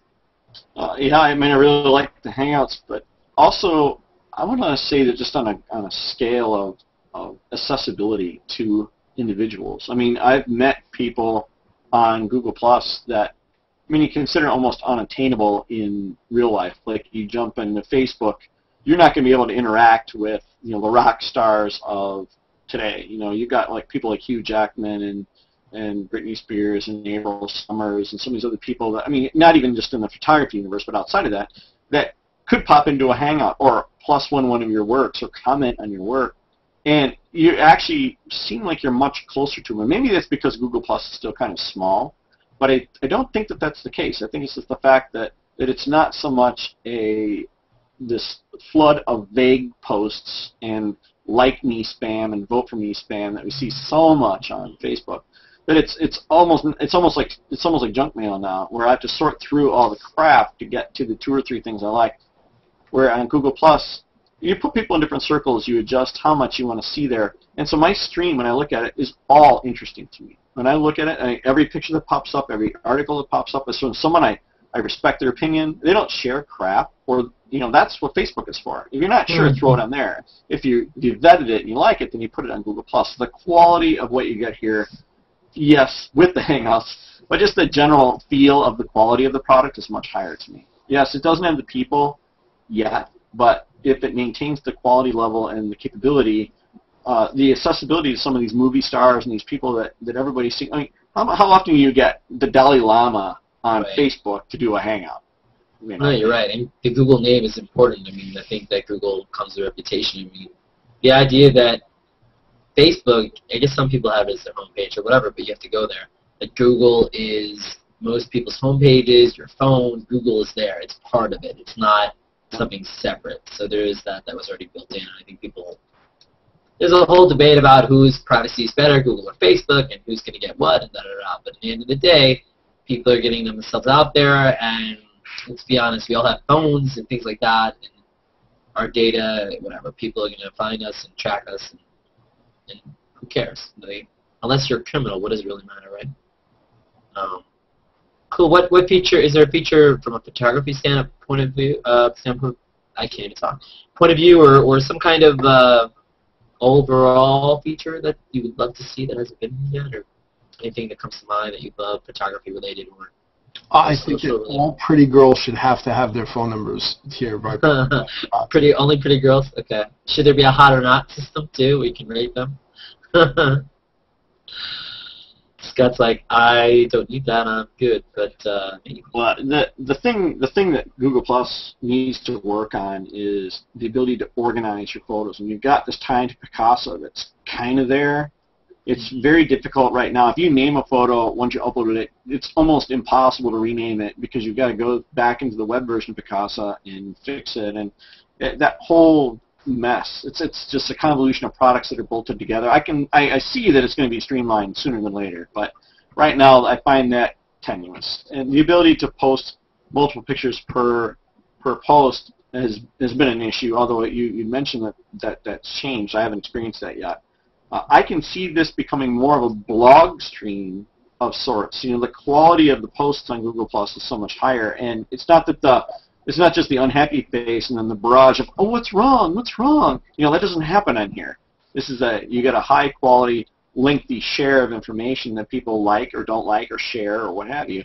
Uh, yeah, I mean, I really like the Hangouts, but also I want to say that just on a on a scale of, of accessibility to individuals. I mean, I've met people on Google Plus that I mean, you consider almost unattainable in real life. Like you jump into Facebook, you're not going to be able to interact with you know the rock stars of today. You know, you've got like people like Hugh Jackman and and Britney Spears and April Summers and some of these other people that I mean, not even just in the photography universe, but outside of that, that could pop into a hangout or plus one one of your works or comment on your work, and you actually seem like you're much closer to them. Maybe that's because Google Plus is still kind of small, but I, I don't think that that's the case. I think it's just the fact that, that it's not so much a this flood of vague posts and like me spam and vote for me spam that we see so much on Facebook that it's it's almost it's almost like it's almost like junk mail now where I have to sort through all the crap to get to the two or three things I like. Where on Google Plus, you put people in different circles, you adjust how much you want to see there, and so my stream when I look at it is all interesting to me. When I look at it, I, every picture that pops up, every article that pops up is from someone I I respect their opinion. They don't share crap, or you know that's what Facebook is for. If you're not sure, throw it on there. If you if you vetted it and you like it, then you put it on Google Plus. The quality of what you get here, yes, with the Hangouts, but just the general feel of the quality of the product is much higher to me. Yes, it doesn't have the people yet, but if it maintains the quality level and the capability, uh, the accessibility to some of these movie stars and these people that, that everybody's seeing. I mean, how, how often do you get the Dalai Lama on Right. Facebook to do a hangout? You know? No, you're right. And the Google name is important. I mean, I think that Google comes with a reputation. I mean, the idea that Facebook, I guess some people have it as their homepage or whatever, but you have to go there. That Google is most people's homepages, your phone, Google is there. It's part of it. It's not something separate. So there is that that was already built in. I think people there's a whole debate about whose privacy is better, Google or Facebook, and who's going to get what, and da da da. But at the end of the day, people are getting themselves out there, and let's be honest, we all have phones and things like that, and our data, whatever. People are going to find us and track us, and, and who cares? They, unless you're a criminal, what does it really matter, right? Um, cool. What what feature is there a feature from a photography stand point of view? Uh, standpoint, I can't talk. Point of view, or or some kind of uh, overall feature that you would love to see that hasn't been yet, or anything that comes to mind that you love photography related, or I think that all pretty girls should have to have their phone numbers here, right? pretty only pretty girls. Okay. Should there be a hot or not system too? We can rate them. Scott's like, I don't need that. I'm good. But uh, well, the the thing the thing that Google Plus needs to work on is the ability to organize your photos. And you've got this tie to Picasa that's kind of there. It's very difficult right now. If you name a photo once you uploaded it, it's almost impossible to rename it because you've got to go back into the web version of Picasa and fix it. And that whole mess. It's it's just a convolution of products that are bolted together. I can I, I see that it's going to be streamlined sooner than later, but right now I find that tenuous. And the ability to post multiple pictures per per post has has been an issue. Although you you mentioned that that that's changed. I haven't experienced that yet. Uh, I can see this becoming more of a blog stream of sorts. You know, the quality of the posts on Google Plus is so much higher, and it's not that the it's not just the unhappy face and then the barrage of, oh, what's wrong? What's wrong? You know, that doesn't happen on here. This is a, you get a high quality, lengthy share of information that people like or don't like or share or what have you.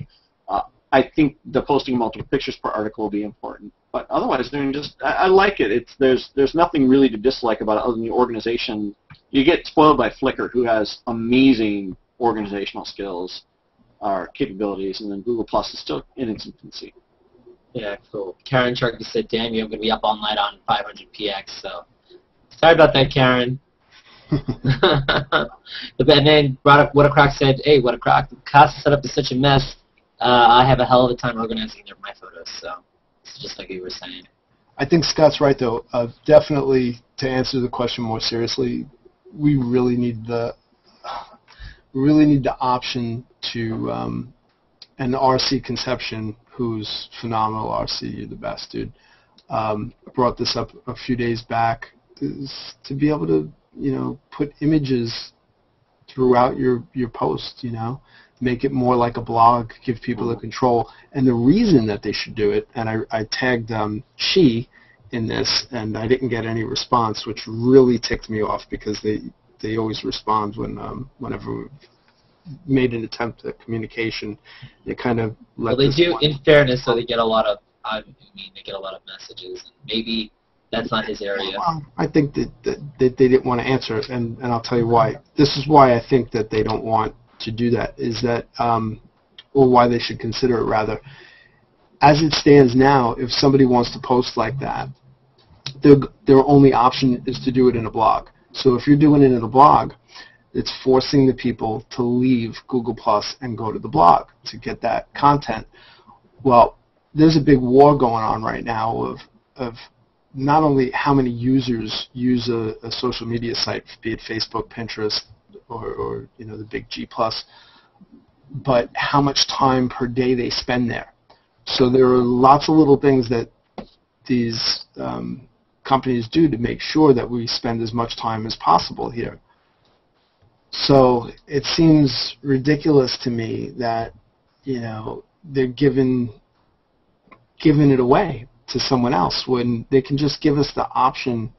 Uh, I think the posting multiple pictures per article will be important. But otherwise, mean, just I, I like it. It's there's there's nothing really to dislike about it other than the organization. You get spoiled by Flickr, who has amazing organizational skills or capabilities, and then Google Plus is still in its infancy. Yeah, cool. Karen Sharkey said, damn you, I'm going to be up all night on 500px, so sorry about that, Karen. and then brought up What a Crock said, hey, What a Crock, the Casa setup is such a mess. Uh, I have a hell of a time organizing my photos, so it's just like you were saying. I think Scott's right, though. Uh, definitely, to answer the question more seriously, we really need the we really need the option to um, an RC Concepcion who's phenomenal. RC, you're the best, dude. Um, brought this up a few days back. Is to be able to, you know, put images throughout your your post. You know, make it more like a blog, give people the control. And the reason that they should do it, and I, I tagged um, She in this, and I didn't get any response, which really ticked me off because they they always respond when um, whenever we've made an attempt at communication. They kind of let. Well, they do, in fairness, so they get a lot of. I mean, they get a lot of messages, and maybe that's not his area. Well, I think that, that, that they didn't want to answer it, and, and I'll tell you why. This is why I think that they don't want to do that. Is that, um, or why they should consider it rather. As it stands now, if somebody wants to post like that, their their only option is to do it in a blog. So if you're doing it in a blog, it's forcing the people to leave Google Plus and go to the blog to get that content. Well, there's a big war going on right now of, of not only how many users use a, a social media site, be it Facebook, Pinterest, or, or you know the big G but how much time per day they spend there. So there are lots of little things that these um, companies do to make sure that we spend as much time as possible here. So it seems ridiculous to me that you know they're giving giving it away to someone else when they can just give us the option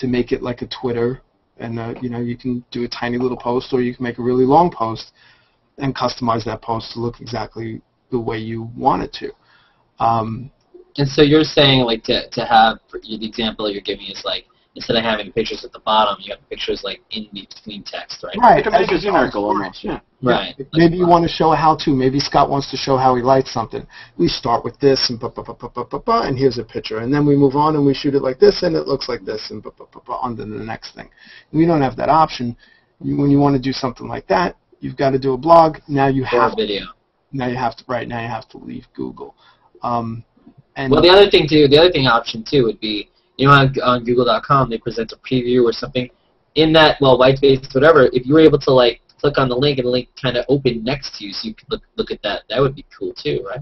to make it like a Twitter and uh, you know you can do a tiny little post or you can make a really long post and customize that post to look exactly the way you want it to. Um, and so you're saying like to to have the example you're giving is like instead of having pictures at the bottom, you have pictures like in between text, right? Right. Like a magazine article almost, yeah. Right. Yeah. Maybe you want to show a how-to. Maybe Scott wants to show how he lights something. We start with this and ba ba ba ba ba ba ba, and here's a picture, and then we move on and we shoot it like this, and it looks like this, and ba ba ba ba on to the next thing. We don't have that option. You, when you want to do something like that, you've got to do a blog. Now you have or video. To, now you have to right now you have to leave Google. Um, and well, the other thing too, the other thing option too would be you know, on, on Google.com, they present a preview or something. In that, well, white space, whatever, if you were able to, like, click on the link and the link kind of open next to you so you could look, look at that, that would be cool too, right?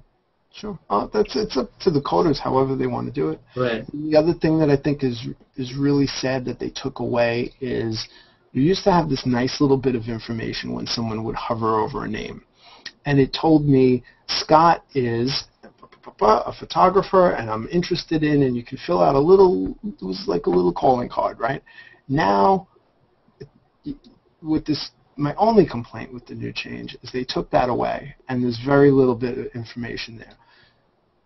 Sure. Uh, that's it's up to the coders, however they want to do it. Right. The other thing that I think is is really sad that they took away is you used to have this nice little bit of information when someone would hover over a name, and it told me Scott is a photographer and I'm interested in, and you can fill out a little, it was like a little calling card, right? Now, with this, my only complaint with the new change is they took that away, and there's very little bit of information there.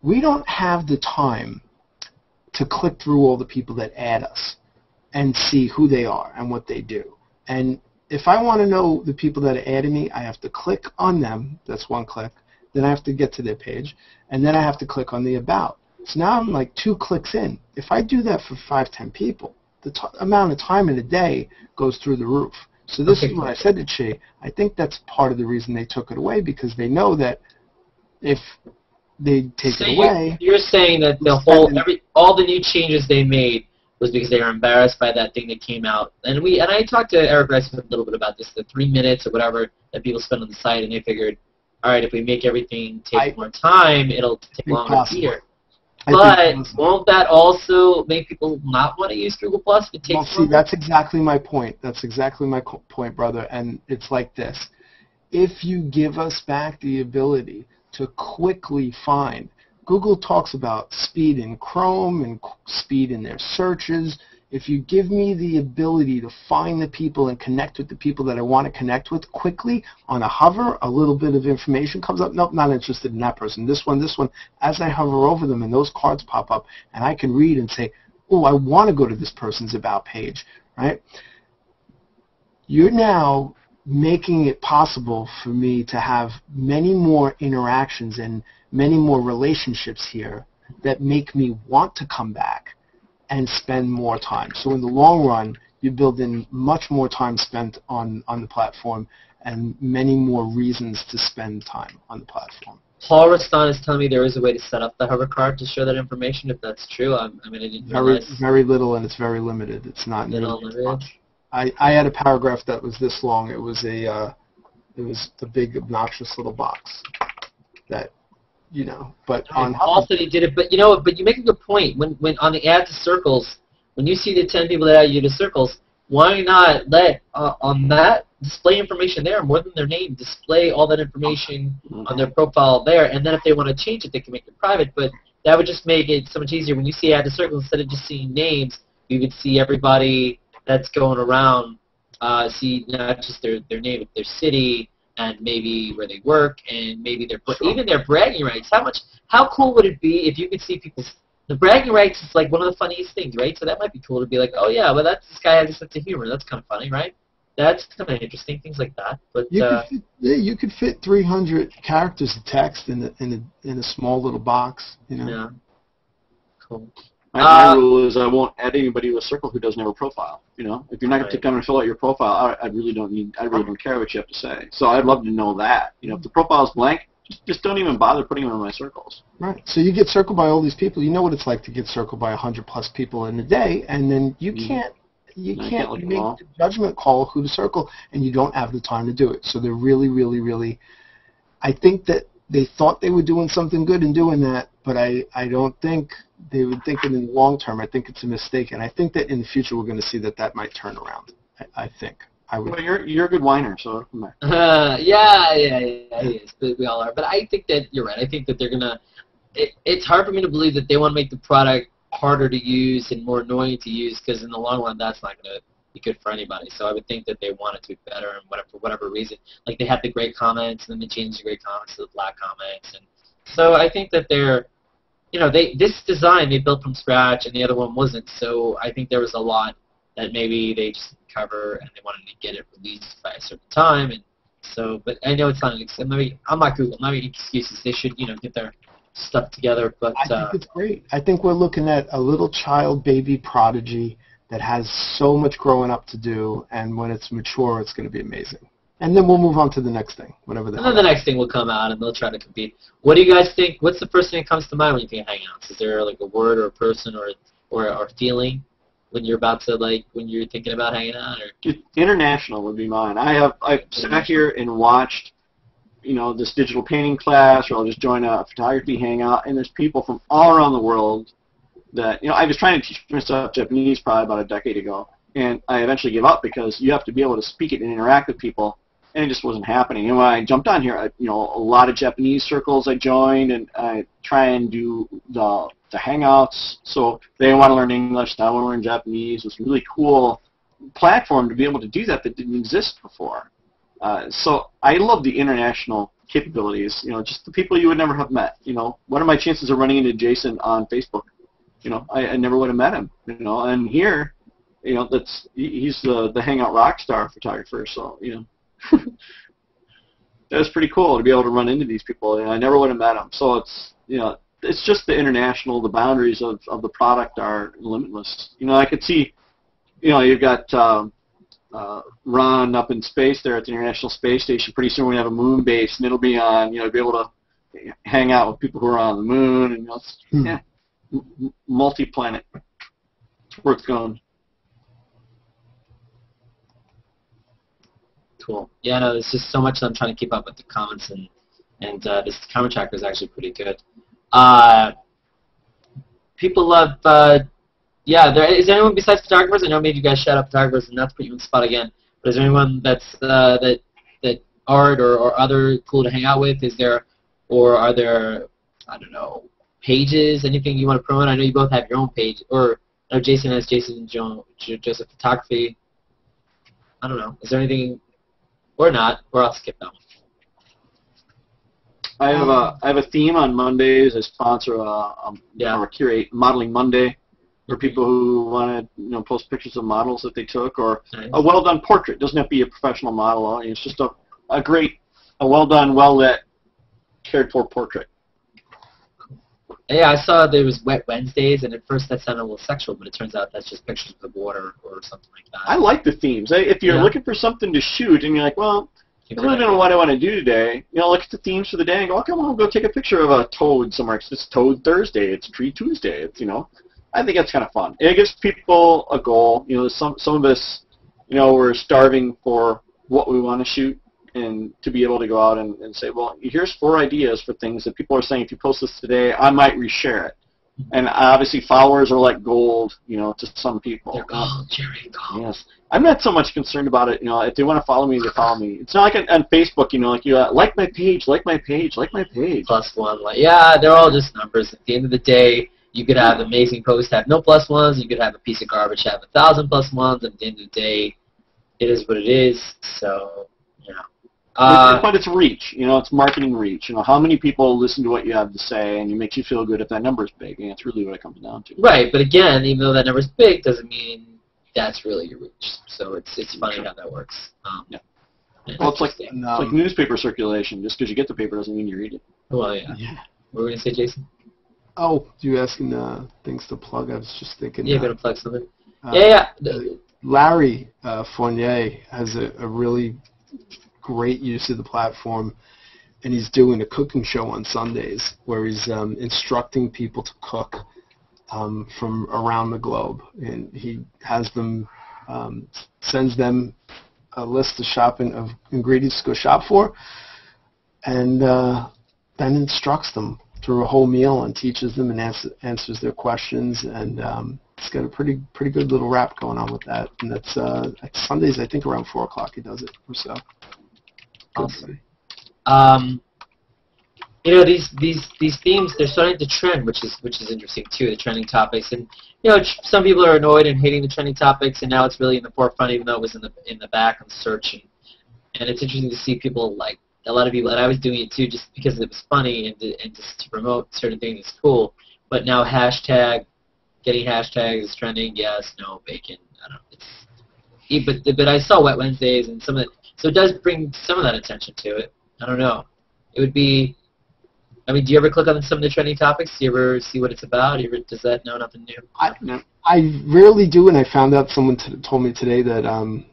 We don't have the time to click through all the people that add us and see who they are and what they do. And if I want to know the people that are adding me, I have to click on them. That's one click. Then I have to get to their page, and then I have to click on the about. So now I'm like two clicks in. If I do that for five, ten people, the t- amount of time in a day goes through the roof. So this Okay. is what I said to Chi. I think that's part of the reason they took it away because they know that if they take So it you- away, You're saying that the whole every all the new changes they made was because they were embarrassed by that thing that came out. And we and I talked to Eric Rice a little bit about this, the three minutes or whatever that people spend on the site, and they figured, all right, if we make everything take I- more time, it'll take longer hear. I But won't that also make people not want to use Google Plus it takes Well, see, that's exactly my point. That's exactly my co- point, brother. And it's like this. If you give us back the ability to quickly find, Google talks about speed in Chrome and speed in their searches. If you give me the ability to find the people and connect with the people that I want to connect with quickly on a hover, a little bit of information comes up. Nope, not interested in that person. This one, this one. As I hover over them and those cards pop up and I can read and say, oh, I want to go to this person's about page, right? You're now making it possible for me to have many more interactions and many more relationships here that make me want to come back and spend more time. So in the long run, you build in much more time spent on, on the platform and many more reasons to spend time on the platform. Paul Roustan is telling me there is a way to set up the hover card to show that information. If that's true, I'm, I mean, I didn't Very, realize. very little and it's very limited. It's not Little limited. much. I, I had a paragraph that was this long. It was a uh, it was the big obnoxious little box that you know. But on also he did it, but you know, but you make a good point. When when on the add to circles, when you see the ten people that add you to circles, why not let uh, on that display information there more than their name, display all that information on their profile there, and then if they want to change it, they can make it private. But that would just make it so much easier. When you see add to circles, instead of just seeing names, you would see everybody that's going around, uh, see not just their their name, but their city and maybe where they work and maybe their Sure. even their bragging rights. How much how cool would it be if you could see people's the bragging rights is like one of the funniest things, right? So that might be cool to be like, oh yeah, well that's this guy has a sense of humor. That's kind of funny, right? That's kind of interesting, things like that. But you uh, could fit, yeah, you could fit 300 characters of text in a, in a in a small little box. You know. yeah, cool. My, my Uh, rule is I won't add anybody to a circle who doesn't have a profile. You know, if you're not going to time to fill out your profile, I, I really don't need. I really don't care what you have to say. So I'd love to know that. You know, if the profile is blank, just just don't even bother putting them in my circles. Right. So you get circled by all these people. You know what it's like to get circled by 100 plus people in a day, and then you Mhm. can't you No, can't can't make the judgment call who to circle, and you don't have the time to do it. So they're really, really, really. I think that they thought they were doing something good in doing that, but I I don't think they would think it in the long term. I think it's a mistake, and I think that in the future we're going to see that that might turn around. I, I think I would. Well, you're you're a good whiner, so come back. Uh, yeah, yeah, yeah, he is. But we all are. But I think that you're right. I think that they're gonna. It, it's hard for me to believe that they want to make the product harder to use and more annoying to use because in the long run, that's not gonna be good for anybody. So I would think that they want it to be better and whatever for whatever reason. Like they have the great comments and then they change the great comments to the black comments, and so I think that they're. You know, they this design they built from scratch, and the other one wasn't. So I think there was a lot that maybe they just cover and they wanted to get it released by a certain time and so but I know it's not an excuse maybe I'm not Google not any excuses they should you know get their stuff together but I uh, think it's great. I think we're looking at a little child baby prodigy that has so much growing up to do, and when it's mature, it's going to be amazing. And then we'll move on to the next thing, whatever the and then the next thing will come out and they'll try to compete. What do you guys think what's the first thing that comes to mind when you think of Hangouts? Is there like a word or a person or or or feeling when you're about to like when you're thinking about hanging out or? International would be mine. I have I've sat here and watched, you know, this digital painting class, or I'll just join a photography hangout, and there's people from all around the world that you know. I was trying to teach myself Japanese probably about a decade ago, and I eventually gave up because you have to be able to speak it and interact with people, and it just wasn't happening. And when I jumped on here, I, you know, a lot of Japanese circles I joined, and I try and do the the hangouts. So they want to learn English, I want to learn Japanese. It's really cool platform to be able to do that that didn't exist before. Uh, so I love the international capabilities. You know, just the people you would never have met. You know, what are my chances of running into Jason on Facebook? You know, I, I never would have met him. You know, and here, you know, that's he's the the hangout rock star photographer. So you know, that was pretty cool to be able to run into these people. And I never would have met them. So it's you know, it's just the international, the boundaries of of the product are limitless. You know, I could see, you know, you've got. Um, uh, Ron up in space there at the International Space Station. Pretty soon we have a moon base, and it'll be on. You know, be able to hang out with people who are on the moon, and you know, Hmm. yeah, multi-planet. It's going. Cool. Yeah, no, there's just so much that I'm trying to keep up with the comments and and uh, this camera tracker is actually pretty good. Uh, people love. Uh, yeah, there is there anyone besides photographers? I know maybe you guys shout out photographers and not to put you on the spot again. But is there anyone that's uh, that that art or, or other cool to hang out with? Is there or are there I don't know pages? Anything you want to promote? I know you both have your own page. Or I know Jason has Jason jo- Jo- Joseph Photography. I don't know. Is there anything or not? Or I'll skip that one. I have a I have a theme on Mondays. I sponsor a, a Yeah. or curate modeling Monday for people who want to you know post pictures of models that they took or Nice. a well done portrait. Doesn't have to be a professional model. Uh, it's just a a great a well done, well lit, cared for portrait. Yeah, I saw there was Wet Wednesdays, and at first that sounded a little sexual, but it turns out that's just pictures of the water or something like that. I like the themes. If you're Yeah. looking for something to shoot and you're like, well, I really don't know what I want to do today. You know, look at the themes for the day and go, okay, well, I'll go take a picture of a toad somewhere. It's, it's Toad Thursday. It's Tree Tuesday. It's, you know, I think that's kind of fun. It gives people a goal. You know, some, some of us, you know, we're starving for what we want to shoot and to be able to go out and, and say, well, here's four ideas for things that people are saying, if you post this today, I might reshare it. And obviously followers are like gold, you know, to some people. They're gold, Jerry, gold. Yes. I'm not so much concerned about it. You know, if they want to follow me, they follow me. It's not like on, on Facebook. You know, like you uh, like my page, like my page, like my page. Plus one, like yeah, they're all just numbers. At the end of the day, you could have amazing posts, have no plus ones. You could have a piece of garbage, have a thousand plus ones. At the end of the day, it is what it is. So. Uh, but it's reach. You know, it's marketing reach. You know, how many people listen to what you have to say, and it makes you feel good if that number's big. And it's really what it comes down to. right, but again, even though that number's big, doesn't mean that's really your reach. So it's it's funny how that works. Um, Yeah. yeah, Well, it's like interesting. And, It's like um, newspaper circulation. Just because you get the paper doesn't mean you read it. well, yeah. yeah. What were we gonna say, Jason? Oh, you asking uh, things to plug? I was just thinking. Yeah, uh, gonna plug something. uh, yeah, yeah. Larry uh, Fournillier has a, a really great use of the platform, and he's doing a cooking show on Sundays where he's um, instructing people to cook um, from around the globe, and he has them um, sends them a list of shopping of ingredients to go shop for, and uh, then instructs them through a whole meal and teaches them and answer, answers their questions. And um, it's got a pretty pretty good little rap going on with that. And that's uh, Sundays I think around four o'clock he does it or so. Awesome. Um, you know these these these themes they're starting to trend, which is which is interesting too. The trending topics, and you know some people are annoyed and hating the trending topics, and now it's really in the forefront, even though it was in the in the back on search. And, and it's interesting to see people like a lot of people, and I was doing it too, just because it was funny and to, and just to promote certain things is cool. But now hashtag getting hashtags trending. Yes, no, bacon. I don't. know. It's but but I saw Wet Wednesdays and some of it, so it does bring some of that attention to it. I don't know. It would be. I mean, do you ever click on some of the trending topics? Do you ever see what it's about? Do You ever, does that know nothing new? I No. I rarely do, and I found out someone t- told me today that um,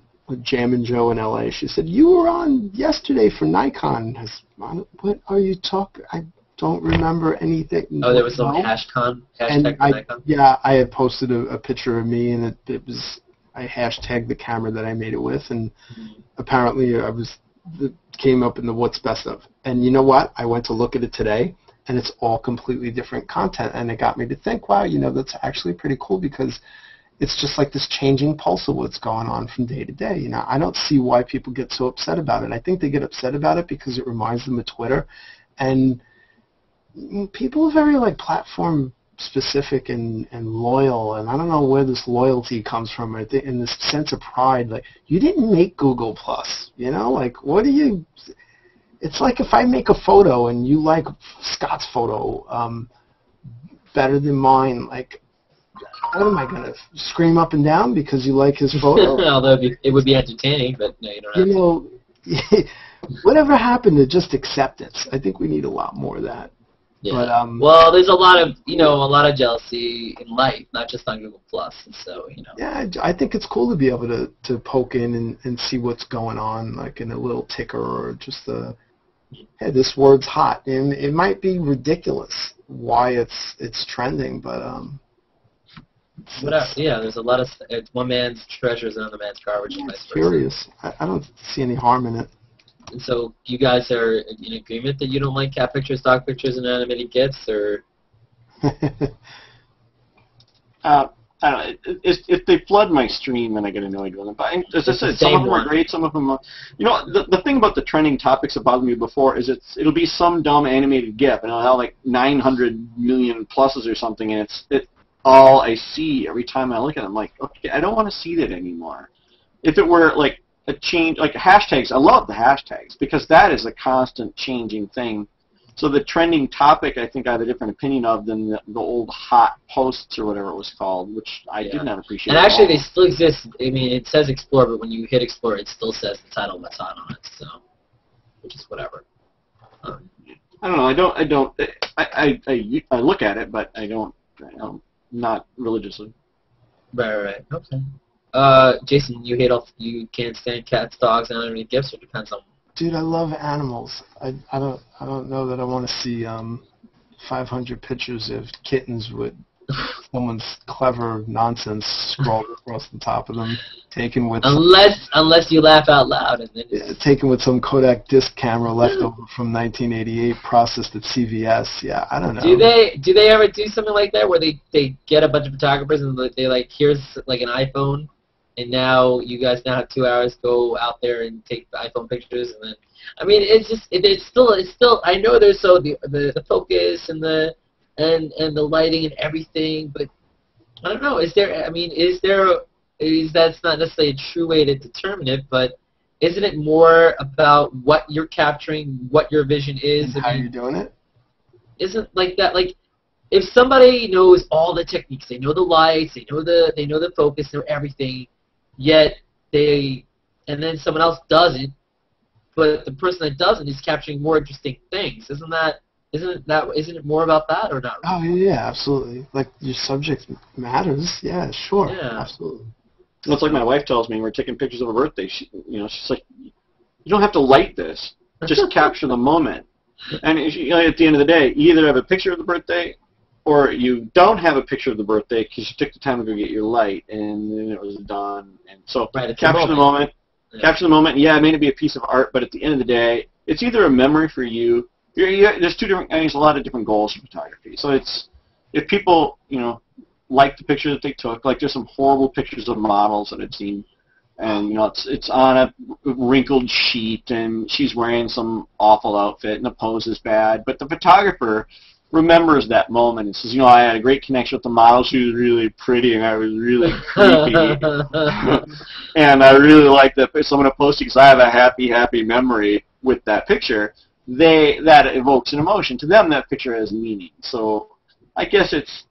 Jam and Joe in L.A. She said you were on yesterday for Nikon. I said, what are you talking? I don't remember anything. Oh, there was some No. hashcon and hashtag I, Nikon. yeah, I had posted a, a picture of me, and it, it was I hashtagged the camera that I made it with, and Mhm. apparently I was came up in the what's best of. And you know what? I went to look at it today, and it's all completely different content, and it got me to think, wow, you know, that's actually pretty cool because it's just like this changing pulse of what's going on from day to day. You know, I don't see why people get so upset about it. I think they get upset about it because it reminds them of Twitter, and people are very like platform specific and, and loyal and I don't know where this loyalty comes from I think in this sense of pride like you didn't make Google Plus you know like what do you it's like if I make a photo and you like Scott's photo um, better than mine like what am I gonna scream up and down because you like his photo? Although it would be entertaining, but no, you don't you know, whatever happened to just acceptance? I think we need a lot more of that. Yeah. But um, well, there's a lot of you know a lot of jealousy in life, not just on Google Plus, and so you know. yeah, I, think it's cool to be able to to poke in and, and see what's going on, like in a little ticker or just a, hey, this word's hot, and it might be ridiculous why it's it's trending, but um, Whatever. Yeah, there's a lot of it's one man's treasure is another man's garbage, and It's curious. I, I don't see any harm in it. And so you guys are in agreement that you don't like cat pictures, dog pictures, and animated gifs, or Uh, I don't know. It, if they flood my stream, then I get annoyed with them. But I- as I said, some of them one. are great. Some of them, are, you know, the the thing about the trending topics that bothered me before is it's it'll be some dumb animated GIF, and it'll have like 900 million pluses or something, and it's it all I see every time I look at it. I'm like, okay, I don't want to see that anymore. If it were like a change, like hashtags, I love the hashtags because that is a constant changing thing. So the trending topic, I think I have a different opinion of than the, the old hot posts or whatever it was called, which I Yeah. did not appreciate. and actually all. they still exist. I mean, it says explore, but when you hit explore, it still says the title what's on on it. So, which is whatever. Um, I don't know. I don't. I don't. I, I, I, I look at it, but I don't. I don't not religiously. right, right. Okay. Uh, Jason, you hate all. You can't stand cats, dogs, and animated GIFs. Or depends on. Dude, I love animals. I, I don't I don't know that I want to see um 500 pictures of kittens with someone's clever nonsense scrawled across the top of them, taken with Unless unless you laugh out loud, and then Yeah, it's, taken with some Kodak disc camera left over from 1988, processed at CVS. Yeah, I don't know. do they do they ever do something like that where they they get a bunch of photographers and they like here's like an iPhone, and now you guys now have two hours to go out there and take the iPhone pictures, and then I mean it's just it, it's still it's still I know there's so the, the the focus and the and and the lighting and everything, but I don't know. Is there? I mean, is there? Is that's not necessarily a true way to determine it, but isn't it more about what you're capturing, what your vision is? and I how mean, you're doing it? isn't like that like if somebody knows all the techniques, they know the lights, they know the they know the focus, they know everything, yet they and then someone else doesn't, but the person that doesn't is capturing more interesting things. Isn't that isn't it that isn't it more about that or not? Oh yeah, yeah, absolutely. Like your subject matters. Yeah, sure, Yeah. absolutely. It's like my wife tells me. We're taking pictures of a birthday. She, you know, she's like, you don't have to light this. Just capture the moment. And you know, at the end of the day, you either have a picture of the birthday, or you don't have a picture of the birthday because you took the time to go get your light, and then it was done. And so Right, capture the moment. Yeah. Capture the moment. Yeah, it may not be a piece of art, but at the end of the day, it's either a memory for you. You're, you there's two different. I mean, there's a lot of different goals for photography. So it's if people, you know, like the picture that they took. Like there's some horrible pictures of models that I've seen, and you know it's it's on a wrinkled sheet, and she's wearing some awful outfit, and the pose is bad. But the photographer remembers that moment and says, you know, I had a great connection with the model. She was really pretty, and I was really creepy. and I really like that. So I'm to post it because I have a happy, happy memory with that picture. They that evokes an emotion to them. That picture has meaning. So I guess it's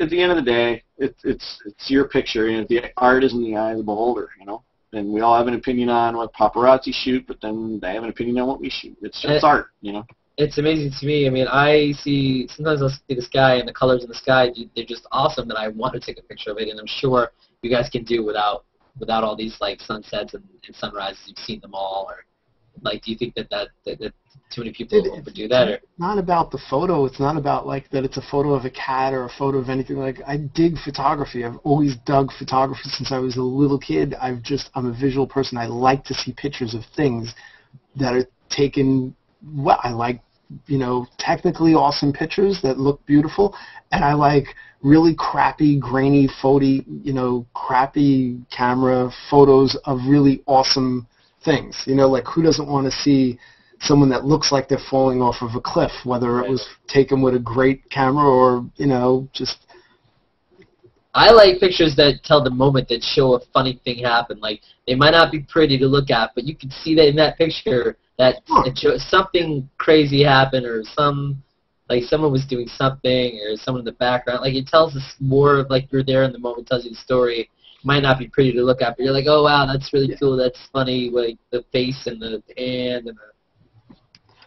at the end of the day, it's it's it's your picture, and the art is in the eye of the beholder. You know, and we all have an opinion on what paparazzi shoot, but then they have an opinion on what we shoot. It's just Uh, art. You know. It's amazing to me. I mean, I see sometimes I'll see the sky and the colors in the sky. They're just awesome that I want to take a picture of it, and I'm sure you guys can do without without all these like sunsets and, and sunrises. You've seen them all, or like, do you think that that, that, that too many people It- would do that? Or not about the photo. It's not about like that. It's a photo of a cat or a photo of anything. Like I dig photography. I've always dug photography since I was a little kid. I've just I'm a visual person. I like to see pictures of things that are taken. Well, I like you know technically awesome pictures that look beautiful, and I like really crappy, grainy, photo, you know, crappy camera photos of really awesome things. You know, like who doesn't want to see someone that looks like they're falling off of a cliff, whether it was taken with a great camera or, you know, just I like pictures that tell the moment that show a funny thing happened. Like they might not be pretty to look at, but you can see that in that picture that it something crazy happened or some like someone was doing something or someone in the background. Like it tells us more of like you're there in the moment, tells you the story. It Might not be pretty to look at, but you're like, oh wow, that's really Yeah. cool. That's funny. Like the face and the hand and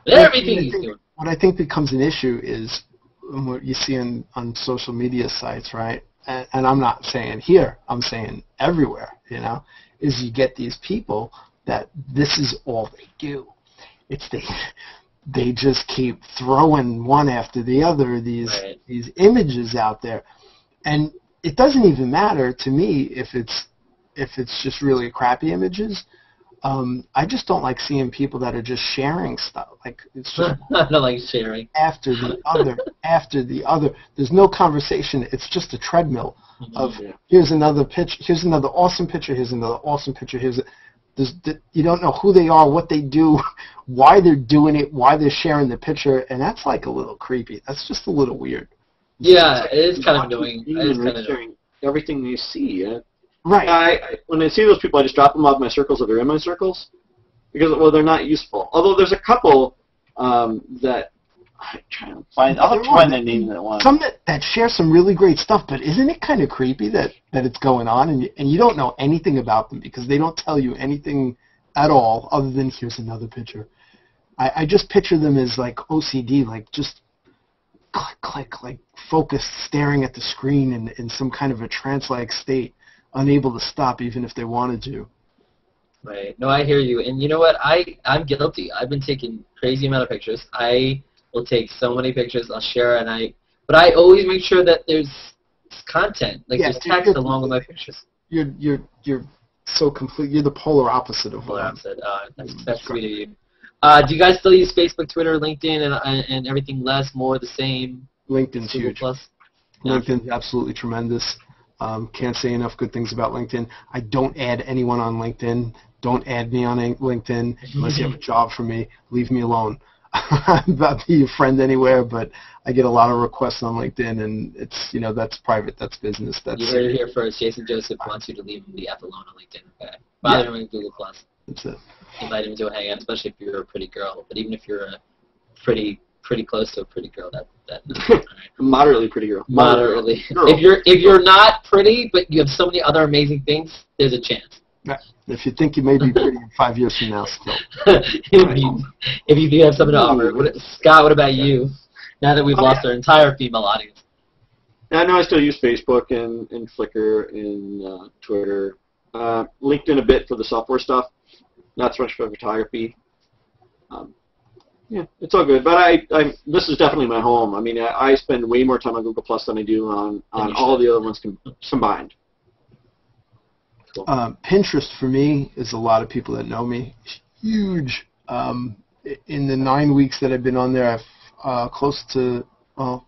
the everything he's think- doing. what I think becomes an issue is what you see on, on social media sites, right? And, and I'm not saying here, I'm saying everywhere, you know, is you get these people that this is all they do. It's they, they just keep throwing one after the other these Right. these images out there, and it doesn't even matter to me if it's if it's just really crappy images. Um, I just don't like seeing people that are just sharing stuff. Like it's just I don't like sharing. after the other, after the other. There's no conversation. It's just a treadmill of Yeah. here's another pitch, here's another awesome picture, here's another awesome picture, here's a, there's, you don't know who they are, what they do, why they're doing it, why they're sharing the picture, and that's like a little creepy. That's just a little weird. Yeah, it is kind of Watching annoying. TV It is and kind of annoying. sharing everything they see. Yeah. Right. I, I when I see those people, I just drop them off my circles if they're in my circles, because well, they're not useful. Although there's a couple um, that I try to find. I'll have to find the name that one. Some that, that share some really great stuff, but isn't it kind of creepy that, that it's going on and you, and you don't know anything about them because they don't tell you anything at all other than here's another picture. I, I just picture them as like OCD, like just click, click, like focused, staring at the screen in, in some kind of a trance-like state, unable to stop even if they wanted to. Right. No, I hear you. And you know what? I I'm guilty. I've been taking crazy amount of pictures. I will take so many pictures. I'll share, and I but I always make sure that there's content, like Yeah, there's text you're- along with my pictures. You're you're you're so complete. You're the polar opposite of Well, what I'm. Uh, that's, that's sweet of you. Uh, do you guys still use Facebook, Twitter, LinkedIn, and and, and everything less, more, the same? LinkedIn's Google huge. Plus. Yeah. LinkedIn's absolutely tremendous. Um, can't say enough good things about LinkedIn. I don't add anyone on LinkedIn. Don't add me on LinkedIn unless you have a job for me. Leave me alone. I'm about to be your friend anywhere, but I get a lot of requests on LinkedIn, and it's you know that's private, that's business, that's You heard it here first. Jason Joseph wants you to leave the F alone on LinkedIn. Okay. Bother him on Google Plus. that's it. Invite him to a hangout, especially if you're a pretty girl. But even if you're a pretty pretty close to a pretty girl, that that all right. Moderately pretty girl. moderately. Girl. If you're if you're not pretty, but you have so many other amazing things, there's a chance. If you think you may be pretty in five years from now, still. if you if you do have something to offer, what, Scott, what about you? Now that we've Oh, lost our entire female audience. Yeah, I know I still use Facebook and, and Flickr and uh, Twitter. Uh, LinkedIn a bit for the software stuff, not so much for photography. Um, yeah, it's all good. But I, I, this is definitely my home. I mean, I, I spend way more time on Google Plus than I do on, on all the other ones com- combined. Cool. Um, Pinterest for me is a lot of people that know me. Huge. Um, in the nine weeks that I've been on there, I've uh, close to uh,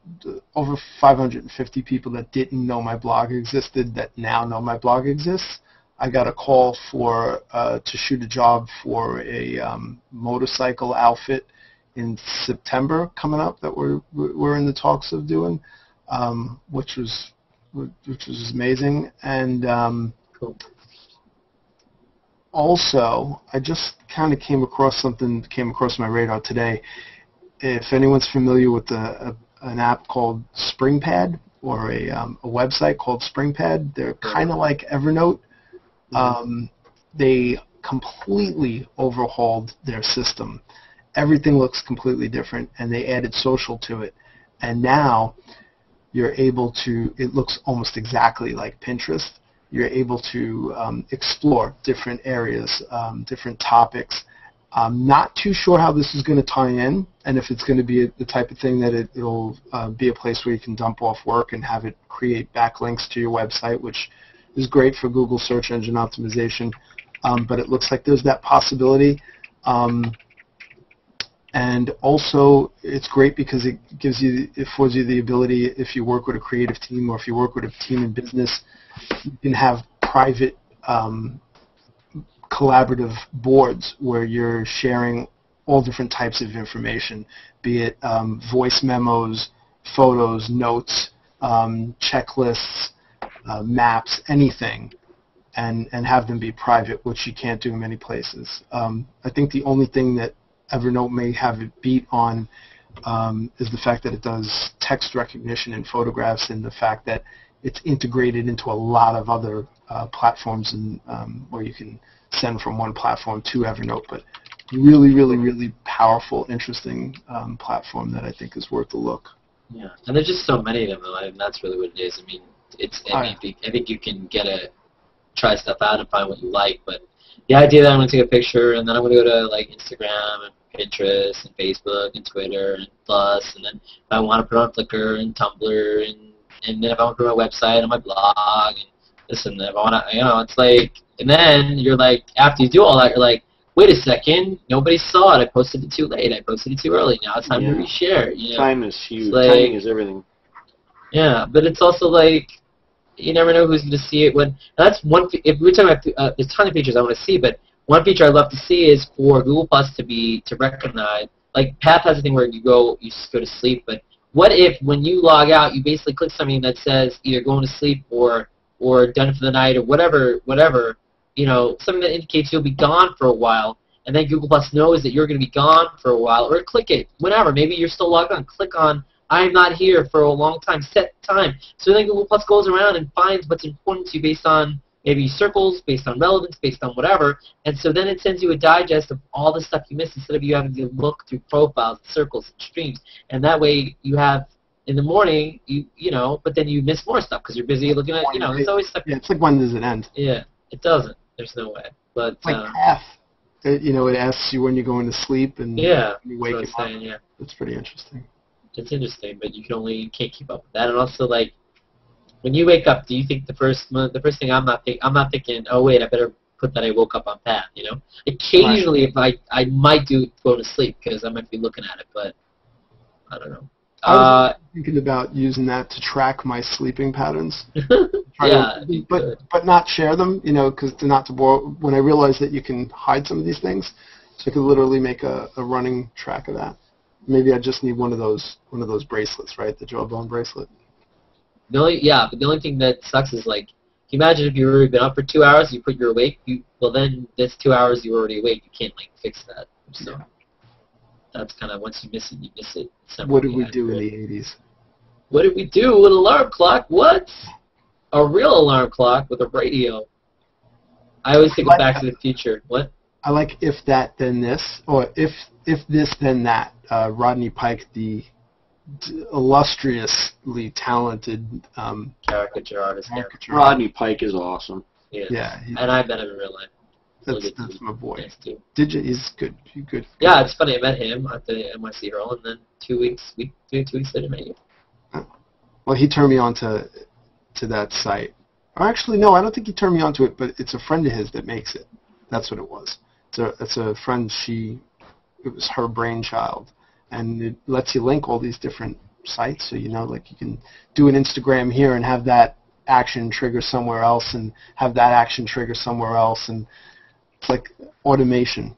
over 550 people that didn't know my blog existed that now know my blog exists. I got a call for uh, to shoot a job for a um, motorcycle outfit in September coming up that we're we're in the talks of doing, um, which was which was amazing and. Um, Cool. also, I just kind of came across something came across my radar today. If anyone's familiar with a, a, an app called SpringPad or a, um, a website called SpringPad, they're kind of like Evernote. Um, they completely overhauled their system. Everything looks completely different, and they added social to it. And now you're able to. It looks almost exactly like Pinterest you're able to um, explore different areas, um, different topics. I'm not too sure how this is going to tie in, and if it's going to be the type of thing that it, it'll uh, be a place where you can dump off work and have it create backlinks to your website, which is great for Google search engine optimization. Um, but it looks like there's that possibility. Um, and also, it's great because it gives you, it affords you the ability, if you work with a creative team or if you work with a team in business, you can have private um, collaborative boards where you're sharing all different types of information, be it um, voice memos, photos, notes, um, checklists, uh, maps, anything, and, and have them be private, which you can't do in many places. Um, I think the only thing that Evernote may have it beat on um, is the fact that it does text recognition in photographs and the fact that it's integrated into a lot of other uh, platforms and um, where you can send from one platform to Evernote. But really, really, really powerful, interesting um, platform that I think is worth a look. Yeah, and there's just so many of them, though. I mean, that's really what it is. I mean, it's. I, I think you can get a try stuff out and find what you like, but the idea that I'm going to take a picture and then I'm going to go to like Instagram and Pinterest and Facebook and Twitter and Plus, and then if I want to put on Flickr and Tumblr and and then if I want to put my website and my blog and this and that, if I want to, you know, it's like, and then you're like, after you do all that, you're like, wait a second, nobody saw it. I posted it too late. I posted it too early. Now it's time Yeah. to reshare. You know? Time is huge. like- Timing is everything. Yeah, but it's also like you never know who's going to see it when. That's one. If we're talking about uh, there's a ton of features I want to see, but one feature I'd love to see is for Google Plus to be to recognize. Like Path has a thing where you go you go to sleep, but what if when you log out you basically click something that says either going to sleep or or done for the night or whatever whatever you know something that indicates you'll be gone for a while and then Google Plus knows that you're going to be gone for a while or click it whenever maybe you're still logged on click on I'm not here for a long time. Set time. So then Google Plus goes around and finds what's important to you based on maybe circles, based on relevance, based on whatever. And so then it sends you a digest of all the stuff you missed instead of you having to look through profiles, circles, and streams. And that way you have in the morning, you you know, but then you miss more stuff because you're busy looking at, you know, it's always stuff. Yeah, it's like when does it end? Yeah, it doesn't. There's no way. But It's like um, Path. It, you know, it asks you when you're going to sleep and yeah, you that's what I wake up. saying, yeah. It's pretty interesting. It's interesting, but you can only can't keep up with that. And also, like, when you wake up, do you think the first the first thing I'm not think I'm not thinking, oh wait, I better put that I woke up on Path, you know? Occasionally, if I I might do go to sleep because I might be looking at it, but I don't know. I was Uh, thinking about using that to track my sleeping patterns. Yeah, to- but good. but not share them, you know, because not to bore. When I realized that you can hide some of these things, so I could literally make a, a running track of that. Maybe I just need one of those one of those bracelets, right? The jawbone bracelet. The only yeah, but the only thing that sucks is like, can you imagine if you were been up for two hours, you put you're awake, you well then that's two hours you were already awake. You can't like fix that. So Yeah. that's kind of once you miss it, you miss it. What did we do in the 80s? What did we do with an alarm clock? What? A real alarm clock with a radio. I always think of Like Back that. to the Future. What? I like if that then this, or if if this then that. Uh, Rodney Pike, the illustriously talented um, Caricature artist. Caricature. Rodney Pike is awesome. yeah. Yeah, And I met him in real life. that's Really that's my boy. Nice dude. Did you? He's good. He's good. Yeah, it's funny. I met him at the NYC Hurl, and then two weeks, week, two, two weeks later, I met you. Well, he turned me on to to that site. Or actually, no, I don't think he turned me on to it, but it's a friend of his that makes it. That's what it was. It's a it's a friend. She it was her brainchild, and it lets you link all these different sites. So you know, like you can do an Instagram here and have that action trigger somewhere else, and have that action trigger somewhere else, and it's like automation.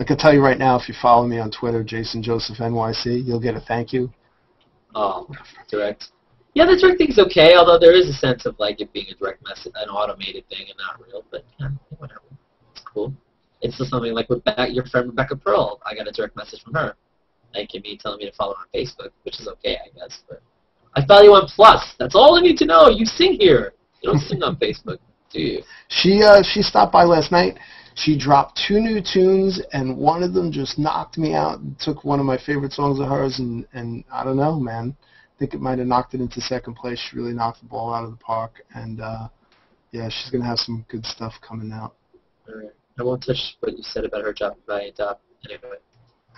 I can tell you right now, if you follow me on Twitter, Jason Joseph NYC, you'll get a thank you. Oh, direct. Yeah, the direct thing's okay, although there is a sense of like it being a direct message, an automated thing and not real. But yeah, whatever. It's cool. It's just something like with Be- your friend Rebecca Pearl. I got a direct message from her, thanking me, telling me to follow her on Facebook, which is okay, I guess. But I follow you on Plus. That's all I need to know. You sing here. You don't sing on Facebook, do you? She uh, she stopped by last night. She dropped two new tunes, and one of them just knocked me out. and Took one of my favorite songs of hers, and and I don't know, man. I think it might have knocked it into second place. She really knocked the ball out of the park, and uh, yeah, she's gonna have some good stuff coming out. All right. I won't touch what you said about her dropping by a top. Anyway.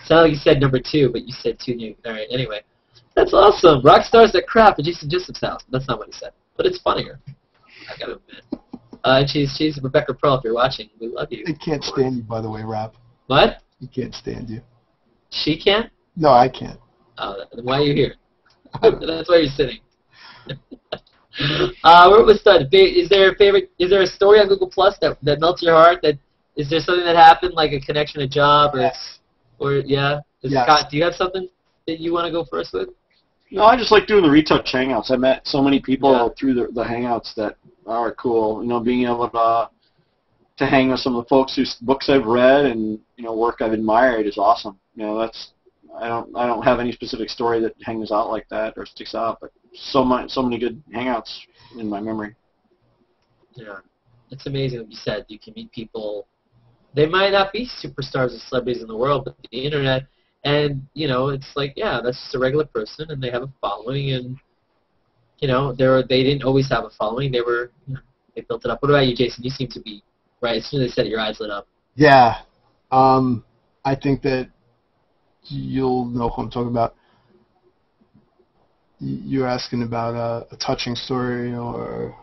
Sounded like you said number two, but you said two new. All right. Anyway. That's awesome. Rock stars that crap at Jason Joseph's house. That's not what he said, but it's funnier. I gotta admit. Uh, she's she's Rebecca Pearl. If you're watching, we love you. They can't stand you, by the way, Rob. What? You can't stand you. She can't? No, I can't. Oh, then why are you here? That's why you're sitting. uh, where was that? Is there a favorite? Is there a story on Google Plus that that melts your heart? That is there something that happened, like a connection, a job, or Yes. or yeah? Is Yes. Scott, do you have something that you want to go first with? No, I just like doing the retouch hangouts. I met so many people Yeah. through the, the hangouts that are cool. You know, being able to to hang with some of the folks whose books I've read and you know work I've admired is awesome. You know, that's I don't I don't have any specific story that hangs out like that or sticks out, but so much so many good hangouts in my memory. Yeah, it's amazing what you said. You can meet people. They might not be superstars or celebrities in the world, but the internet, and you know, it's like yeah, that's just a regular person, and they have a following, and you know, they were they didn't always have a following. They were you know, they built it up. What about you, Jason? You seem to be right. As soon as they said it, your eyes lit up. Yeah, um, I think that you'll know who I'm talking about. You're asking about a, a touching story, or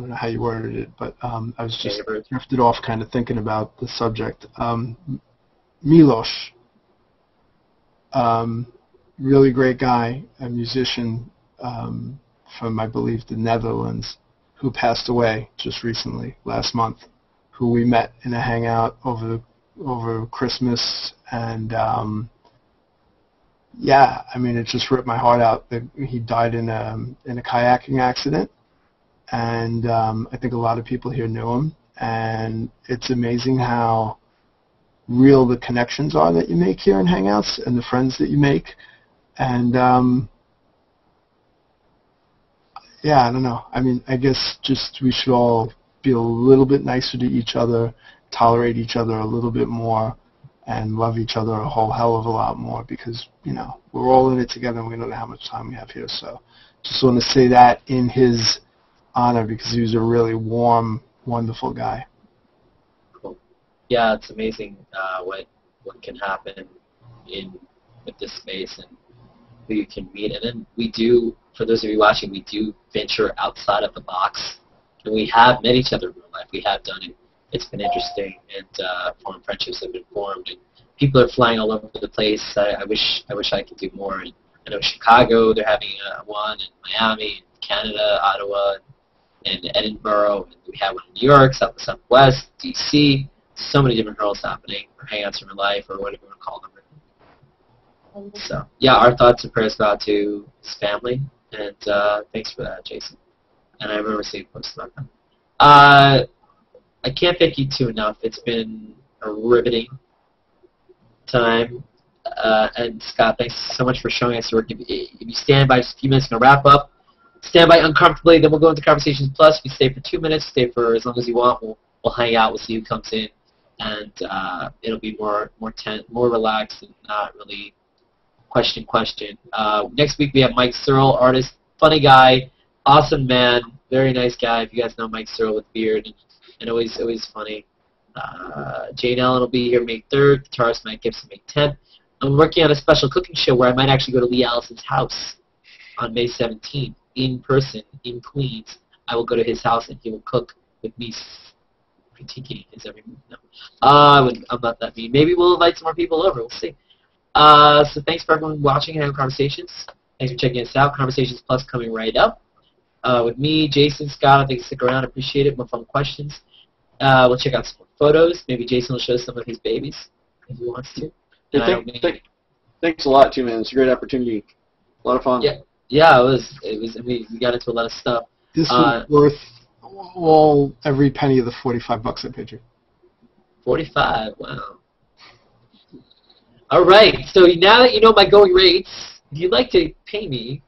I don't know how you worded it, but um, I was just drifted off, kind of thinking about the subject. Um, Milos, um, really great guy, a musician um, from, I believe, the Netherlands, who passed away just recently, last month, who we met in a hangout over over Christmas, and um, yeah, I mean, it just ripped my heart out that he died in a in a kayaking accident, and um, I think a lot of people here knew him, and it's amazing how real the connections are that you make here in Hangouts and the friends that you make, and um, yeah, I don't know. I mean, I guess just we should all be a little bit nicer to each other, tolerate each other a little bit more, and love each other a whole hell of a lot more because, you know, we're all in it together and we don't know how much time we have here. So just want to say that in his honor because he was a really warm, wonderful guy. Yeah, it's amazing uh, what what can happen in with this space and who you can meet. And then we do, for those of you watching, we do venture outside of the box, and we have met each other in real life. We have done it. It's been interesting, and uh, formed friendships have been formed, and people are flying all over the place. I, I wish I wish I could do more. And I know Chicago, they're having uh, one, and Miami, Canada, Ottawa, and Edinburgh, and we have one in New York, South by Southwest, DC. So many different hurls happening, or hangouts in real life, or whatever you want to call them. So yeah, our thoughts and prayers go out to his family, and uh, thanks for that, Jason. And I remember seeing posts about that. Uh, I can't thank you two enough. It's been a riveting time. Uh, and Scott, thanks so much for showing us your work. If, if you stand by just a few minutes, I'm gonna wrap up. Stand by uncomfortably, then we'll go into conversations plus. You stay for two minutes, stay for as long as you want. We'll we'll hang out. We'll see who comes in, and uh, it'll be more more ten, more relaxed and not really question question. Uh, next week we have Mike Searle, artist, funny guy, awesome man, very nice guy. If you guys know Mike Searle with beard and, and always always funny. Uh, Jane Ellen will be here May 3rd, guitarist Matt Gibson May 10th. I'm working on a special cooking show where I might actually go to Lee Allison's house on May 17th in person in Queens. I will go to his house and he will cook with me critiquing his every move. No. Uh, I would, I'm not that mean. Maybe we'll invite some more people over. We'll see. Uh, so thanks for everyone watching Hang Conversations. Thanks for checking us out. Conversations Plus coming right up. Uh, with me, Jason, Scott, I think stick around. Appreciate it. More fun questions. Uh, we'll check out some more photos. Maybe Jason will show some of his babies if he wants to. Yeah, thank, thank, thanks a lot, too, man. It's a great opportunity. A lot of fun. Yeah. Yeah, it was. It was. We, we got into a lot of stuff. This Uh, was worth all every penny of the 45 bucks I paid you. Forty-five. Wow. All right. So now that you know my going rates, if you'd like to pay me,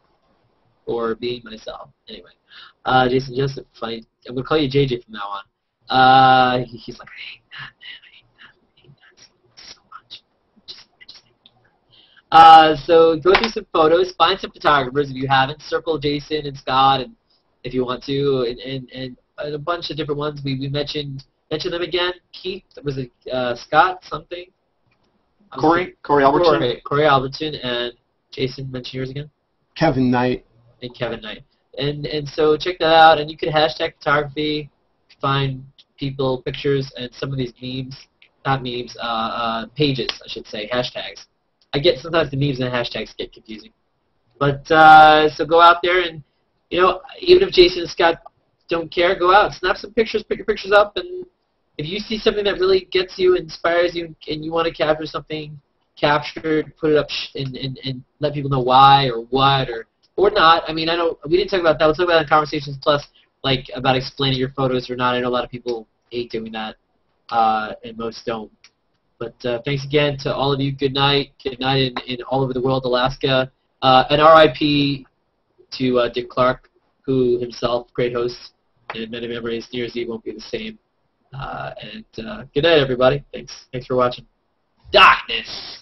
or be myself, anyway. Uh, Jason Joseph, funny. I'm gonna call you JJ from now on. Uh, he's like, I hate that, man. I hate that. I hate that so much. Just, I just hate that. Uh, so go through some photos, find some photographers if you haven't. Circle Jason and Scott, and if you want to, and and, and a bunch of different ones. We we mentioned mention them again. Keith was it uh, Scott something? Corey, Corey Albertson. Corey, Corey Albertson and Jason. Mention yours again Kevin Knight. and Kevin Knight. And and so check that out. And you can hashtag photography, find people, pictures, and some of these memes, not memes, uh, uh, pages, I should say, hashtags. I get sometimes the memes and the hashtags get confusing. But uh, so go out there and you know even if Jason and Scott don't care, go out, snap some pictures, put your pictures up, and if you see something that really gets you, inspires you, and you want to capture something, capture it, put it up, and, and, and let people know why or what or or not. I mean, I don't. We didn't talk about that. We'll talk about it in conversations plus, like about explaining your photos or not. I know a lot of people hate doing that, uh, and most don't. But uh, thanks again to all of you. Good night. Good night in, in all over the world, Alaska. Uh, and RIP to uh, Dick Clark, who himself, great host, and many memories. New Year's Eve won't be the same. Uh, and uh, good night, everybody. Thanks. Thanks for watching. Darkness.